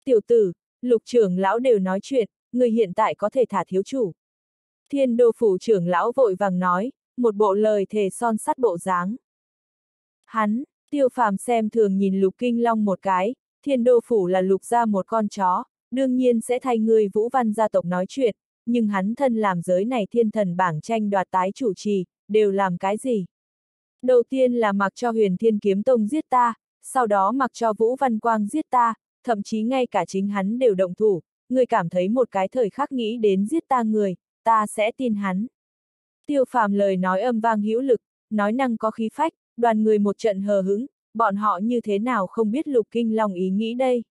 Tiểu tử, lục trưởng lão đều nói chuyện, người hiện tại có thể thả thiếu chủ. Thiên đô phủ trưởng lão vội vàng nói, một bộ lời thề son sắt bộ dáng. Hắn, tiêu phàm xem thường nhìn lục kinh long một cái, thiên đô phủ là lục ra một con chó, đương nhiên sẽ thay người vũ văn gia tộc nói chuyện, nhưng hắn thân làm giới này thiên thần bảng tranh đoạt tái chủ trì, đều làm cái gì? Đầu tiên là mặc cho huyền thiên kiếm tông giết ta, sau đó mặc cho vũ văn quang giết ta, thậm chí ngay cả chính hắn đều động thủ, người cảm thấy một cái thời khắc nghĩ đến giết ta người, ta sẽ tin hắn. Tiêu phàm lời nói âm vang hữu lực, nói năng có khí phách, đoàn người một trận hờ hứng, bọn họ như thế nào không biết lục kinh long ý nghĩ đây.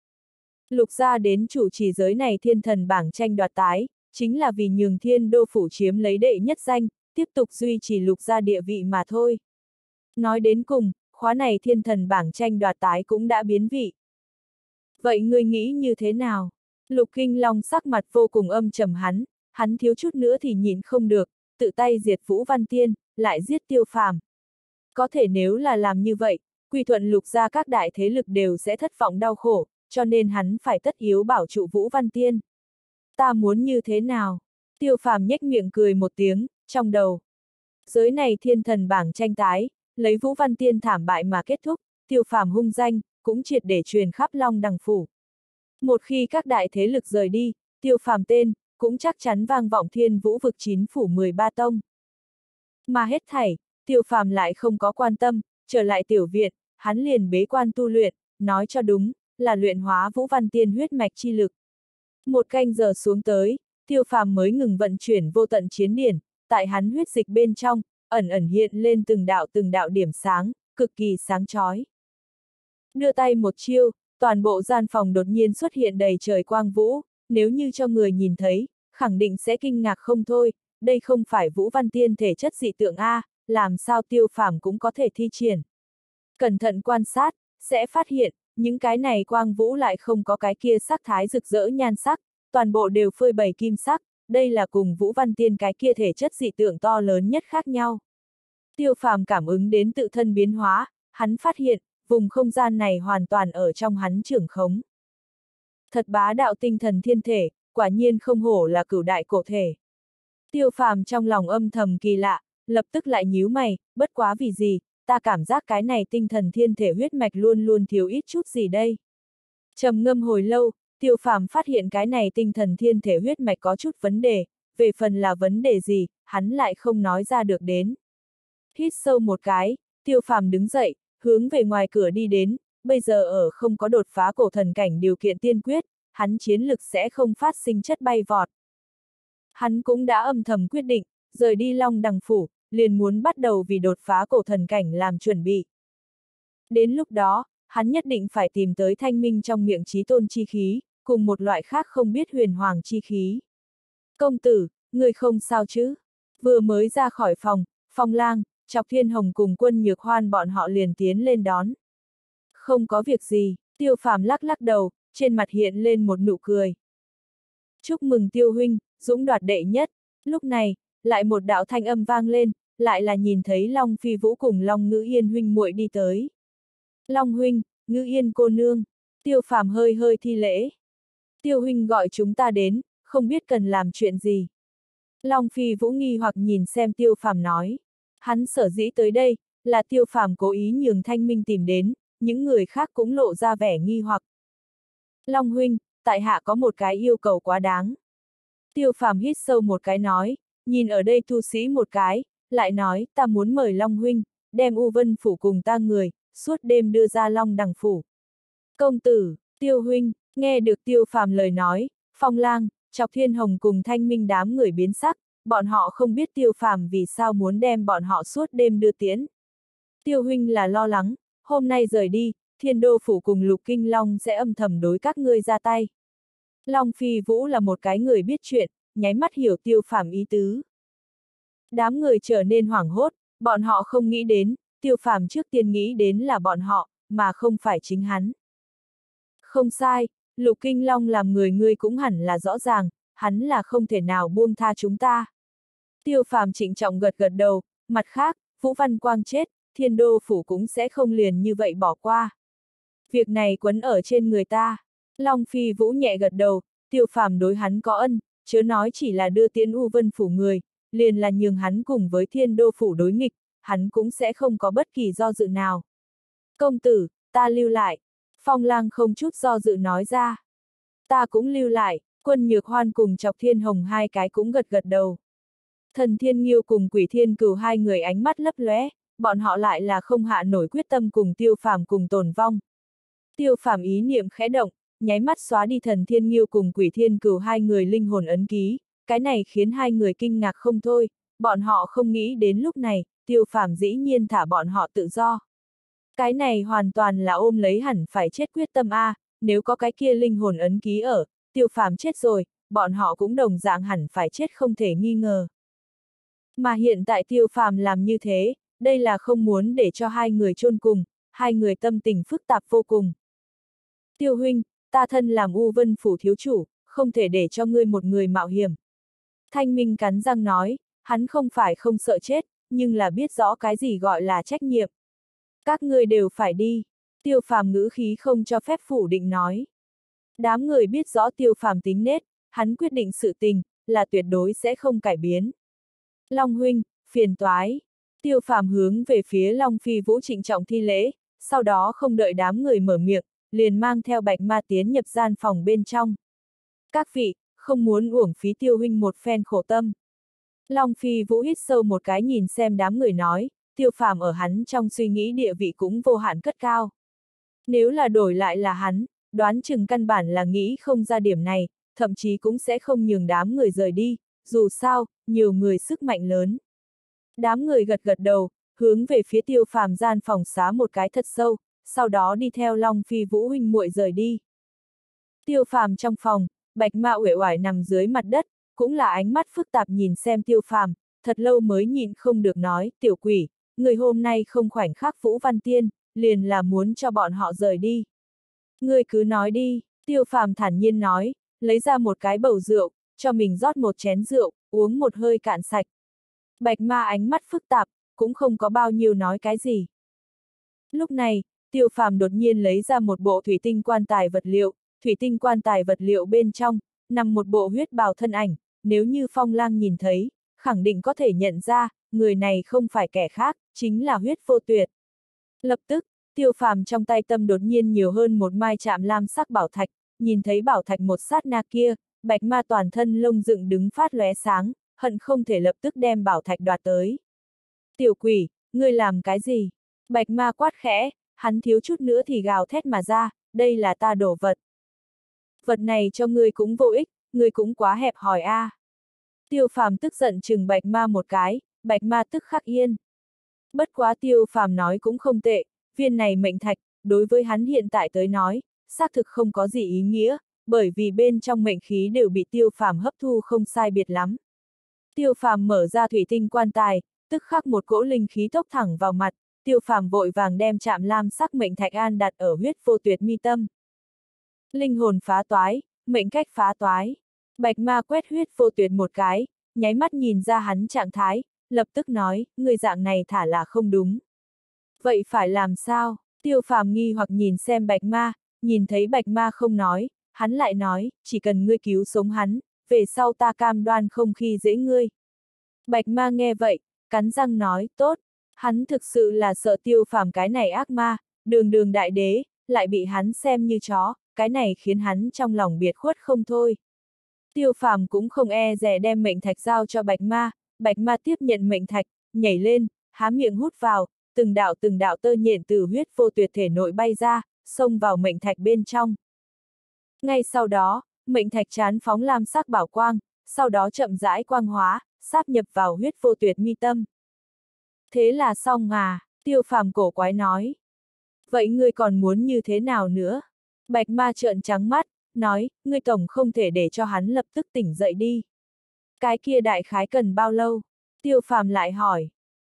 Lục gia đến chủ trì giới này thiên thần bảng tranh đoạt tái, chính là vì nhường thiên đô phủ chiếm lấy đệ nhất danh, tiếp tục duy trì lục gia địa vị mà thôi. Nói đến cùng, khóa này thiên thần bảng tranh đoạt tái cũng đã biến vị. Vậy ngươi nghĩ như thế nào? Lục Kinh Long sắc mặt vô cùng âm trầm hắn, hắn thiếu chút nữa thì nhìn không được, tự tay diệt Vũ Văn Tiên, lại giết tiêu phàm. Có thể nếu là làm như vậy, quy thuận lục ra các đại thế lực đều sẽ thất vọng đau khổ, cho nên hắn phải tất yếu bảo trụ Vũ Văn Tiên. Ta muốn như thế nào? Tiêu phàm nhếch miệng cười một tiếng, trong đầu. Giới này thiên thần bảng tranh tái, lấy Vũ Văn Tiên thảm bại mà kết thúc, tiêu phàm hung danh, cũng triệt để truyền khắp Long Đằng Phủ. Một khi các đại thế lực rời đi, tiêu phàm tên, cũng chắc chắn vang vọng thiên vũ vực chín phủ 13 tông. Mà hết thảy, tiêu phàm lại không có quan tâm, trở lại tiểu viện, hắn liền bế quan tu luyện, nói cho đúng, là luyện hóa vũ văn tiên huyết mạch chi lực. Một canh giờ xuống tới, tiêu phàm mới ngừng vận chuyển vô tận chiến điển, tại hắn huyết dịch bên trong, ẩn ẩn hiện lên từng đạo từng đạo điểm sáng, cực kỳ sáng chói. Đưa tay một chiêu, toàn bộ gian phòng đột nhiên xuất hiện đầy trời quang vũ, nếu như cho người nhìn thấy, khẳng định sẽ kinh ngạc không thôi, đây không phải Vũ Văn Tiên thể chất dị tượng A, làm sao tiêu phàm cũng có thể thi triển. Cẩn thận quan sát, sẽ phát hiện, những cái này quang vũ lại không có cái kia sắc thái rực rỡ nhan sắc, toàn bộ đều phơi bày kim sắc, đây là cùng Vũ Văn Tiên cái kia thể chất dị tượng to lớn nhất khác nhau. Tiêu phàm cảm ứng đến tự thân biến hóa, hắn phát hiện, vùng không gian này hoàn toàn ở trong hắn trưởng khống. Thật bá đạo tinh thần thiên thể, quả nhiên không hổ là cửu đại cổ thể. Tiêu phàm trong lòng âm thầm kỳ lạ, lập tức lại nhíu mày, bất quá vì gì, ta cảm giác cái này tinh thần thiên thể huyết mạch luôn luôn thiếu ít chút gì đây. trầm ngâm hồi lâu, tiêu phàm phát hiện cái này tinh thần thiên thể huyết mạch có chút vấn đề, về phần là vấn đề gì, hắn lại không nói ra được đến. Hít sâu một cái, tiêu phàm đứng dậy, hướng về ngoài cửa đi đến, bây giờ ở không có đột phá cổ thần cảnh điều kiện tiên quyết, hắn chiến lực sẽ không phát sinh chất bay vọt. Hắn cũng đã âm thầm quyết định, rời đi Long Đằng Phủ, liền muốn bắt đầu vì đột phá cổ thần cảnh làm chuẩn bị. Đến lúc đó, hắn nhất định phải tìm tới thanh minh trong miệng trí tôn chi khí, cùng một loại khác không biết huyền hoàng chi khí. Công tử, người không sao chứ? Vừa mới ra khỏi phòng, phong lang, chọc thiên hồng cùng quân nhược hoan bọn họ liền tiến lên đón. Không có việc gì, tiêu phàm lắc lắc đầu, trên mặt hiện lên một nụ cười. Chúc mừng tiêu huynh, dũng đoạt đệ nhất. Lúc này, lại một đạo thanh âm vang lên, lại là nhìn thấy Long Phi Vũ cùng Long Ngữ Yên huynh muội đi tới. Long huynh, Ngư Yên cô nương, tiêu phàm hơi hơi thi lễ. Tiêu huynh gọi chúng ta đến, không biết cần làm chuyện gì. Long Phi Vũ nghi hoặc nhìn xem tiêu phàm nói. Hắn sở dĩ tới đây, là tiêu phàm cố ý nhường thanh minh tìm đến, những người khác cũng lộ ra vẻ nghi hoặc. Long huynh, tại hạ có một cái yêu cầu quá đáng. Tiêu phàm hít sâu một cái nói, nhìn ở đây tu sĩ một cái, lại nói, ta muốn mời Long huynh, đem U Vân phủ cùng ta người, suốt đêm đưa ra Long đằng phủ. Công tử, tiêu huynh, nghe được tiêu phàm lời nói, phong lang, chọc thiên hồng cùng thanh minh đám người biến sắc, bọn họ không biết tiêu phàm vì sao muốn đem bọn họ suốt đêm đưa tiến. Tiêu huynh là lo lắng, hôm nay rời đi, thiên đô phủ cùng lục kinh long sẽ âm thầm đối các ngươi ra tay. Long Phi Vũ là một cái người biết chuyện, nháy mắt hiểu tiêu phàm ý tứ. Đám người trở nên hoảng hốt, bọn họ không nghĩ đến, tiêu phàm trước tiên nghĩ đến là bọn họ, mà không phải chính hắn. Không sai, Lục Kinh Long làm người ngươi cũng hẳn là rõ ràng, hắn là không thể nào buông tha chúng ta. Tiêu phàm trịnh trọng gật gật đầu, mặt khác, Vũ Văn Quang chết, thiên đô phủ cũng sẽ không liền như vậy bỏ qua. Việc này quấn ở trên người ta. Long Phi Vũ nhẹ gật đầu, tiêu phàm đối hắn có ân, chớ nói chỉ là đưa tiên U Vân phủ người, liền là nhường hắn cùng với thiên đô phủ đối nghịch, hắn cũng sẽ không có bất kỳ do dự nào. Công tử, ta lưu lại. Phong lang không chút do dự nói ra. Ta cũng lưu lại, quân nhược hoan cùng chọc thiên hồng hai cái cũng gật gật đầu. Thần thiên nghiêu cùng quỷ thiên cửu hai người ánh mắt lấp lóe, bọn họ lại là không hạ nổi quyết tâm cùng tiêu phàm cùng tồn vong. Tiêu phàm ý niệm khẽ động, nháy mắt xóa đi thần thiên nghiêu cùng quỷ thiên cửu hai người linh hồn ấn ký, cái này khiến hai người kinh ngạc không thôi, bọn họ không nghĩ đến lúc này, tiêu phàm dĩ nhiên thả bọn họ tự do. Cái này hoàn toàn là ôm lấy hẳn phải chết quyết tâm A, nếu có cái kia linh hồn ấn ký ở, tiêu phàm chết rồi, bọn họ cũng đồng dạng hẳn phải chết không thể nghi ngờ. Mà hiện tại tiêu phàm làm như thế, đây là không muốn để cho hai người chôn cùng, hai người tâm tình phức tạp vô cùng. Tiêu huynh, ta thân làm U Vân Phủ thiếu chủ, không thể để cho ngươi một người mạo hiểm. Thanh Minh cắn răng nói, hắn không phải không sợ chết, nhưng là biết rõ cái gì gọi là trách nhiệm. Các ngươi đều phải đi. Tiêu phàm ngữ khí không cho phép phủ định nói. Đám người biết rõ tiêu phàm tính nết, hắn quyết định sự tình, là tuyệt đối sẽ không cải biến. Long huynh, phiền toái. Tiêu phàm hướng về phía Long Phi Vũ trịnh trọng thi lễ, sau đó không đợi đám người mở miệng, liền mang theo bạch ma tiến nhập gian phòng bên trong. Các vị, không muốn uổng phí tiêu huynh một phen khổ tâm. Long Phi Vũ hít sâu một cái nhìn xem đám người nói, tiêu phàm ở hắn trong suy nghĩ địa vị cũng vô hạn cất cao. Nếu là đổi lại là hắn, đoán chừng căn bản là nghĩ không ra điểm này, thậm chí cũng sẽ không nhường đám người rời đi, dù sao, nhiều người sức mạnh lớn. Đám người gật gật đầu, hướng về phía tiêu phàm gian phòng xá một cái thật sâu, sau đó đi theo Long Phi Vũ huynh muội rời đi. Tiêu phàm trong phòng, bạch ma uể oải nằm dưới mặt đất, cũng là ánh mắt phức tạp nhìn xem tiêu phàm, thật lâu mới nhịn không được nói, tiểu quỷ, người hôm nay không khoảnh khắc Vũ Văn Tiên, liền là muốn cho bọn họ rời đi. Người cứ nói đi, tiêu phàm thản nhiên nói, lấy ra một cái bầu rượu, cho mình rót một chén rượu, uống một hơi cạn sạch. Bạch ma ánh mắt phức tạp, cũng không có bao nhiêu nói cái gì. Lúc này, tiêu phàm đột nhiên lấy ra một bộ thủy tinh quan tài vật liệu, thủy tinh quan tài vật liệu bên trong, nằm một bộ huyết bào thân ảnh, nếu như phong lang nhìn thấy, khẳng định có thể nhận ra, người này không phải kẻ khác, chính là huyết vô tuyệt. Lập tức, tiêu phàm trong tay tâm đột nhiên nhiều hơn một mai chạm lam sắc bảo thạch, nhìn thấy bảo thạch một sát na kia, bạch ma toàn thân lông dựng đứng phát lóe sáng, hận không thể lập tức đem bảo thạch đoạt tới. Tiểu quỷ, ngươi làm cái gì? Bạch ma quát khẽ, hắn thiếu chút nữa thì gào thét mà ra, đây là ta đổ vật. Vật này cho ngươi cũng vô ích, ngươi cũng quá hẹp hòi a. À. Tiêu phàm tức giận chừng bạch ma một cái, bạch ma tức khắc yên. Bất quá tiêu phàm nói cũng không tệ, viên này mệnh thạch, đối với hắn hiện tại tới nói, xác thực không có gì ý nghĩa, bởi vì bên trong mệnh khí đều bị tiêu phàm hấp thu không sai biệt lắm. Tiêu phàm mở ra thủy tinh quan tài, tức khắc một cỗ linh khí tốc thẳng vào mặt, tiêu phàm vội vàng đem chạm lam sắc mệnh thạch an đặt ở huyết vô tuyệt mi tâm. Linh hồn phá toái, mệnh cách phá toái. Bạch ma quét huyết vô tuyệt một cái, nháy mắt nhìn ra hắn trạng thái, lập tức nói, người dạng này thả là không đúng. Vậy phải làm sao? Tiêu phàm nghi hoặc nhìn xem bạch ma, nhìn thấy bạch ma không nói, hắn lại nói, chỉ cần ngươi cứu sống hắn, về sau ta cam đoan không khi dễ ngươi. Bạch ma nghe vậy, cắn răng nói, tốt, hắn thực sự là sợ tiêu phàm cái này ác ma, đường đường đại đế, lại bị hắn xem như chó, cái này khiến hắn trong lòng biệt khuất không thôi. Tiêu phàm cũng không e rẻ đem mệnh thạch giao cho bạch ma, bạch ma tiếp nhận mệnh thạch, nhảy lên, há miệng hút vào, từng đạo từng đạo tơ nhện từ huyết vô tuyệt thể nội bay ra, xông vào mệnh thạch bên trong. Ngay sau đó, mệnh thạch chán phóng lam sắc bảo quang, sau đó chậm rãi quang hóa, sáp nhập vào huyết vô tuyệt mi tâm. Thế là xong à, tiêu phàm cổ quái nói. Vậy ngươi còn muốn như thế nào nữa? Bạch ma trợn trắng mắt, nói, ngươi tổng không thể để cho hắn lập tức tỉnh dậy đi. Cái kia đại khái cần bao lâu? Tiêu phàm lại hỏi.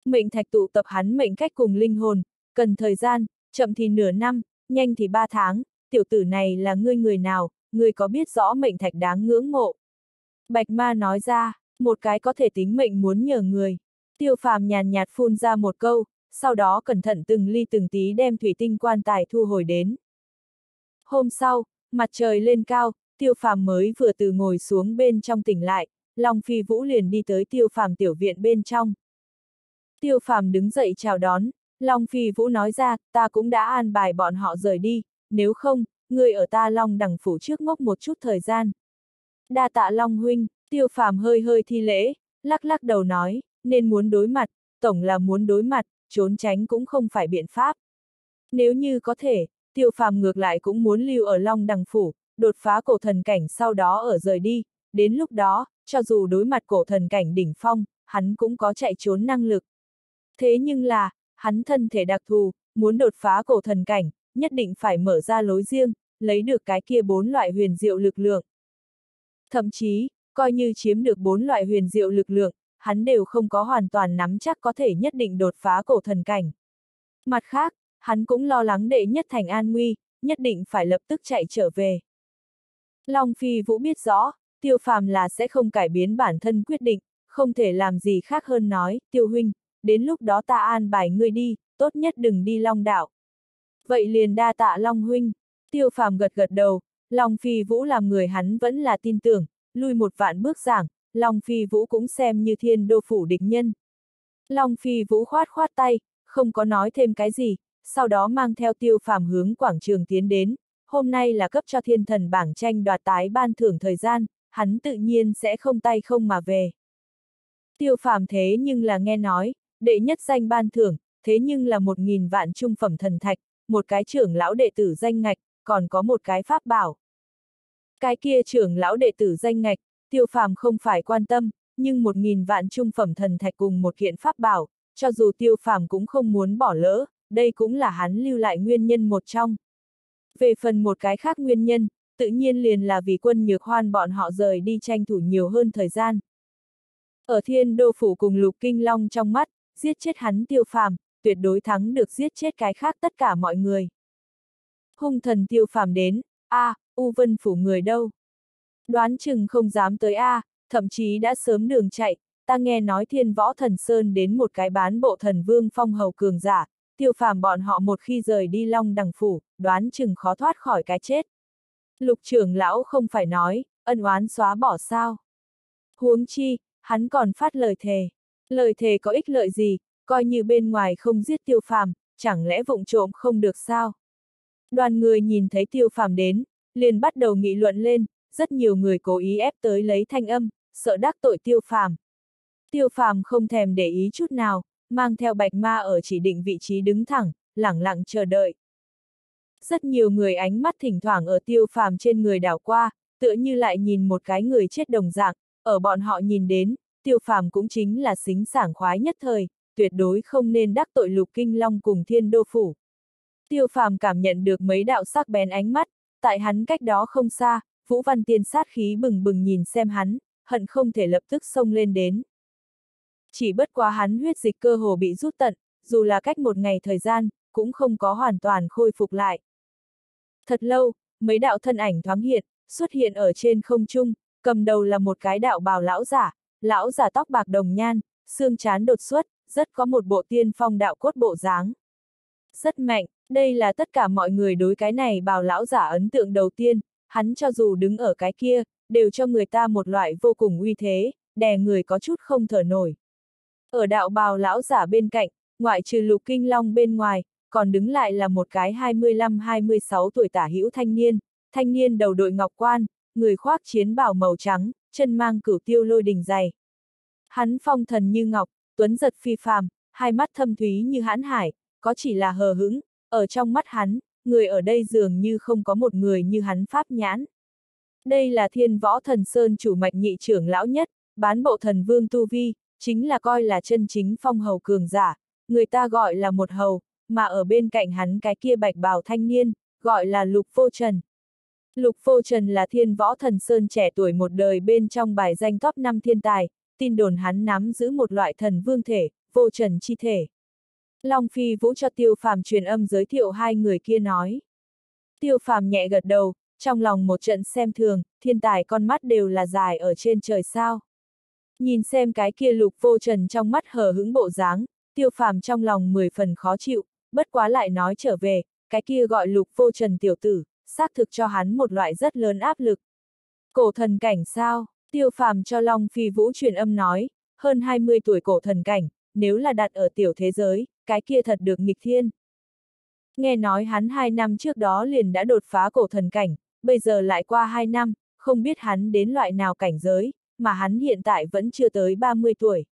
Mệnh thạch tụ tập hắn mệnh cách cùng linh hồn, cần thời gian, chậm thì nửa năm, nhanh thì ba tháng, tiểu tử này là ngươi người nào, ngươi có biết rõ mệnh thạch đáng ngưỡng mộ. Bạch ma nói ra, một cái có thể tính mệnh muốn nhờ người. Tiêu phàm nhàn nhạt phun ra một câu, sau đó cẩn thận từng ly từng tí đem thủy tinh quan tài thu hồi đến. Hôm sau, mặt trời lên cao, tiêu phàm mới vừa từ ngồi xuống bên trong tỉnh lại, Long Phi Vũ liền đi tới tiêu phàm tiểu viện bên trong. Tiêu phàm đứng dậy chào đón, Long Phi Vũ nói ra, ta cũng đã an bài bọn họ rời đi, nếu không, người ở ta Long đằng phủ trước ngốc một chút thời gian. Đa tạ Long huynh, tiêu phàm hơi hơi thi lễ, lắc lắc đầu nói, nên muốn đối mặt, tổng là muốn đối mặt, trốn tránh cũng không phải biện pháp. Nếu như có thể, tiêu phàm ngược lại cũng muốn lưu ở Long đằng phủ, đột phá cổ thần cảnh sau đó ở rời đi, đến lúc đó, cho dù đối mặt cổ thần cảnh đỉnh phong, hắn cũng có chạy trốn năng lực. Thế nhưng là, hắn thân thể đặc thù, muốn đột phá cổ thần cảnh, nhất định phải mở ra lối riêng, lấy được cái kia bốn loại huyền diệu lực lượng. Thậm chí, coi như chiếm được bốn loại huyền diệu lực lượng, hắn đều không có hoàn toàn nắm chắc có thể nhất định đột phá cổ thần cảnh. Mặt khác, hắn cũng lo lắng đệ nhất thành an nguy, nhất định phải lập tức chạy trở về. Long Phi Vũ biết rõ, tiêu phàm là sẽ không cải biến bản thân quyết định, không thể làm gì khác hơn nói, tiêu huynh, đến lúc đó ta an bài ngươi đi, tốt nhất đừng đi long đạo. Vậy liền đa tạ Long huynh, tiêu phàm gật gật đầu, Long Phi Vũ làm người hắn vẫn là tin tưởng, lui một vạn bước giảng, Long Phi Vũ cũng xem như thiên đô phủ địch nhân. Long Phi Vũ khoát khoát tay, không có nói thêm cái gì, sau đó mang theo tiêu phàm hướng quảng trường tiến đến, hôm nay là cấp cho thiên thần bảng tranh đoạt tái ban thưởng thời gian, hắn tự nhiên sẽ không tay không mà về. Tiêu phàm thế nhưng là nghe nói, đệ nhất danh ban thưởng, thế nhưng là một nghìn vạn trung phẩm thần thạch, một cái trưởng lão đệ tử danh ngạch, còn có một cái pháp bảo. Cái kia trưởng lão đệ tử danh ngạch, tiêu phàm không phải quan tâm, nhưng một nghìn vạn trung phẩm thần thạch cùng một kiện pháp bảo, cho dù tiêu phàm cũng không muốn bỏ lỡ, đây cũng là hắn lưu lại nguyên nhân một trong. Về phần một cái khác nguyên nhân, tự nhiên liền là vì quân nhược hoan bọn họ rời đi tranh thủ nhiều hơn thời gian. Ở thiên đô phủ cùng lục kinh long trong mắt, giết chết hắn tiêu phàm, tuyệt đối thắng được giết chết cái khác tất cả mọi người. Hung thần tiêu phàm đến, a à, U Vân phủ người đâu? Đoán chừng không dám tới a, à, thậm chí đã sớm đường chạy, ta nghe nói thiên võ thần sơn đến một cái bán bộ thần vương phong hầu cường giả, tiêu phàm bọn họ một khi rời đi long đằng phủ, đoán chừng khó thoát khỏi cái chết. Lục trưởng lão không phải nói, ân oán xóa bỏ sao. Huống chi, hắn còn phát lời thề. Lời thề có ích lợi gì, coi như bên ngoài không giết tiêu phàm, chẳng lẽ vụng trộm không được sao? Đoàn người nhìn thấy tiêu phàm đến, liền bắt đầu nghị luận lên, rất nhiều người cố ý ép tới lấy thanh âm, sợ đắc tội tiêu phàm. Tiêu phàm không thèm để ý chút nào, mang theo bạch ma ở chỉ định vị trí đứng thẳng, lẳng lặng chờ đợi. Rất nhiều người ánh mắt thỉnh thoảng ở tiêu phàm trên người đảo qua, tựa như lại nhìn một cái người chết đồng dạng, ở bọn họ nhìn đến, tiêu phàm cũng chính là xính sảng khoái nhất thời, tuyệt đối không nên đắc tội lục kinh long cùng thiên đô phủ. Tiêu phàm cảm nhận được mấy đạo sắc bén ánh mắt, tại hắn cách đó không xa, Vũ Văn Tiên sát khí bừng bừng nhìn xem hắn, hận không thể lập tức xông lên đến. Chỉ bất quá hắn huyết dịch cơ hồ bị rút tận, dù là cách một ngày thời gian, cũng không có hoàn toàn khôi phục lại. Thật lâu, mấy đạo thân ảnh thoáng hiện, xuất hiện ở trên không trung, cầm đầu là một cái đạo bào lão giả, lão giả tóc bạc đồng nhan, xương chán đột xuất, rất có một bộ tiên phong đạo cốt bộ dáng. Rất mạnh, đây là tất cả mọi người đối cái này bào lão giả ấn tượng đầu tiên, hắn cho dù đứng ở cái kia, đều cho người ta một loại vô cùng uy thế, đè người có chút không thở nổi. Ở đạo bào lão giả bên cạnh, ngoại trừ lục kinh long bên ngoài, còn đứng lại là một cái 25-26 tuổi tả hữu thanh niên, thanh niên đầu đội ngọc quan, người khoác chiến bào màu trắng, chân mang cửu tiêu lôi đình dày. Hắn phong thần như ngọc, tuấn giật phi phàm, hai mắt thâm thúy như hãn hải, có chỉ là hờ hững, ở trong mắt hắn, người ở đây dường như không có một người như hắn pháp nhãn. Đây là thiên võ thần sơn chủ mạch nhị trưởng lão nhất, bán bộ thần vương Tu Vi, chính là coi là chân chính phong hầu cường giả, người ta gọi là một hầu, mà ở bên cạnh hắn cái kia bạch bào thanh niên, gọi là lục vô trần. Lục vô trần là thiên võ thần sơn trẻ tuổi một đời bên trong bài danh top 5 thiên tài, tin đồn hắn nắm giữ một loại thần vương thể, vô trần chi thể. Long Phi Vũ cho Tiêu Phàm truyền âm giới thiệu hai người kia nói. Tiêu Phàm nhẹ gật đầu, trong lòng một trận xem thường, thiên tài con mắt đều là dài ở trên trời sao. Nhìn xem cái kia lục vô trần trong mắt hờ hững bộ dáng, Tiêu Phàm trong lòng mười phần khó chịu, bất quá lại nói trở về, cái kia gọi lục vô trần tiểu tử, xác thực cho hắn một loại rất lớn áp lực. Cổ thần cảnh sao? Tiêu phàm cho Long Phi Vũ truyền âm nói, hơn 20 tuổi cổ thần cảnh, nếu là đặt ở tiểu thế giới, cái kia thật được nghịch thiên. Nghe nói hắn hai năm trước đó liền đã đột phá cổ thần cảnh, bây giờ lại qua hai năm, không biết hắn đến loại nào cảnh giới, mà hắn hiện tại vẫn chưa tới 30 tuổi.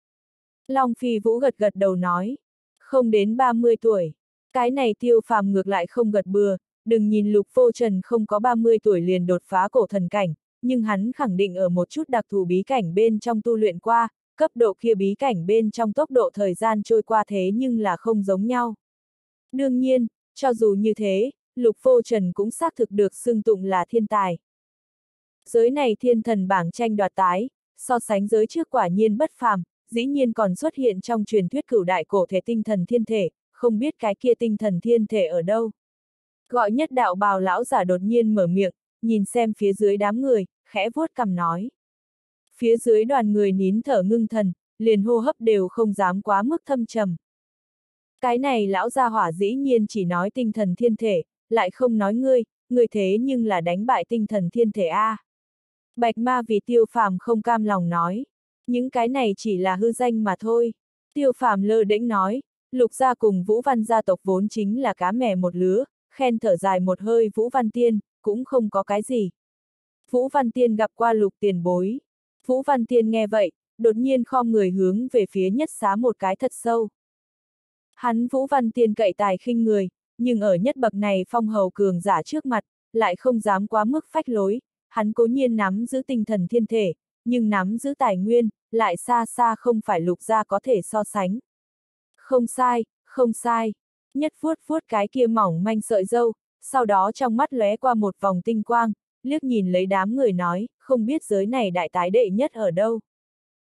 Long Phi Vũ gật gật đầu nói, không đến 30 tuổi. Cái này tiêu phàm ngược lại không gật bừa, đừng nhìn lục vô trần không có 30 tuổi liền đột phá cổ thần cảnh, nhưng hắn khẳng định ở một chút đặc thù bí cảnh bên trong tu luyện qua, cấp độ kia bí cảnh bên trong tốc độ thời gian trôi qua thế nhưng là không giống nhau. Đương nhiên, cho dù như thế, Lục Vô Trần cũng xác thực được xưng tụng là thiên tài. Giới này thiên thần bảng tranh đoạt tái, so sánh giới trước quả nhiên bất phàm, dĩ nhiên còn xuất hiện trong truyền thuyết cửu đại cổ thể tinh thần thiên thể, không biết cái kia tinh thần thiên thể ở đâu. Gọi nhất đạo bào lão giả đột nhiên mở miệng, nhìn xem phía dưới đám người, khẽ vuốt cầm nói. Phía dưới đoàn người nín thở ngưng thần, liền hô hấp đều không dám quá mức thâm trầm. Cái này lão gia hỏa dĩ nhiên chỉ nói tinh thần thiên thể, lại không nói ngươi, ngươi thế nhưng là đánh bại tinh thần thiên thể A. Bạch ma vì tiêu phàm không cam lòng nói. Những cái này chỉ là hư danh mà thôi. Tiêu phàm lơ đễnh nói, lục gia cùng Vũ Văn gia tộc vốn chính là cá mè một lứa, khen thở dài một hơi Vũ Văn Tiên, cũng không có cái gì. Vũ Văn Tiên gặp qua lục tiền bối. Vũ Văn Tiên nghe vậy, đột nhiên khom người hướng về phía nhất xá một cái thật sâu. Hắn Vũ Văn Tiên cậy tài khinh người, nhưng ở nhất bậc này phong hầu cường giả trước mặt, lại không dám quá mức phách lối, hắn cố nhiên nắm giữ tinh thần thiên thể, nhưng nắm giữ tài nguyên, lại xa xa không phải lục gia có thể so sánh. Không sai, không sai. Nhất vuốt vuốt cái kia mỏng manh sợi dâu, sau đó trong mắt lóe qua một vòng tinh quang, liếc nhìn lấy đám người nói, không biết giới này đại tái đệ nhất ở đâu.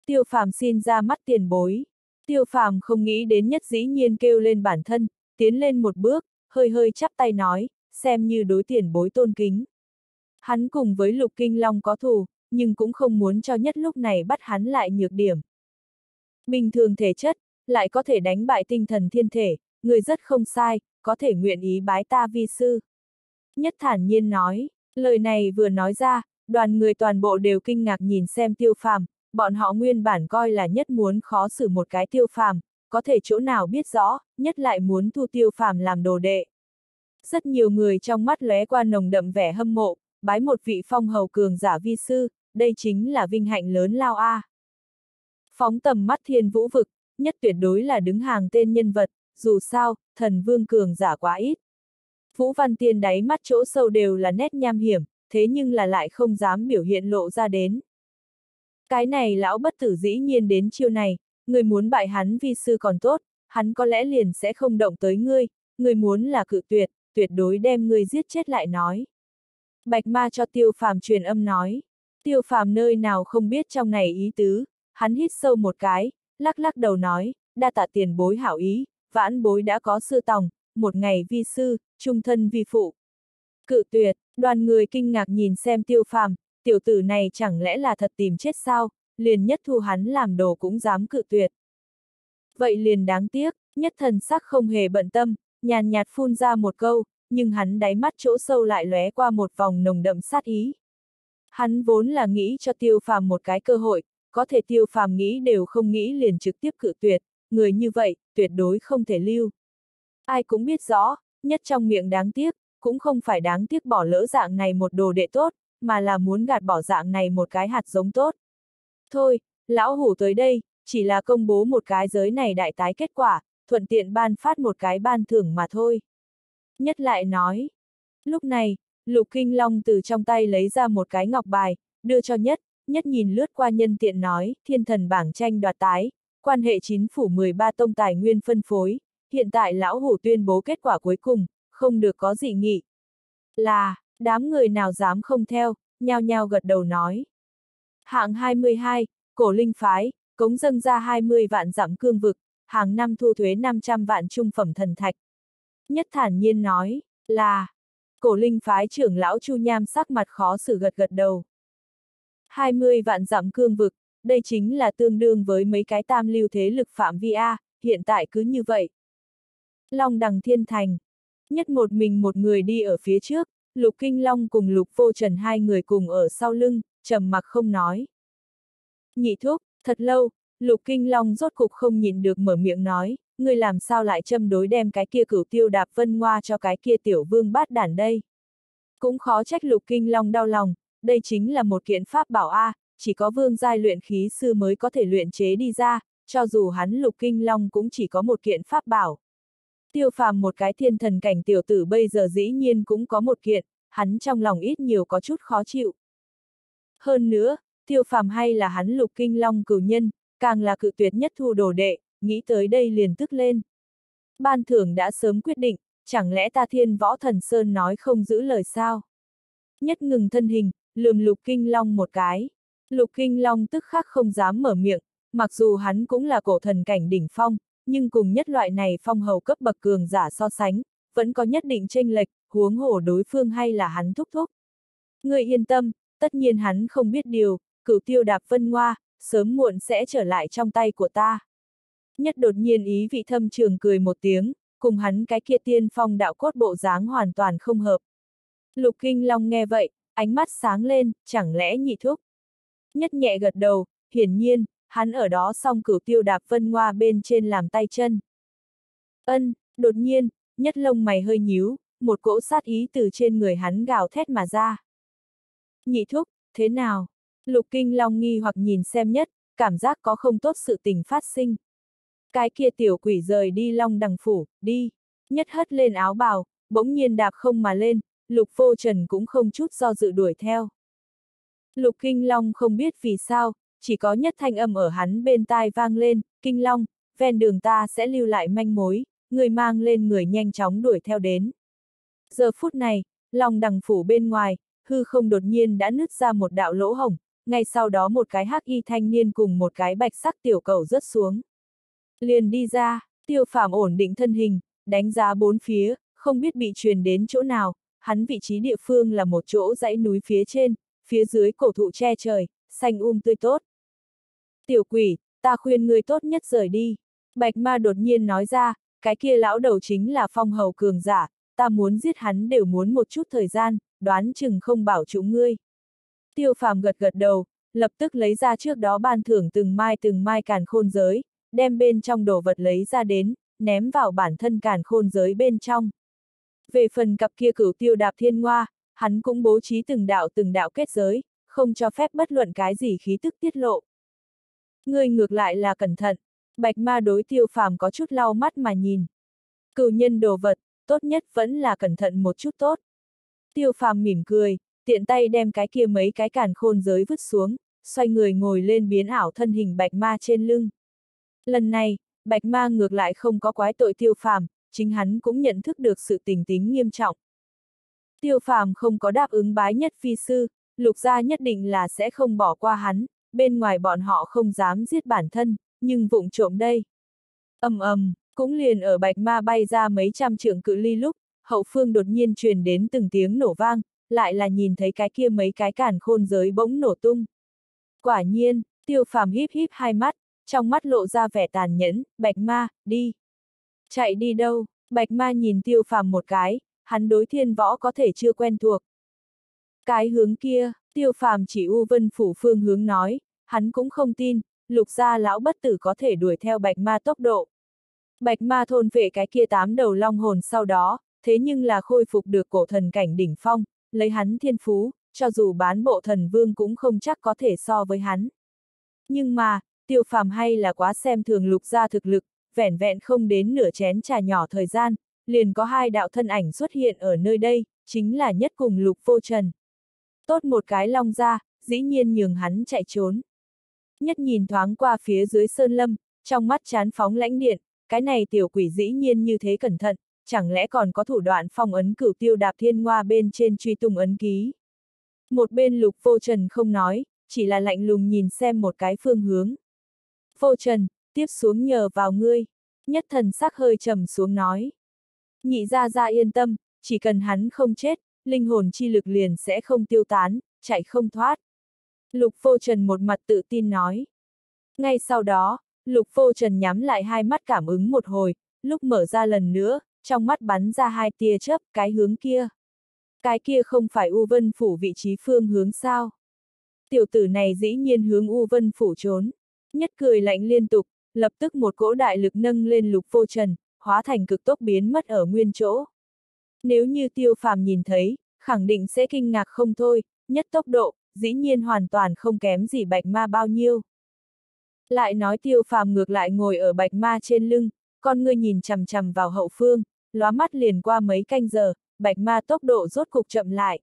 Tiêu phàm xin ra mắt tiền bối. Tiêu phàm không nghĩ đến nhất dĩ nhiên kêu lên bản thân, tiến lên một bước, hơi hơi chắp tay nói, xem như đối tiền bối tôn kính. Hắn cùng với lục kinh long có thù, nhưng cũng không muốn cho nhất lúc này bắt hắn lại nhược điểm. Bình thường thể chất, lại có thể đánh bại tinh thần thiên thể, người rất không sai, có thể nguyện ý bái ta vi sư. Nhất thản nhiên nói, lời này vừa nói ra, đoàn người toàn bộ đều kinh ngạc nhìn xem tiêu phàm, bọn họ nguyên bản coi là nhất muốn khó xử một cái tiêu phàm, có thể chỗ nào biết rõ, nhất lại muốn thu tiêu phàm làm đồ đệ. Rất nhiều người trong mắt lóe qua nồng đậm vẻ hâm mộ, bái một vị phong hầu cường giả vi sư, đây chính là vinh hạnh lớn lao a. Phóng tầm mắt thiên vũ vực, nhất tuyệt đối là đứng hàng tên nhân vật, dù sao, thần vương cường giả quá ít. Vũ Văn Tiên đáy mắt chỗ sâu đều là nét nham hiểm, thế nhưng là lại không dám biểu hiện lộ ra đến. Cái này lão bất tử dĩ nhiên đến chiêu này, người muốn bại hắn vi sư còn tốt, hắn có lẽ liền sẽ không động tới ngươi, người muốn là cự tuyệt, tuyệt đối đem ngươi giết chết lại nói. Bạch ma cho tiêu phàm truyền âm nói. Tiêu phàm nơi nào không biết trong này ý tứ, hắn hít sâu một cái, lắc lắc đầu nói, đa tạ tiền bối hảo ý, vãn bối đã có sư tòng, một ngày vi sư, trung thân vi phụ. Cự tuyệt, đoàn người kinh ngạc nhìn xem tiêu phàm, tiểu tử này chẳng lẽ là thật tìm chết sao, liền nhất thu hắn làm đồ cũng dám cự tuyệt. Vậy liền đáng tiếc, nhất thần sắc không hề bận tâm, nhàn nhạt phun ra một câu, nhưng hắn đáy mắt chỗ sâu lại lóe qua một vòng nồng đậm sát ý. Hắn vốn là nghĩ cho tiêu phàm một cái cơ hội, có thể tiêu phàm nghĩ đều không nghĩ liền trực tiếp cự tuyệt, người như vậy, tuyệt đối không thể lưu. Ai cũng biết rõ, nhất trong miệng đáng tiếc, cũng không phải đáng tiếc bỏ lỡ dạng này một đồ đệ tốt, mà là muốn gạt bỏ dạng này một cái hạt giống tốt. Thôi, lão hủ tới đây, chỉ là công bố một cái giới này đại tái kết quả, thuận tiện ban phát một cái ban thưởng mà thôi. Nhất lại nói. Lúc này, Lục Kinh Long từ trong tay lấy ra một cái ngọc bài, đưa cho Nhất, Nhất nhìn lướt qua nhân tiện nói, thiên thần bảng tranh đoạt tái, quan hệ chính phủ 13 tông tài nguyên phân phối, hiện tại lão hủ tuyên bố kết quả cuối cùng, không được có gì nghị. Là, đám người nào dám không theo, nhao nhao gật đầu nói. Hạng 22, cổ linh phái, cống dâng ra 20 vạn giảm cương vực, hàng năm thu thuế 500 vạn trung phẩm thần thạch. Nhất thản nhiên nói, là, cổ linh phái trưởng lão Chu Nham sắc mặt khó xử gật gật đầu. 20 vạn dặm cương vực, đây chính là tương đương với mấy cái tam lưu thế lực phạm vi A, hiện tại cứ như vậy. Long đằng thiên thành. Nhất một mình một người đi ở phía trước, Lục Kinh Long cùng Lục Vô Trần hai người cùng ở sau lưng, trầm mặc không nói. Nhị thúc, thật lâu, Lục Kinh Long rốt cục không nhìn được mở miệng nói, Ngươi làm sao lại châm đối đem cái kia cửu tiêu đạp vân ngoa cho cái kia tiểu vương bát đản đây. Cũng khó trách Lục Kinh Long đau lòng, đây chính là một kiện pháp bảo A, chỉ có vương giai luyện khí sư mới có thể luyện chế đi ra, cho dù hắn Lục Kinh Long cũng chỉ có một kiện pháp bảo. Tiêu phàm một cái thiên thần cảnh tiểu tử bây giờ dĩ nhiên cũng có một kiện, hắn trong lòng ít nhiều có chút khó chịu. Hơn nữa, tiêu phàm hay là hắn lục kinh long cửu nhân, càng là cự tuyệt nhất thu đồ đệ, nghĩ tới đây liền tức lên. Ban thưởng đã sớm quyết định, chẳng lẽ ta thiên võ thần sơn nói không giữ lời sao? Nhất ngừng thân hình, lườm lục kinh long một cái. Lục kinh long tức khắc không dám mở miệng, mặc dù hắn cũng là cổ thần cảnh đỉnh phong, nhưng cùng nhất loại này phong hầu cấp bậc cường giả so sánh, vẫn có nhất định tranh lệch, huống hổ đối phương hay là hắn thúc thúc. Người yên tâm, tất nhiên hắn không biết điều, cửu tiêu đạp vân ngoa, sớm muộn sẽ trở lại trong tay của ta. Nhất đột nhiên ý vị thâm trường cười một tiếng, cùng hắn cái kia tiên phong đạo cốt bộ dáng hoàn toàn không hợp. Lục Kinh Long nghe vậy, ánh mắt sáng lên, chẳng lẽ nhị thúc. Nhất nhẹ gật đầu, hiển nhiên, hắn ở đó xong cửu tiêu đạp vân ngoa bên trên làm tay chân. Ân, đột nhiên, nhất lông mày hơi nhíu, một cỗ sát ý từ trên người hắn gào thét mà ra. Nhị thúc, thế nào? Lục Kinh Long nghi hoặc nhìn xem nhất, cảm giác có không tốt sự tình phát sinh. Cái kia tiểu quỷ rời đi long đằng phủ, đi. Nhất hất lên áo bào, bỗng nhiên đạp không mà lên, lục vô trần cũng không chút do dự đuổi theo. Lục Kinh Long không biết vì sao, chỉ có nhất thanh âm ở hắn bên tai vang lên, Kinh Long, ven đường ta sẽ lưu lại manh mối, người mang lên người nhanh chóng đuổi theo đến. Giờ phút này, long đằng phủ bên ngoài, hư không đột nhiên đã nứt ra một đạo lỗ hổng, ngay sau đó một cái hắc y thanh niên cùng một cái bạch sắc tiểu cầu rớt xuống. Liền đi ra, tiêu phàm ổn định thân hình, đánh giá bốn phía, không biết bị truyền đến chỗ nào, hắn vị trí địa phương là một chỗ dãy núi phía trên, phía dưới cổ thụ che trời, xanh um tươi tốt. Tiểu quỷ, ta khuyên ngươi tốt nhất rời đi. Bạch ma đột nhiên nói ra, cái kia lão đầu chính là phong hầu cường giả, ta muốn giết hắn đều muốn một chút thời gian, đoán chừng không bảo chúng ngươi. Tiêu phàm gật gật đầu, lập tức lấy ra trước đó ban thưởng từng mai từng mai càn khôn giới, đem bên trong đồ vật lấy ra đến, ném vào bản thân càn khôn giới bên trong. Về phần cặp kia cửu tiêu đạp thiên ngoa, hắn cũng bố trí từng đạo từng đạo kết giới, không cho phép bất luận cái gì khí tức tiết lộ. Người ngược lại là cẩn thận, bạch ma đối tiêu phàm có chút lau mắt mà nhìn. Cửu nhân đồ vật, tốt nhất vẫn là cẩn thận một chút tốt. Tiêu phàm mỉm cười, tiện tay đem cái kia mấy cái càn khôn giới vứt xuống, xoay người ngồi lên biến ảo thân hình bạch ma trên lưng. Lần này, bạch ma ngược lại không có quái tội tiêu phàm, chính hắn cũng nhận thức được sự tình tính nghiêm trọng. Tiêu phàm không có đáp ứng bái nhất phi sư, lục gia nhất định là sẽ không bỏ qua hắn, bên ngoài bọn họ không dám giết bản thân, nhưng vụng trộm đây. ầm ầm, cũng liền ở bạch ma bay ra mấy trăm trượng cự ly lúc, hậu phương đột nhiên truyền đến từng tiếng nổ vang, lại là nhìn thấy cái kia mấy cái cản khôn giới bỗng nổ tung. Quả nhiên, tiêu phàm híp híp hai mắt, trong mắt lộ ra vẻ tàn nhẫn, bạch ma, đi. Chạy đi đâu, bạch ma nhìn tiêu phàm một cái, hắn đối thiên võ có thể chưa quen thuộc. Cái hướng kia, tiêu phàm chỉ u vân phủ phương hướng nói, hắn cũng không tin, lục gia lão bất tử có thể đuổi theo bạch ma tốc độ. Bạch ma thôn vệ cái kia tám đầu long hồn sau đó, thế nhưng là khôi phục được cổ thần cảnh đỉnh phong, lấy hắn thiên phú, cho dù bán bộ thần vương cũng không chắc có thể so với hắn. Nhưng mà, tiêu phàm hay là quá xem thường lục gia thực lực, vẻn vẹn không đến nửa chén trà nhỏ thời gian, liền có hai đạo thân ảnh xuất hiện ở nơi đây, chính là nhất cùng lục vô trần. Tốt một cái long ra, dĩ nhiên nhường hắn chạy trốn. Nhất nhìn thoáng qua phía dưới sơn lâm, trong mắt chán phóng lãnh điện, cái này tiểu quỷ dĩ nhiên như thế cẩn thận, chẳng lẽ còn có thủ đoạn phong ấn cửu tiêu đạp thiên ngoa bên trên truy tung ấn ký. Một bên lục vô trần không nói, chỉ là lạnh lùng nhìn xem một cái phương hướng. Vô trần, tiếp xuống nhờ vào ngươi. Nhất thần sắc hơi trầm xuống nói. Nhị ra ra yên tâm, chỉ cần hắn không chết, linh hồn chi lực liền sẽ không tiêu tán, chạy không thoát. Lục vô trần một mặt tự tin nói. Ngay sau đó, lục vô trần nhắm lại hai mắt cảm ứng một hồi, lúc mở ra lần nữa, trong mắt bắn ra hai tia chớp, cái hướng kia. Cái kia không phải U Vân Phủ vị trí phương hướng sao? Tiểu tử này dĩ nhiên hướng U Vân Phủ trốn. Nhất cười lạnh liên tục, lập tức một cỗ đại lực nâng lên lục vô trần, hóa thành cực tốc biến mất ở nguyên chỗ. Nếu như tiêu phàm nhìn thấy, khẳng định sẽ kinh ngạc không thôi, nhất tốc độ, dĩ nhiên hoàn toàn không kém gì bạch ma bao nhiêu. Lại nói tiêu phàm ngược lại ngồi ở bạch ma trên lưng, con ngươi nhìn chằm chằm vào hậu phương, lóa mắt liền qua mấy canh giờ, bạch ma tốc độ rốt cục chậm lại.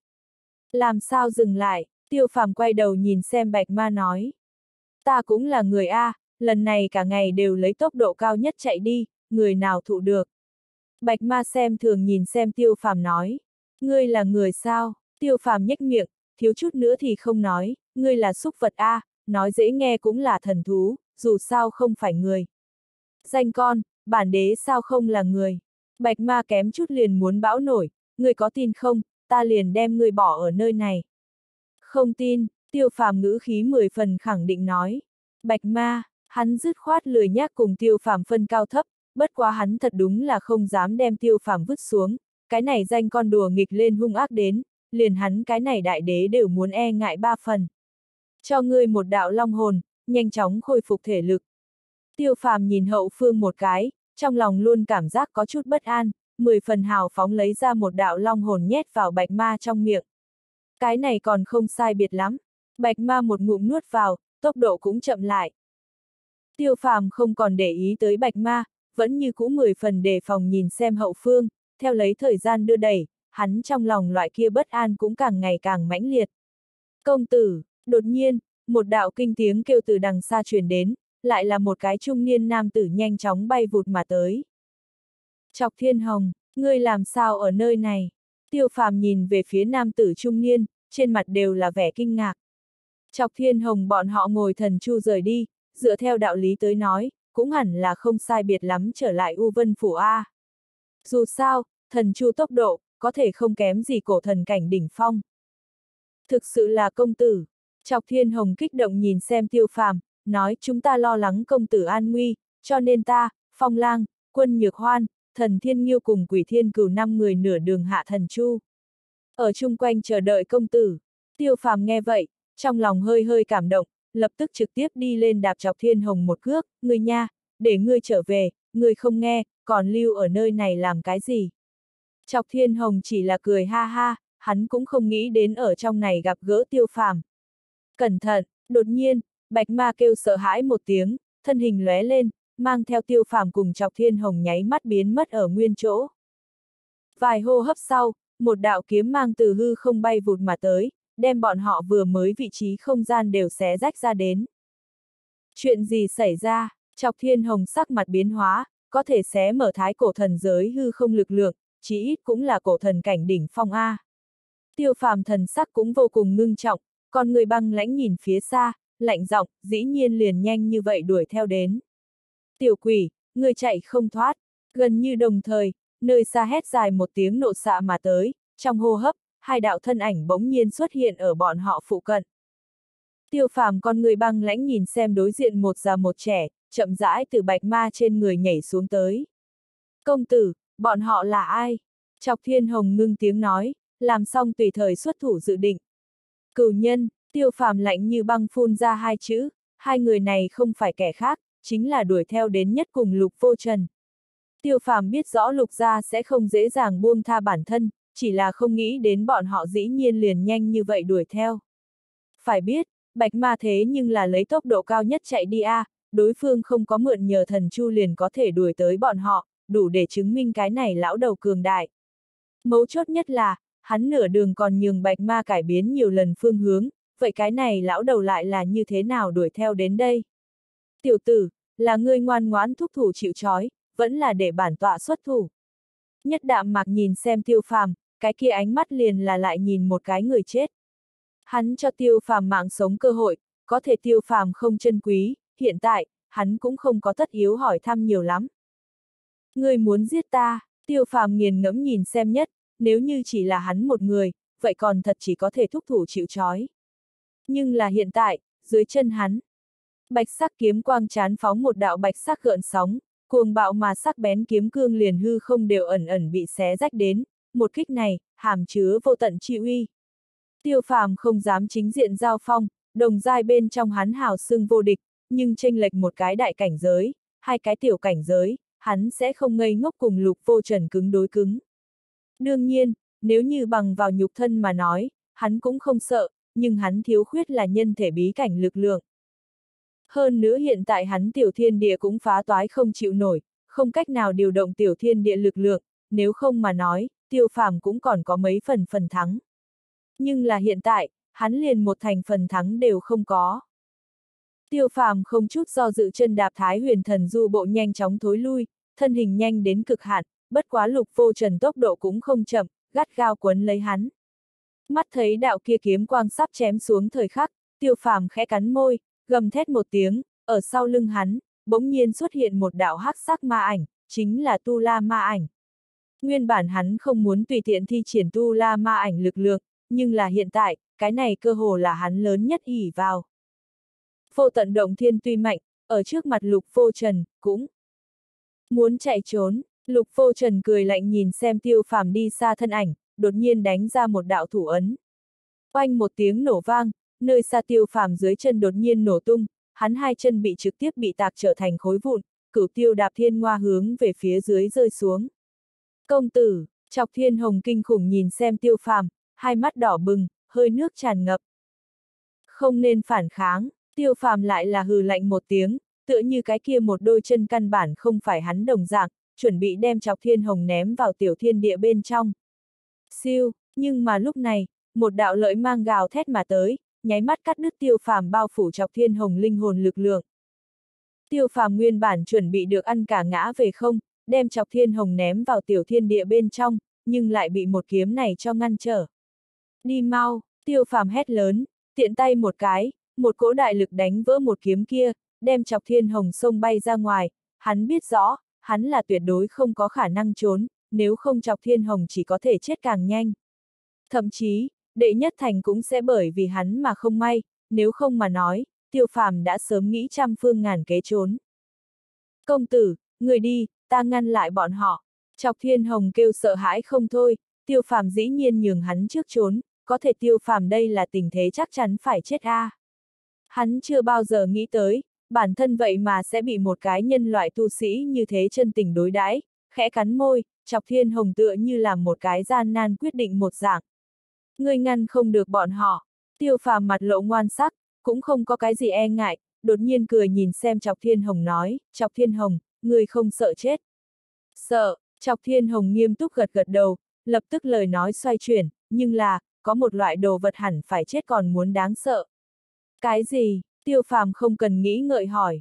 Làm sao dừng lại, tiêu phàm quay đầu nhìn xem bạch ma nói. Ta cũng là người A, lần này cả ngày đều lấy tốc độ cao nhất chạy đi, người nào thụ được. Bạch ma xem thường nhìn xem tiêu phàm nói, ngươi là người sao, tiêu phàm nhếch miệng, thiếu chút nữa thì không nói, ngươi là xúc vật A, nói dễ nghe cũng là thần thú, dù sao không phải người. Danh con, bản đế sao không là người. Bạch ma kém chút liền muốn bão nổi, ngươi có tin không, ta liền đem ngươi bỏ ở nơi này. Không tin, tiêu phàm ngữ khí mười phần khẳng định nói. Bạch ma, hắn dứt khoát lười nhác cùng tiêu phàm phân cao thấp, bất quá hắn thật đúng là không dám đem tiêu phàm vứt xuống, cái này danh con đùa nghịch lên hung ác đến, liền hắn cái này đại đế đều muốn e ngại ba phần. Cho ngươi một đạo long hồn, nhanh chóng khôi phục thể lực. Tiêu phàm nhìn hậu phương một cái, trong lòng luôn cảm giác có chút bất an, mười phần hào phóng lấy ra một đạo long hồn nhét vào bạch ma trong miệng. Cái này còn không sai biệt lắm. Bạch ma một ngụm nuốt vào, tốc độ cũng chậm lại. Tiêu phàm không còn để ý tới bạch ma, vẫn như cũ mười phần đề phòng nhìn xem hậu phương, theo lấy thời gian đưa đẩy, hắn trong lòng loại kia bất an cũng càng ngày càng mãnh liệt. Công tử, đột nhiên, một đạo kinh tiếng kêu từ đằng xa truyền đến, lại là một cái trung niên nam tử nhanh chóng bay vụt mà tới. Chọc thiên hồng, ngươi làm sao ở nơi này? Tiêu phàm nhìn về phía nam tử trung niên, trên mặt đều là vẻ kinh ngạc. Chọc thiên hồng bọn họ ngồi thần chu rời đi, dựa theo đạo lý tới nói, cũng hẳn là không sai biệt lắm trở lại U Vân Phủ A. Dù sao, thần chu tốc độ, có thể không kém gì cổ thần cảnh đỉnh phong. Thực sự là công tử. Chọc thiên hồng kích động nhìn xem tiêu phàm, nói chúng ta lo lắng công tử an nguy, cho nên ta, phong lang, quân nhược hoan, thần thiên nghiêu cùng quỷ thiên cửu năm người nửa đường hạ thần chu. Ở chung quanh chờ đợi công tử, tiêu phàm nghe vậy, trong lòng hơi hơi cảm động, lập tức trực tiếp đi lên đạp chọc thiên hồng một cước, người nha, để ngươi trở về, ngươi không nghe, còn lưu ở nơi này làm cái gì. Chọc thiên hồng chỉ là cười ha ha, hắn cũng không nghĩ đến ở trong này gặp gỡ tiêu phàm. Cẩn thận, đột nhiên, bạch ma kêu sợ hãi một tiếng, thân hình lóe lên, mang theo tiêu phàm cùng chọc thiên hồng nháy mắt biến mất ở nguyên chỗ. Vài hô hấp sau, một đạo kiếm mang từ hư không bay vụt mà tới, đem bọn họ vừa mới vị trí không gian đều xé rách ra đến. Chuyện gì xảy ra, chọc thiên hồng sắc mặt biến hóa, có thể xé mở thái cổ thần giới hư không lực lượng, chỉ ít cũng là cổ thần cảnh đỉnh phong A. Tiêu phàm thần sắc cũng vô cùng ngưng trọng, còn người băng lãnh nhìn phía xa, lạnh giọng, dĩ nhiên liền nhanh như vậy đuổi theo đến. Tiểu quỷ, người chạy không thoát, gần như đồng thời, nơi xa hét dài một tiếng nộ xạ mà tới, trong hô hấp, hai đạo thân ảnh bỗng nhiên xuất hiện ở bọn họ phụ cận. Tiêu phàm con người băng lãnh nhìn xem đối diện một già một trẻ, chậm rãi từ bạch ma trên người nhảy xuống tới. Công tử, bọn họ là ai? Chọc thiên hồng ngưng tiếng nói, làm xong tùy thời xuất thủ dự định. Cửu nhân, tiêu phàm lạnh như băng phun ra hai chữ, hai người này không phải kẻ khác, chính là đuổi theo đến nhất cùng lục vô trần. Tiêu phàm biết rõ lục gia sẽ không dễ dàng buông tha bản thân, chỉ là không nghĩ đến bọn họ dĩ nhiên liền nhanh như vậy đuổi theo. Phải biết, bạch ma thế nhưng là lấy tốc độ cao nhất chạy đi a, đối phương không có mượn nhờ thần chu liền có thể đuổi tới bọn họ, đủ để chứng minh cái này lão đầu cường đại. Mấu chốt nhất là, hắn nửa đường còn nhường bạch ma cải biến nhiều lần phương hướng, vậy cái này lão đầu lại là như thế nào đuổi theo đến đây? Tiểu tử, là ngươi ngoan ngoãn thúc thủ chịu trói, vẫn là để bản tọa xuất thủ. Nhất đạm mạc nhìn xem tiêu phàm, cái kia ánh mắt liền là lại nhìn một cái người chết. Hắn cho tiêu phàm mạng sống cơ hội, có thể tiêu phàm không chân quý, hiện tại, hắn cũng không có tất yếu hỏi thăm nhiều lắm. Người muốn giết ta, tiêu phàm nghiền ngẫm nhìn xem nhất, nếu như chỉ là hắn một người, vậy còn thật chỉ có thể thúc thủ chịu trói. Nhưng là hiện tại, dưới chân hắn, bạch sắc kiếm quang chán phóng một đạo bạch sắc gợn sóng, cuồng bạo mà sắc bén kiếm cương liền hư không đều ẩn ẩn bị xé rách đến, một kích này, hàm chứa vô tận chi uy. Tiêu phàm không dám chính diện giao phong, đồng giai bên trong hắn hào xưng vô địch, nhưng tranh lệch một cái đại cảnh giới, hai cái tiểu cảnh giới, hắn sẽ không ngây ngốc cùng lục vô trần cứng đối cứng. Đương nhiên, nếu như bằng vào nhục thân mà nói, hắn cũng không sợ, nhưng hắn thiếu khuyết là nhân thể bí cảnh lực lượng. Hơn nữa hiện tại hắn tiểu thiên địa cũng phá toái không chịu nổi, không cách nào điều động tiểu thiên địa lực lượng, nếu không mà nói, tiêu phàm cũng còn có mấy phần phần thắng. Nhưng là hiện tại, hắn liền một thành phần thắng đều không có. Tiêu phàm không chút do dự chân đạp thái huyền thần du bộ nhanh chóng thối lui, thân hình nhanh đến cực hạn, bất quá lục vô trần tốc độ cũng không chậm, gắt gao quấn lấy hắn. Mắt thấy đạo kia kiếm quang sắp chém xuống thời khắc, tiêu phàm khẽ cắn môi, gầm thét một tiếng, ở sau lưng hắn, bỗng nhiên xuất hiện một đạo hắc sắc ma ảnh, chính là tu la ma ảnh. Nguyên bản hắn không muốn tùy tiện thi triển tu la ma ảnh lực lượng, nhưng là hiện tại, cái này cơ hồ là hắn lớn nhất ỉ vào. Vô tận động thiên tuy mạnh, ở trước mặt lục vô trần, cũng muốn chạy trốn, lục vô trần cười lạnh nhìn xem tiêu phàm đi xa thân ảnh, đột nhiên đánh ra một đạo thủ ấn. Oanh một tiếng nổ vang, nơi xa tiêu phàm dưới chân đột nhiên nổ tung, hắn hai chân bị trực tiếp bị tạc trở thành khối vụn, cửu tiêu đạp thiên ngoa hướng về phía dưới rơi xuống. Công tử, chọc thiên hồng kinh khủng nhìn xem tiêu phàm, hai mắt đỏ bừng, hơi nước tràn ngập. Không nên phản kháng, tiêu phàm lại là hừ lạnh một tiếng, tựa như cái kia một đôi chân căn bản không phải hắn đồng dạng, chuẩn bị đem chọc thiên hồng ném vào tiểu thiên địa bên trong. Siêu, nhưng mà lúc này, một đạo lợi mang gào thét mà tới, nháy mắt cắt đứt tiêu phàm bao phủ chọc thiên hồng linh hồn lực lượng. Tiêu phàm nguyên bản chuẩn bị được ăn cả ngã về không, đem chọc thiên hồng ném vào tiểu thiên địa bên trong, nhưng lại bị một kiếm này cho ngăn trở. Đi mau, tiêu phàm hét lớn, tiện tay một cái, một cỗ đại lực đánh vỡ một kiếm kia, đem chọc thiên hồng sông bay ra ngoài, hắn biết rõ, hắn là tuyệt đối không có khả năng trốn, nếu không chọc thiên hồng chỉ có thể chết càng nhanh. Thậm chí, đệ nhất thành cũng sẽ bởi vì hắn mà không may, nếu không mà nói, tiêu phàm đã sớm nghĩ trăm phương ngàn kế trốn. Công tử, người đi, ta ngăn lại bọn họ. Chọc thiên hồng kêu sợ hãi không thôi, tiêu phàm dĩ nhiên nhường hắn trước trốn, có thể tiêu phàm đây là tình thế chắc chắn phải chết a. À. Hắn chưa bao giờ nghĩ tới, bản thân vậy mà sẽ bị một cái nhân loại tu sĩ như thế chân tình đối đãi, khẽ cắn môi, chọc thiên hồng tựa như là một cái gian nan quyết định một dạng. Ngươi ngăn không được bọn họ, tiêu phàm mặt lộ ngoan sắc, cũng không có cái gì e ngại, đột nhiên cười nhìn xem chọc thiên hồng nói, chọc thiên hồng, người không sợ chết. Sợ, chọc thiên hồng nghiêm túc gật gật đầu, lập tức lời nói xoay chuyển, nhưng là, có một loại đồ vật hẳn phải chết còn muốn đáng sợ. Cái gì? Tiêu phàm không cần nghĩ ngợi hỏi.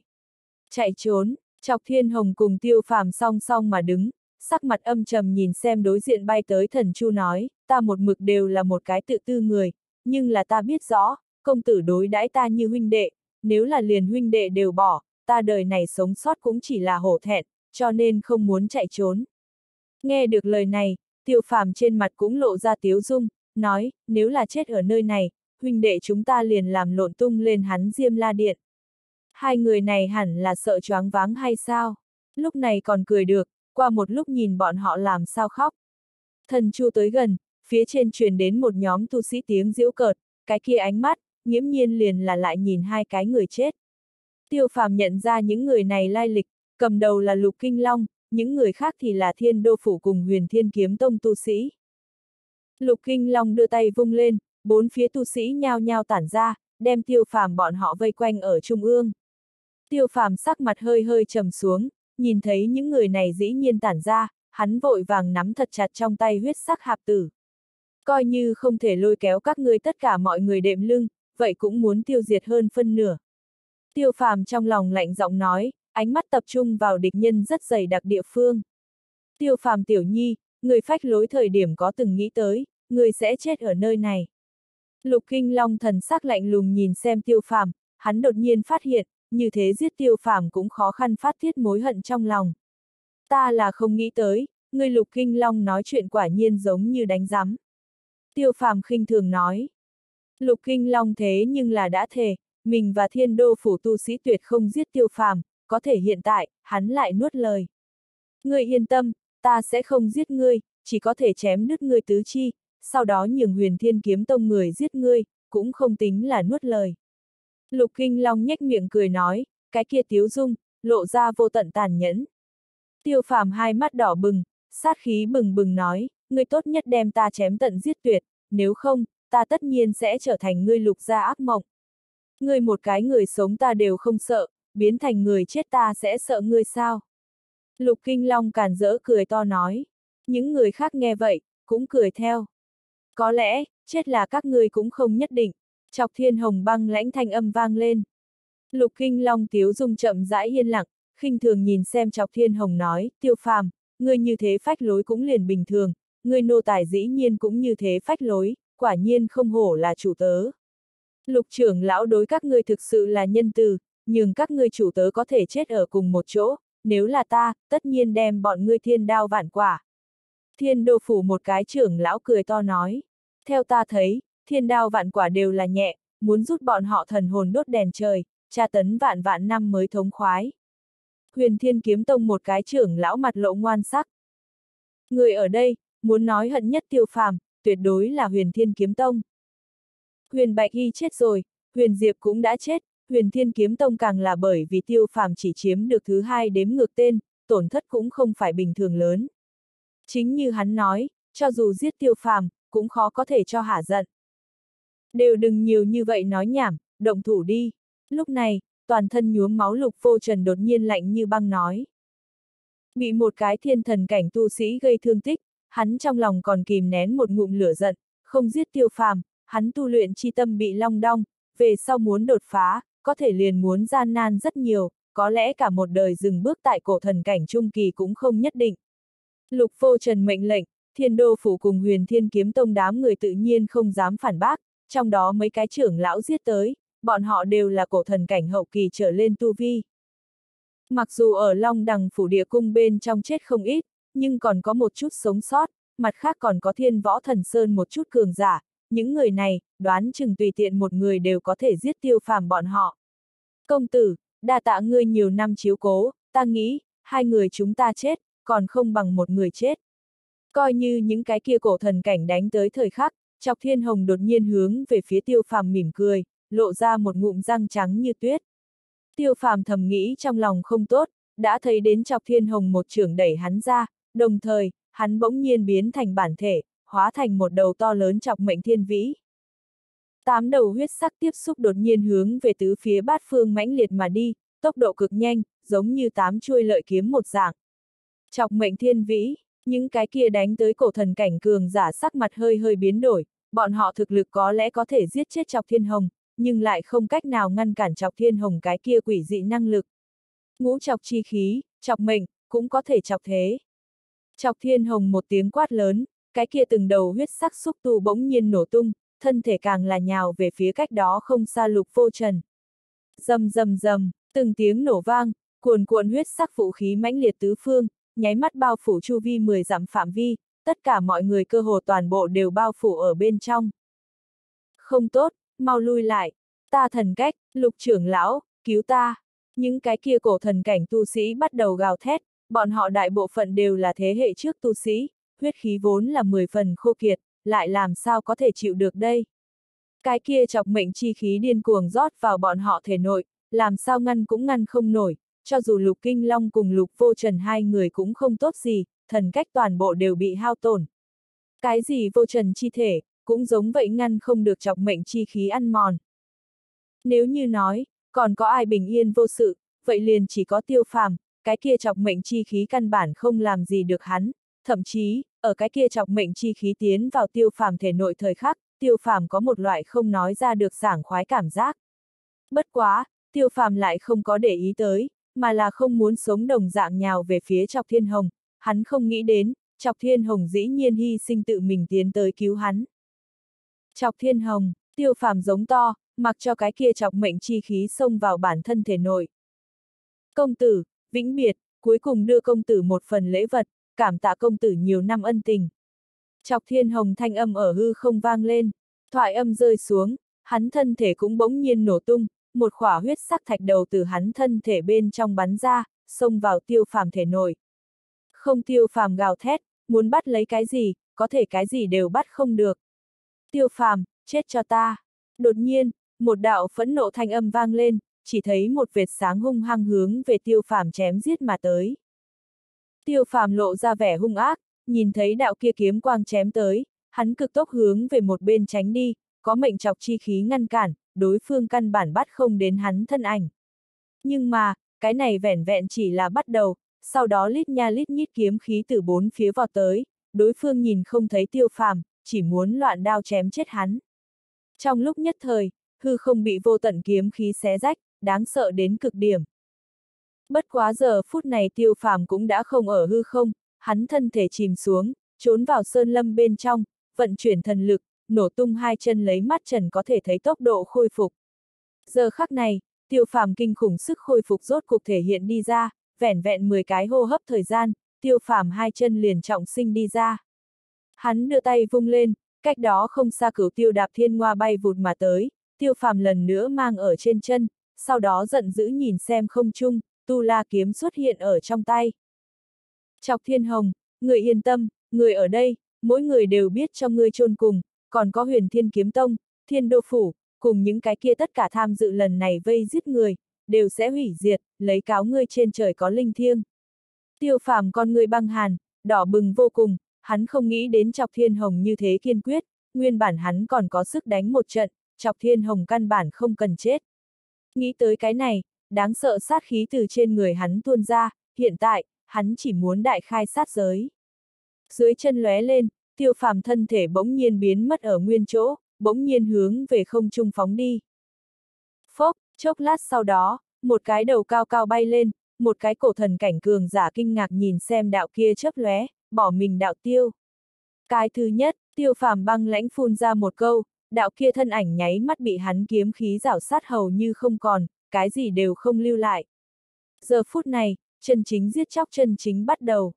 Chạy trốn, chọc thiên hồng cùng tiêu phàm song song mà đứng, sắc mặt âm trầm nhìn xem đối diện bay tới thần chu nói, ta một mực đều là một cái tự tư người, nhưng là ta biết rõ, công tử đối đãi ta như huynh đệ, nếu là liền huynh đệ đều bỏ, ta đời này sống sót cũng chỉ là hổ thẹn, cho nên không muốn chạy trốn. Nghe được lời này, tiêu phàm trên mặt cũng lộ ra tiếu dung, nói, nếu là chết ở nơi này, huynh đệ chúng ta liền làm lộn tung lên hắn diêm la điện. Hai người này hẳn là sợ choáng váng hay sao? Lúc này còn cười được, qua một lúc nhìn bọn họ làm sao khóc. Thần chu tới gần, phía trên truyền đến một nhóm tu sĩ tiếng diễu cợt, cái kia ánh mắt, nghiễm nhiên liền là lại nhìn hai cái người chết. Tiêu phàm nhận ra những người này lai lịch, cầm đầu là Lục Kinh Long, những người khác thì là Thiên Đô Phủ cùng huyền Thiên Kiếm Tông tu sĩ. Lục Kinh Long đưa tay vung lên, bốn phía tu sĩ nhao nhao tản ra, đem tiêu phàm bọn họ vây quanh ở trung ương. Tiêu phàm sắc mặt hơi hơi trầm xuống, nhìn thấy những người này dĩ nhiên tản ra, hắn vội vàng nắm thật chặt trong tay huyết sắc hạp tử. Coi như không thể lôi kéo các ngươi tất cả mọi người đệm lưng, vậy cũng muốn tiêu diệt hơn phân nửa. Tiêu phàm trong lòng lạnh giọng nói, ánh mắt tập trung vào địch nhân rất dày đặc địa phương. Tiêu phàm tiểu nhi, người phách lối thời điểm có từng nghĩ tới, người sẽ chết ở nơi này. Lục Kinh Long thần sắc lạnh lùng nhìn xem tiêu phàm, hắn đột nhiên phát hiện, như thế giết tiêu phàm cũng khó khăn phát thiết mối hận trong lòng. Ta là không nghĩ tới, người Lục Kinh Long nói chuyện quả nhiên giống như đánh giám. Tiêu phàm khinh thường nói. Lục Kinh Long thế nhưng là đã thề, mình và thiên đô phủ tu sĩ tuyệt không giết tiêu phàm, có thể hiện tại, hắn lại nuốt lời. Ngươi yên tâm, ta sẽ không giết ngươi, chỉ có thể chém đứt ngươi tứ chi, sau đó nhường huyền thiên kiếm tông người giết ngươi, cũng không tính là nuốt lời. Lục Kinh Long nhếch miệng cười nói, cái kia tiếu dung, lộ ra vô tận tàn nhẫn. Tiêu phàm hai mắt đỏ bừng, sát khí bừng bừng nói, ngươi tốt nhất đem ta chém tận giết tuyệt, nếu không, ta tất nhiên sẽ trở thành ngươi lục gia ác mộng. Ngươi một cái người sống ta đều không sợ, biến thành người chết ta sẽ sợ ngươi sao? Lục Kinh Long càn rỡ cười to nói. Những người khác nghe vậy, cũng cười theo. Có lẽ, chết là các ngươi cũng không nhất định. Chọc thiên hồng băng lãnh thanh âm vang lên. Lục Kinh Long tiếu dung chậm rãi yên lặng, khinh thường nhìn xem Chọc Thiên Hồng nói, tiêu phàm, ngươi như thế phách lối cũng liền bình thường, ngươi nô tài dĩ nhiên cũng như thế phách lối, quả nhiên không hổ là chủ tớ. Lục trưởng lão đối các ngươi thực sự là nhân từ, nhưng các ngươi chủ tớ có thể chết ở cùng một chỗ, nếu là ta, tất nhiên đem bọn ngươi thiên đao vạn quả. Thiên đô phủ một cái trưởng lão cười to nói, theo ta thấy, thiên đao vạn quả đều là nhẹ, muốn rút bọn họ thần hồn đốt đèn trời, tra tấn vạn vạn năm mới thống khoái. Huyền Thiên Kiếm Tông một cái trưởng lão mặt lộ ngoan sắc. Người ở đây, muốn nói hận nhất tiêu phàm, tuyệt đối là Huyền Thiên Kiếm Tông. Huyền Bạch Y chết rồi, Huyền Diệp cũng đã chết, Huyền Thiên Kiếm Tông càng là bởi vì tiêu phàm chỉ chiếm được thứ hai đếm ngược tên, tổn thất cũng không phải bình thường lớn. Chính như hắn nói, cho dù giết tiêu phàm, cũng khó có thể cho hả giận. Đều đừng nhiều như vậy nói nhảm, động thủ đi. Lúc này, toàn thân nhuốm máu lục vô trần đột nhiên lạnh như băng nói. Bị một cái thiên thần cảnh tu sĩ gây thương tích, hắn trong lòng còn kìm nén một ngụm lửa giận, không giết tiêu phàm, hắn tu luyện chi tâm bị long đong, về sau muốn đột phá, có thể liền muốn gian nan rất nhiều, có lẽ cả một đời dừng bước tại cổ thần cảnh trung kỳ cũng không nhất định. Lục vô trần mệnh lệnh, thiên đô phủ cùng huyền thiên kiếm tông đám người tự nhiên không dám phản bác, trong đó mấy cái trưởng lão giết tới, bọn họ đều là cổ thần cảnh hậu kỳ trở lên tu vi. Mặc dù ở Long Đằng phủ địa cung bên trong chết không ít, nhưng còn có một chút sống sót, mặt khác còn có thiên võ thần sơn một chút cường giả, những người này, đoán chừng tùy tiện một người đều có thể giết tiêu phàm bọn họ. Công tử, đa tạ ngươi nhiều năm chiếu cố, ta nghĩ, hai người chúng ta chết, còn không bằng một người chết. Coi như những cái kia cổ thần cảnh đánh tới thời khắc, Chọc Thiên Hồng đột nhiên hướng về phía tiêu phàm mỉm cười, lộ ra một ngụm răng trắng như tuyết. Tiêu phàm thầm nghĩ trong lòng không tốt, đã thấy đến Chọc Thiên Hồng một trưởng đẩy hắn ra, đồng thời, hắn bỗng nhiên biến thành bản thể, hóa thành một đầu to lớn chọc mệnh thiên vĩ. Tám đầu huyết sắc tiếp xúc đột nhiên hướng về tứ phía bát phương mãnh liệt mà đi, tốc độ cực nhanh, giống như tám chuôi lợi kiếm một dạng. Chọc mệnh thiên vĩ, những cái kia đánh tới cổ thần cảnh cường giả sắc mặt hơi hơi biến đổi, bọn họ thực lực có lẽ có thể giết chết chọc thiên hồng, nhưng lại không cách nào ngăn cản chọc thiên hồng cái kia quỷ dị năng lực. Ngũ chọc chi khí, chọc mệnh, cũng có thể chọc thế. Chọc thiên hồng một tiếng quát lớn, cái kia từng đầu huyết sắc xúc tu bỗng nhiên nổ tung, thân thể càng là nhào về phía cách đó không xa lục vô trần. Dầm dầm dầm, từng tiếng nổ vang, cuồn cuộn huyết sắc vũ khí mãnh liệt tứ phương, nháy mắt bao phủ chu vi 10 dặm phạm vi, tất cả mọi người cơ hồ toàn bộ đều bao phủ ở bên trong. Không tốt, mau lui lại, ta thần cách, lục trưởng lão, cứu ta. Những cái kia cổ thần cảnh tu sĩ bắt đầu gào thét, bọn họ đại bộ phận đều là thế hệ trước tu sĩ, huyết khí vốn là 10 phần khô kiệt, lại làm sao có thể chịu được đây. Cái kia chọc mệnh chi khí điên cuồng rót vào bọn họ thể nội, làm sao ngăn cũng ngăn không nổi, cho dù lục kinh long cùng lục vô trần hai người cũng không tốt gì, thần cách toàn bộ đều bị hao tổn. Cái gì vô trần chi thể, cũng giống vậy ngăn không được chọc mệnh chi khí ăn mòn. Nếu như nói, còn có ai bình yên vô sự, vậy liền chỉ có tiêu phàm, cái kia chọc mệnh chi khí căn bản không làm gì được hắn, thậm chí, ở cái kia chọc mệnh chi khí tiến vào tiêu phàm thể nội thời khắc, tiêu phàm có một loại không nói ra được sảng khoái cảm giác. Bất quá, tiêu phàm lại không có để ý tới, mà là không muốn sống đồng dạng nhào về phía chọc thiên hồng, hắn không nghĩ đến, chọc thiên hồng dĩ nhiên hy sinh tự mình tiến tới cứu hắn. Chọc thiên hồng, tiêu phàm giống to, mặc cho cái kia chọc mệnh chi khí xông vào bản thân thể nội. Công tử, vĩnh biệt, cuối cùng đưa công tử một phần lễ vật, cảm tạ công tử nhiều năm ân tình. Chọc thiên hồng thanh âm ở hư không vang lên, thoại âm rơi xuống, hắn thân thể cũng bỗng nhiên nổ tung, một khỏa huyết sắc thạch đầu từ hắn thân thể bên trong bắn ra, xông vào tiêu phàm thể nội. Không tiêu phàm gào thét, muốn bắt lấy cái gì, có thể cái gì đều bắt không được. Tiêu phàm, chết cho ta. Đột nhiên, một đạo phẫn nộ thanh âm vang lên, chỉ thấy một vệt sáng hung hăng hướng về tiêu phàm chém giết mà tới. Tiêu phàm lộ ra vẻ hung ác, nhìn thấy đạo kia kiếm quang chém tới, hắn cực tốc hướng về một bên tránh đi, có mệnh chọc chi khí ngăn cản, đối phương căn bản bắt không đến hắn thân ảnh. Nhưng mà, cái này vẻn vẹn chỉ là bắt đầu, sau đó lít nha lít nhít kiếm khí từ bốn phía vào tới, đối phương nhìn không thấy tiêu phàm, chỉ muốn loạn đao chém chết hắn. Trong lúc nhất thời, hư không bị vô tận kiếm khí xé rách, đáng sợ đến cực điểm. Bất quá giờ phút này tiêu phàm cũng đã không ở hư không, hắn thân thể chìm xuống, trốn vào sơn lâm bên trong, vận chuyển thần lực, nổ tung hai chân lấy mắt trần có thể thấy tốc độ khôi phục. Giờ khắc này, tiêu phàm kinh khủng sức khôi phục rốt cục thể hiện đi ra, vẻn vẹn 10 cái hô hấp thời gian, tiêu phàm hai chân liền trọng sinh đi ra. Hắn đưa tay vung lên, cách đó không xa cửu tiêu đạp thiên ngoa bay vụt mà tới, tiêu phàm lần nữa mang ở trên chân, sau đó giận dữ nhìn xem không chung, tu la kiếm xuất hiện ở trong tay. Chọc thiên hồng, người yên tâm, người ở đây, mỗi người đều biết cho ngươi chôn cùng, còn có huyền thiên kiếm tông, thiên đô phủ, cùng những cái kia tất cả tham dự lần này vây giết người, đều sẽ hủy diệt, lấy cáo ngươi trên trời có linh thiêng. Tiêu phàm con người băng hàn, đỏ bừng vô cùng, hắn không nghĩ đến chọc thiên hồng như thế kiên quyết, nguyên bản hắn còn có sức đánh một trận, chọc thiên hồng căn bản không cần chết. Nghĩ tới cái này, đáng sợ sát khí từ trên người hắn tuôn ra, hiện tại, hắn chỉ muốn đại khai sát giới. Dưới chân lóe lên, tiêu phàm thân thể bỗng nhiên biến mất ở nguyên chỗ, bỗng nhiên hướng về không trung phóng đi. Phốc, chốc lát sau đó, một cái đầu cao cao bay lên, một cái cổ thần cảnh cường giả kinh ngạc nhìn xem đạo kia chớp lóe, bỏ mình đạo tiêu. Cái thứ nhất, tiêu phàm băng lãnh phun ra một câu, đạo kia thân ảnh nháy mắt bị hắn kiếm khí rảo sát hầu như không còn, cái gì đều không lưu lại. Giờ phút này, chân chính giết chóc chân chính bắt đầu.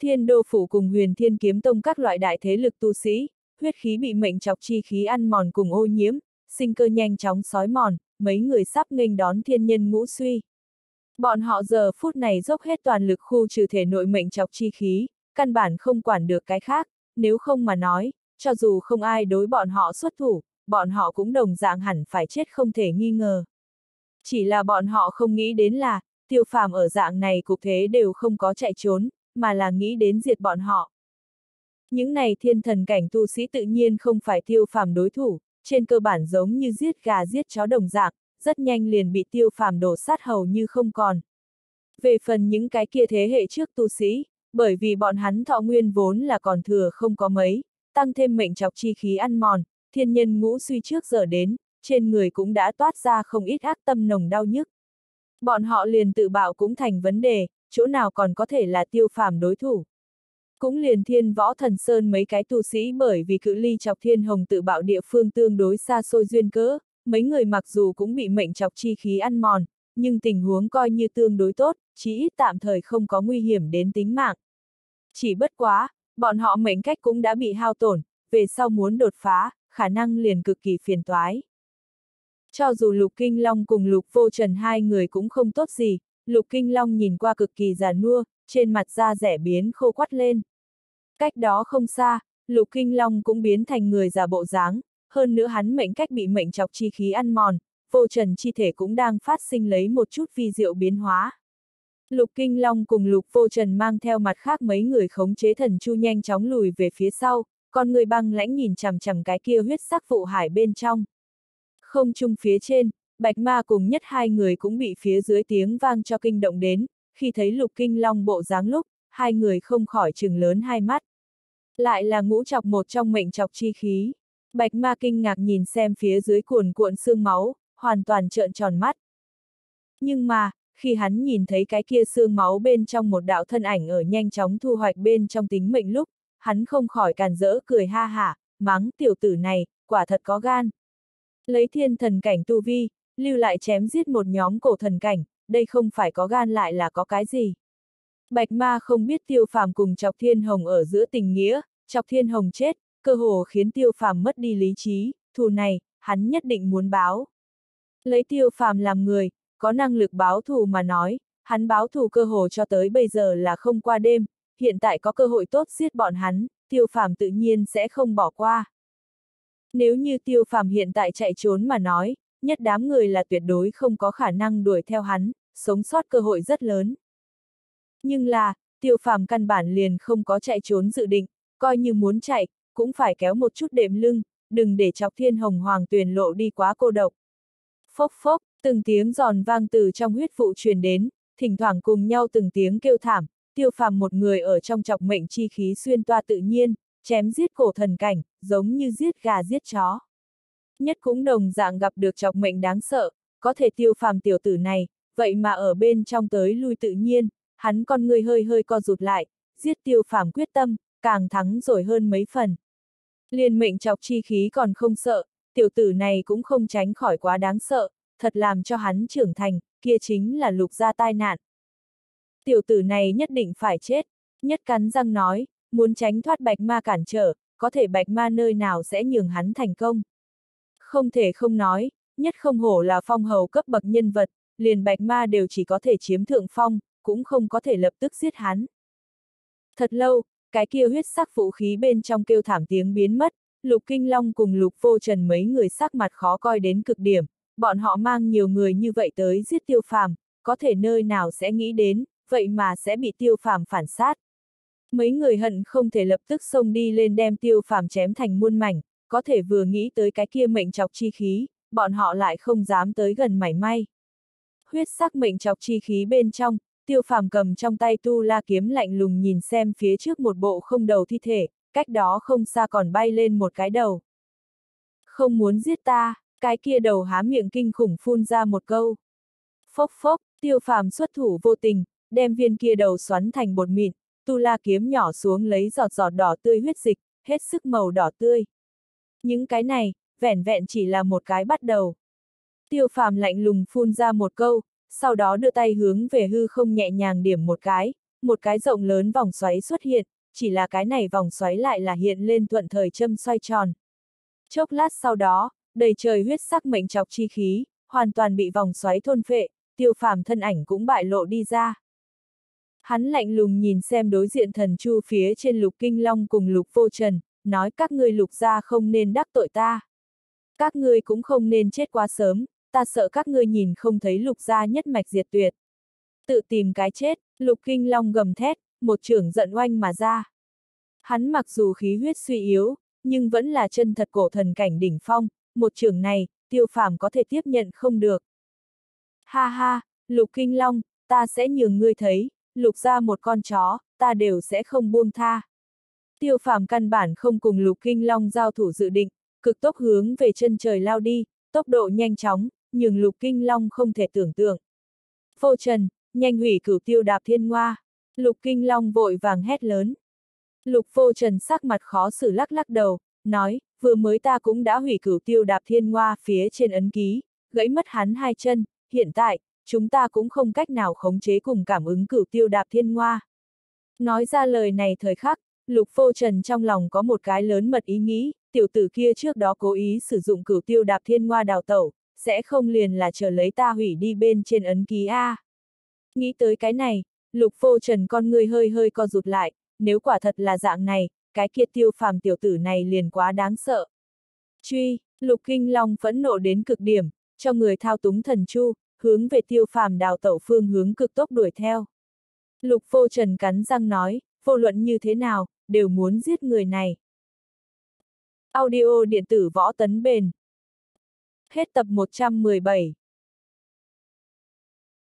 Thiên đô phủ cùng huyền thiên kiếm tông các loại đại thế lực tu sĩ, huyết khí bị mệnh chọc chi khí ăn mòn cùng ô nhiễm, sinh cơ nhanh chóng sói mòn, mấy người sắp nghênh đón thiên nhân ngũ suy. Bọn họ giờ phút này dốc hết toàn lực khu trừ thể nội mệnh chọc chi khí, căn bản không quản được cái khác, nếu không mà nói, cho dù không ai đối bọn họ xuất thủ, bọn họ cũng đồng dạng hẳn phải chết không thể nghi ngờ. Chỉ là bọn họ không nghĩ đến là, tiêu phàm ở dạng này cục thế đều không có chạy trốn, mà là nghĩ đến diệt bọn họ. Những này thiên thần cảnh tu sĩ tự nhiên không phải tiêu phàm đối thủ, trên cơ bản giống như giết gà giết chó đồng dạng, rất nhanh liền bị tiêu phàm đổ sát hầu như không còn. Về phần những cái kia thế hệ trước tu sĩ, bởi vì bọn hắn thọ nguyên vốn là còn thừa không có mấy, tăng thêm mệnh chọc chi khí ăn mòn, thiên nhân ngũ suy trước giờ đến, trên người cũng đã toát ra không ít ác tâm nồng đau nhức. Bọn họ liền tự bạo cũng thành vấn đề, chỗ nào còn có thể là tiêu phàm đối thủ. Cũng liền thiên võ thần sơn mấy cái tu sĩ bởi vì cự ly chọc thiên hồng tự bạo địa phương tương đối xa xôi duyên cỡ, mấy người mặc dù cũng bị mệnh chọc chi khí ăn mòn, nhưng tình huống coi như tương đối tốt, chỉ ít tạm thời không có nguy hiểm đến tính mạng. Chỉ bất quá, bọn họ mệnh cách cũng đã bị hao tổn, về sau muốn đột phá, khả năng liền cực kỳ phiền toái. Cho dù Lục Kinh Long cùng Lục Vô Trần hai người cũng không tốt gì, Lục Kinh Long nhìn qua cực kỳ già nua, trên mặt da rẻ biến khô quắt lên. Cách đó không xa, Lục Kinh Long cũng biến thành người già bộ dáng, hơn nữa hắn mệnh cách bị mệnh chọc chi khí ăn mòn, vô trần chi thể cũng đang phát sinh lấy một chút vi diệu biến hóa. Lục Kinh Long cùng Lục Vô Trần mang theo mặt khác mấy người khống chế thần chu nhanh chóng lùi về phía sau, còn người băng lãnh nhìn chằm chằm cái kia huyết sắc vụ hải bên trong. Không chung phía trên, Bạch Ma cùng nhất hai người cũng bị phía dưới tiếng vang cho kinh động đến, khi thấy Lục Kinh Long bộ dáng lúc, hai người không khỏi trừng lớn hai mắt. Lại là ngũ chọc một trong mệnh chọc chi khí. Bạch Ma kinh ngạc nhìn xem phía dưới cuồn cuộn xương máu, hoàn toàn trợn tròn mắt. Nhưng mà, khi hắn nhìn thấy cái kia xương máu bên trong một đạo thân ảnh ở nhanh chóng thu hoạch bên trong tính mệnh lúc, hắn không khỏi càn rỡ cười ha hả, mắng tiểu tử này, quả thật có gan. Lấy thiên thần cảnh tu vi, lưu lại chém giết một nhóm cổ thần cảnh, đây không phải có gan lại là có cái gì. Bạch ma không biết tiêu phàm cùng chọc thiên hồng ở giữa tình nghĩa, chọc thiên hồng chết, cơ hồ khiến tiêu phàm mất đi lý trí, thù này, hắn nhất định muốn báo. Lấy tiêu phàm làm người, có năng lực báo thù mà nói, hắn báo thù cơ hồ cho tới bây giờ là không qua đêm, hiện tại có cơ hội tốt giết bọn hắn, tiêu phàm tự nhiên sẽ không bỏ qua. Nếu như tiêu phàm hiện tại chạy trốn mà nói, nhất đám người là tuyệt đối không có khả năng đuổi theo hắn, sống sót cơ hội rất lớn. Nhưng là, tiêu phàm căn bản liền không có chạy trốn dự định, coi như muốn chạy, cũng phải kéo một chút đệm lưng, đừng để chọc thiên hồng hoàng tuyền lộ đi quá cô độc. Phốc phốc, từng tiếng giòn vang từ trong huyết vụ truyền đến, thỉnh thoảng cùng nhau từng tiếng kêu thảm, tiêu phàm một người ở trong chọc mệnh chi khí xuyên toa tự nhiên, chém giết cổ thần cảnh, giống như giết gà giết chó. Nhất cũng đồng dạng gặp được chọc mệnh đáng sợ, có thể tiêu phàm tiểu tử này, vậy mà ở bên trong tới lui tự nhiên, hắn con người hơi hơi co rụt lại, giết tiêu phàm quyết tâm, càng thắng rồi hơn mấy phần. Liên mệnh chọc chi khí còn không sợ, tiểu tử này cũng không tránh khỏi quá đáng sợ, thật làm cho hắn trưởng thành, kia chính là lục gia tai nạn. Tiểu tử này nhất định phải chết, nhất cắn răng nói, muốn tránh thoát bạch ma cản trở, có thể bạch ma nơi nào sẽ nhường hắn thành công. Không thể không nói, nhất không hổ là phong hầu cấp bậc nhân vật, liền bạch ma đều chỉ có thể chiếm thượng phong, cũng không có thể lập tức giết hắn. Thật lâu, cái kia huyết sắc vũ khí bên trong kêu thảm tiếng biến mất, Lục Kinh Long cùng Lục Vô Trần mấy người sắc mặt khó coi đến cực điểm, bọn họ mang nhiều người như vậy tới giết tiêu phàm, có thể nơi nào sẽ nghĩ đến, vậy mà sẽ bị tiêu phàm phản sát. Mấy người hận không thể lập tức xông đi lên đem tiêu phàm chém thành muôn mảnh, có thể vừa nghĩ tới cái kia mệnh chọc chi khí, bọn họ lại không dám tới gần mảy may. Huyết sắc mệnh chọc chi khí bên trong, tiêu phàm cầm trong tay tu la kiếm lạnh lùng nhìn xem phía trước một bộ không đầu thi thể, cách đó không xa còn bay lên một cái đầu. Không muốn giết ta, cái kia đầu há miệng kinh khủng phun ra một câu. Phốc phốc, tiêu phàm xuất thủ vô tình, đem viên kia đầu xoắn thành bột mịn, tu la kiếm nhỏ xuống lấy giọt giọt đỏ tươi huyết dịch, hết sức màu đỏ tươi. Những cái này, vẻn vẹn chỉ là một cái bắt đầu. Tiêu phàm lạnh lùng phun ra một câu, sau đó đưa tay hướng về hư không nhẹ nhàng điểm một cái, một cái rộng lớn vòng xoáy xuất hiện, chỉ là cái này vòng xoáy lại là hiện lên thuận thời châm xoay tròn. Chốc lát sau đó, đầy trời huyết sắc mệnh chọc chi khí, hoàn toàn bị vòng xoáy thôn phệ, tiêu phàm thân ảnh cũng bại lộ đi ra. Hắn lạnh lùng nhìn xem đối diện thần chu phía trên lục kinh long cùng lục vô trần, nói các ngươi lục gia không nên đắc tội ta. Các ngươi cũng không nên chết quá sớm, ta sợ các ngươi nhìn không thấy lục gia nhất mạch diệt tuyệt. Tự tìm cái chết, lục kinh long gầm thét, một trưởng giận oanh mà ra. Hắn mặc dù khí huyết suy yếu, nhưng vẫn là chân thật cổ thần cảnh đỉnh phong, một trưởng này, tiêu phàm có thể tiếp nhận không được. Ha ha, lục kinh long, ta sẽ nhường ngươi thấy, lục ra một con chó, ta đều sẽ không buông tha. Tiêu phàm căn bản không cùng lục kinh long giao thủ dự định, cực tốc hướng về chân trời lao đi, tốc độ nhanh chóng, nhưng lục kinh long không thể tưởng tượng. Vô trần, nhanh hủy cửu tiêu đạp thiên ngoa, lục kinh long vội vàng hét lớn. Lục vô trần sắc mặt khó xử lắc lắc đầu, nói, vừa mới ta cũng đã hủy cửu tiêu đạp thiên ngoa phía trên ấn ký, gãy mất hắn hai chân, hiện tại, chúng ta cũng không cách nào khống chế cùng cảm ứng cửu tiêu đạp thiên ngoa. Nói ra lời này thời khắc, lục vô trần trong lòng có một cái lớn mật ý nghĩ, tiểu tử kia trước đó cố ý sử dụng cửu tiêu đạp thiên ngoa đào tẩu, sẽ không liền là chờ lấy ta hủy đi bên trên ấn ký A. Nghĩ tới cái này, lục vô trần con người hơi hơi co rụt lại, nếu quả thật là dạng này, cái kia tiêu phàm tiểu tử này liền quá đáng sợ. Truy, lục kinh long phẫn nộ đến cực điểm, cho người thao túng thần chu, hướng về tiêu phàm đào tẩu phương hướng cực tốc đuổi theo. Lục vô trần cắn răng nói, vô luận như thế nào, đều muốn giết người này. Audio điện tử võ tấn bền. Hết tập 117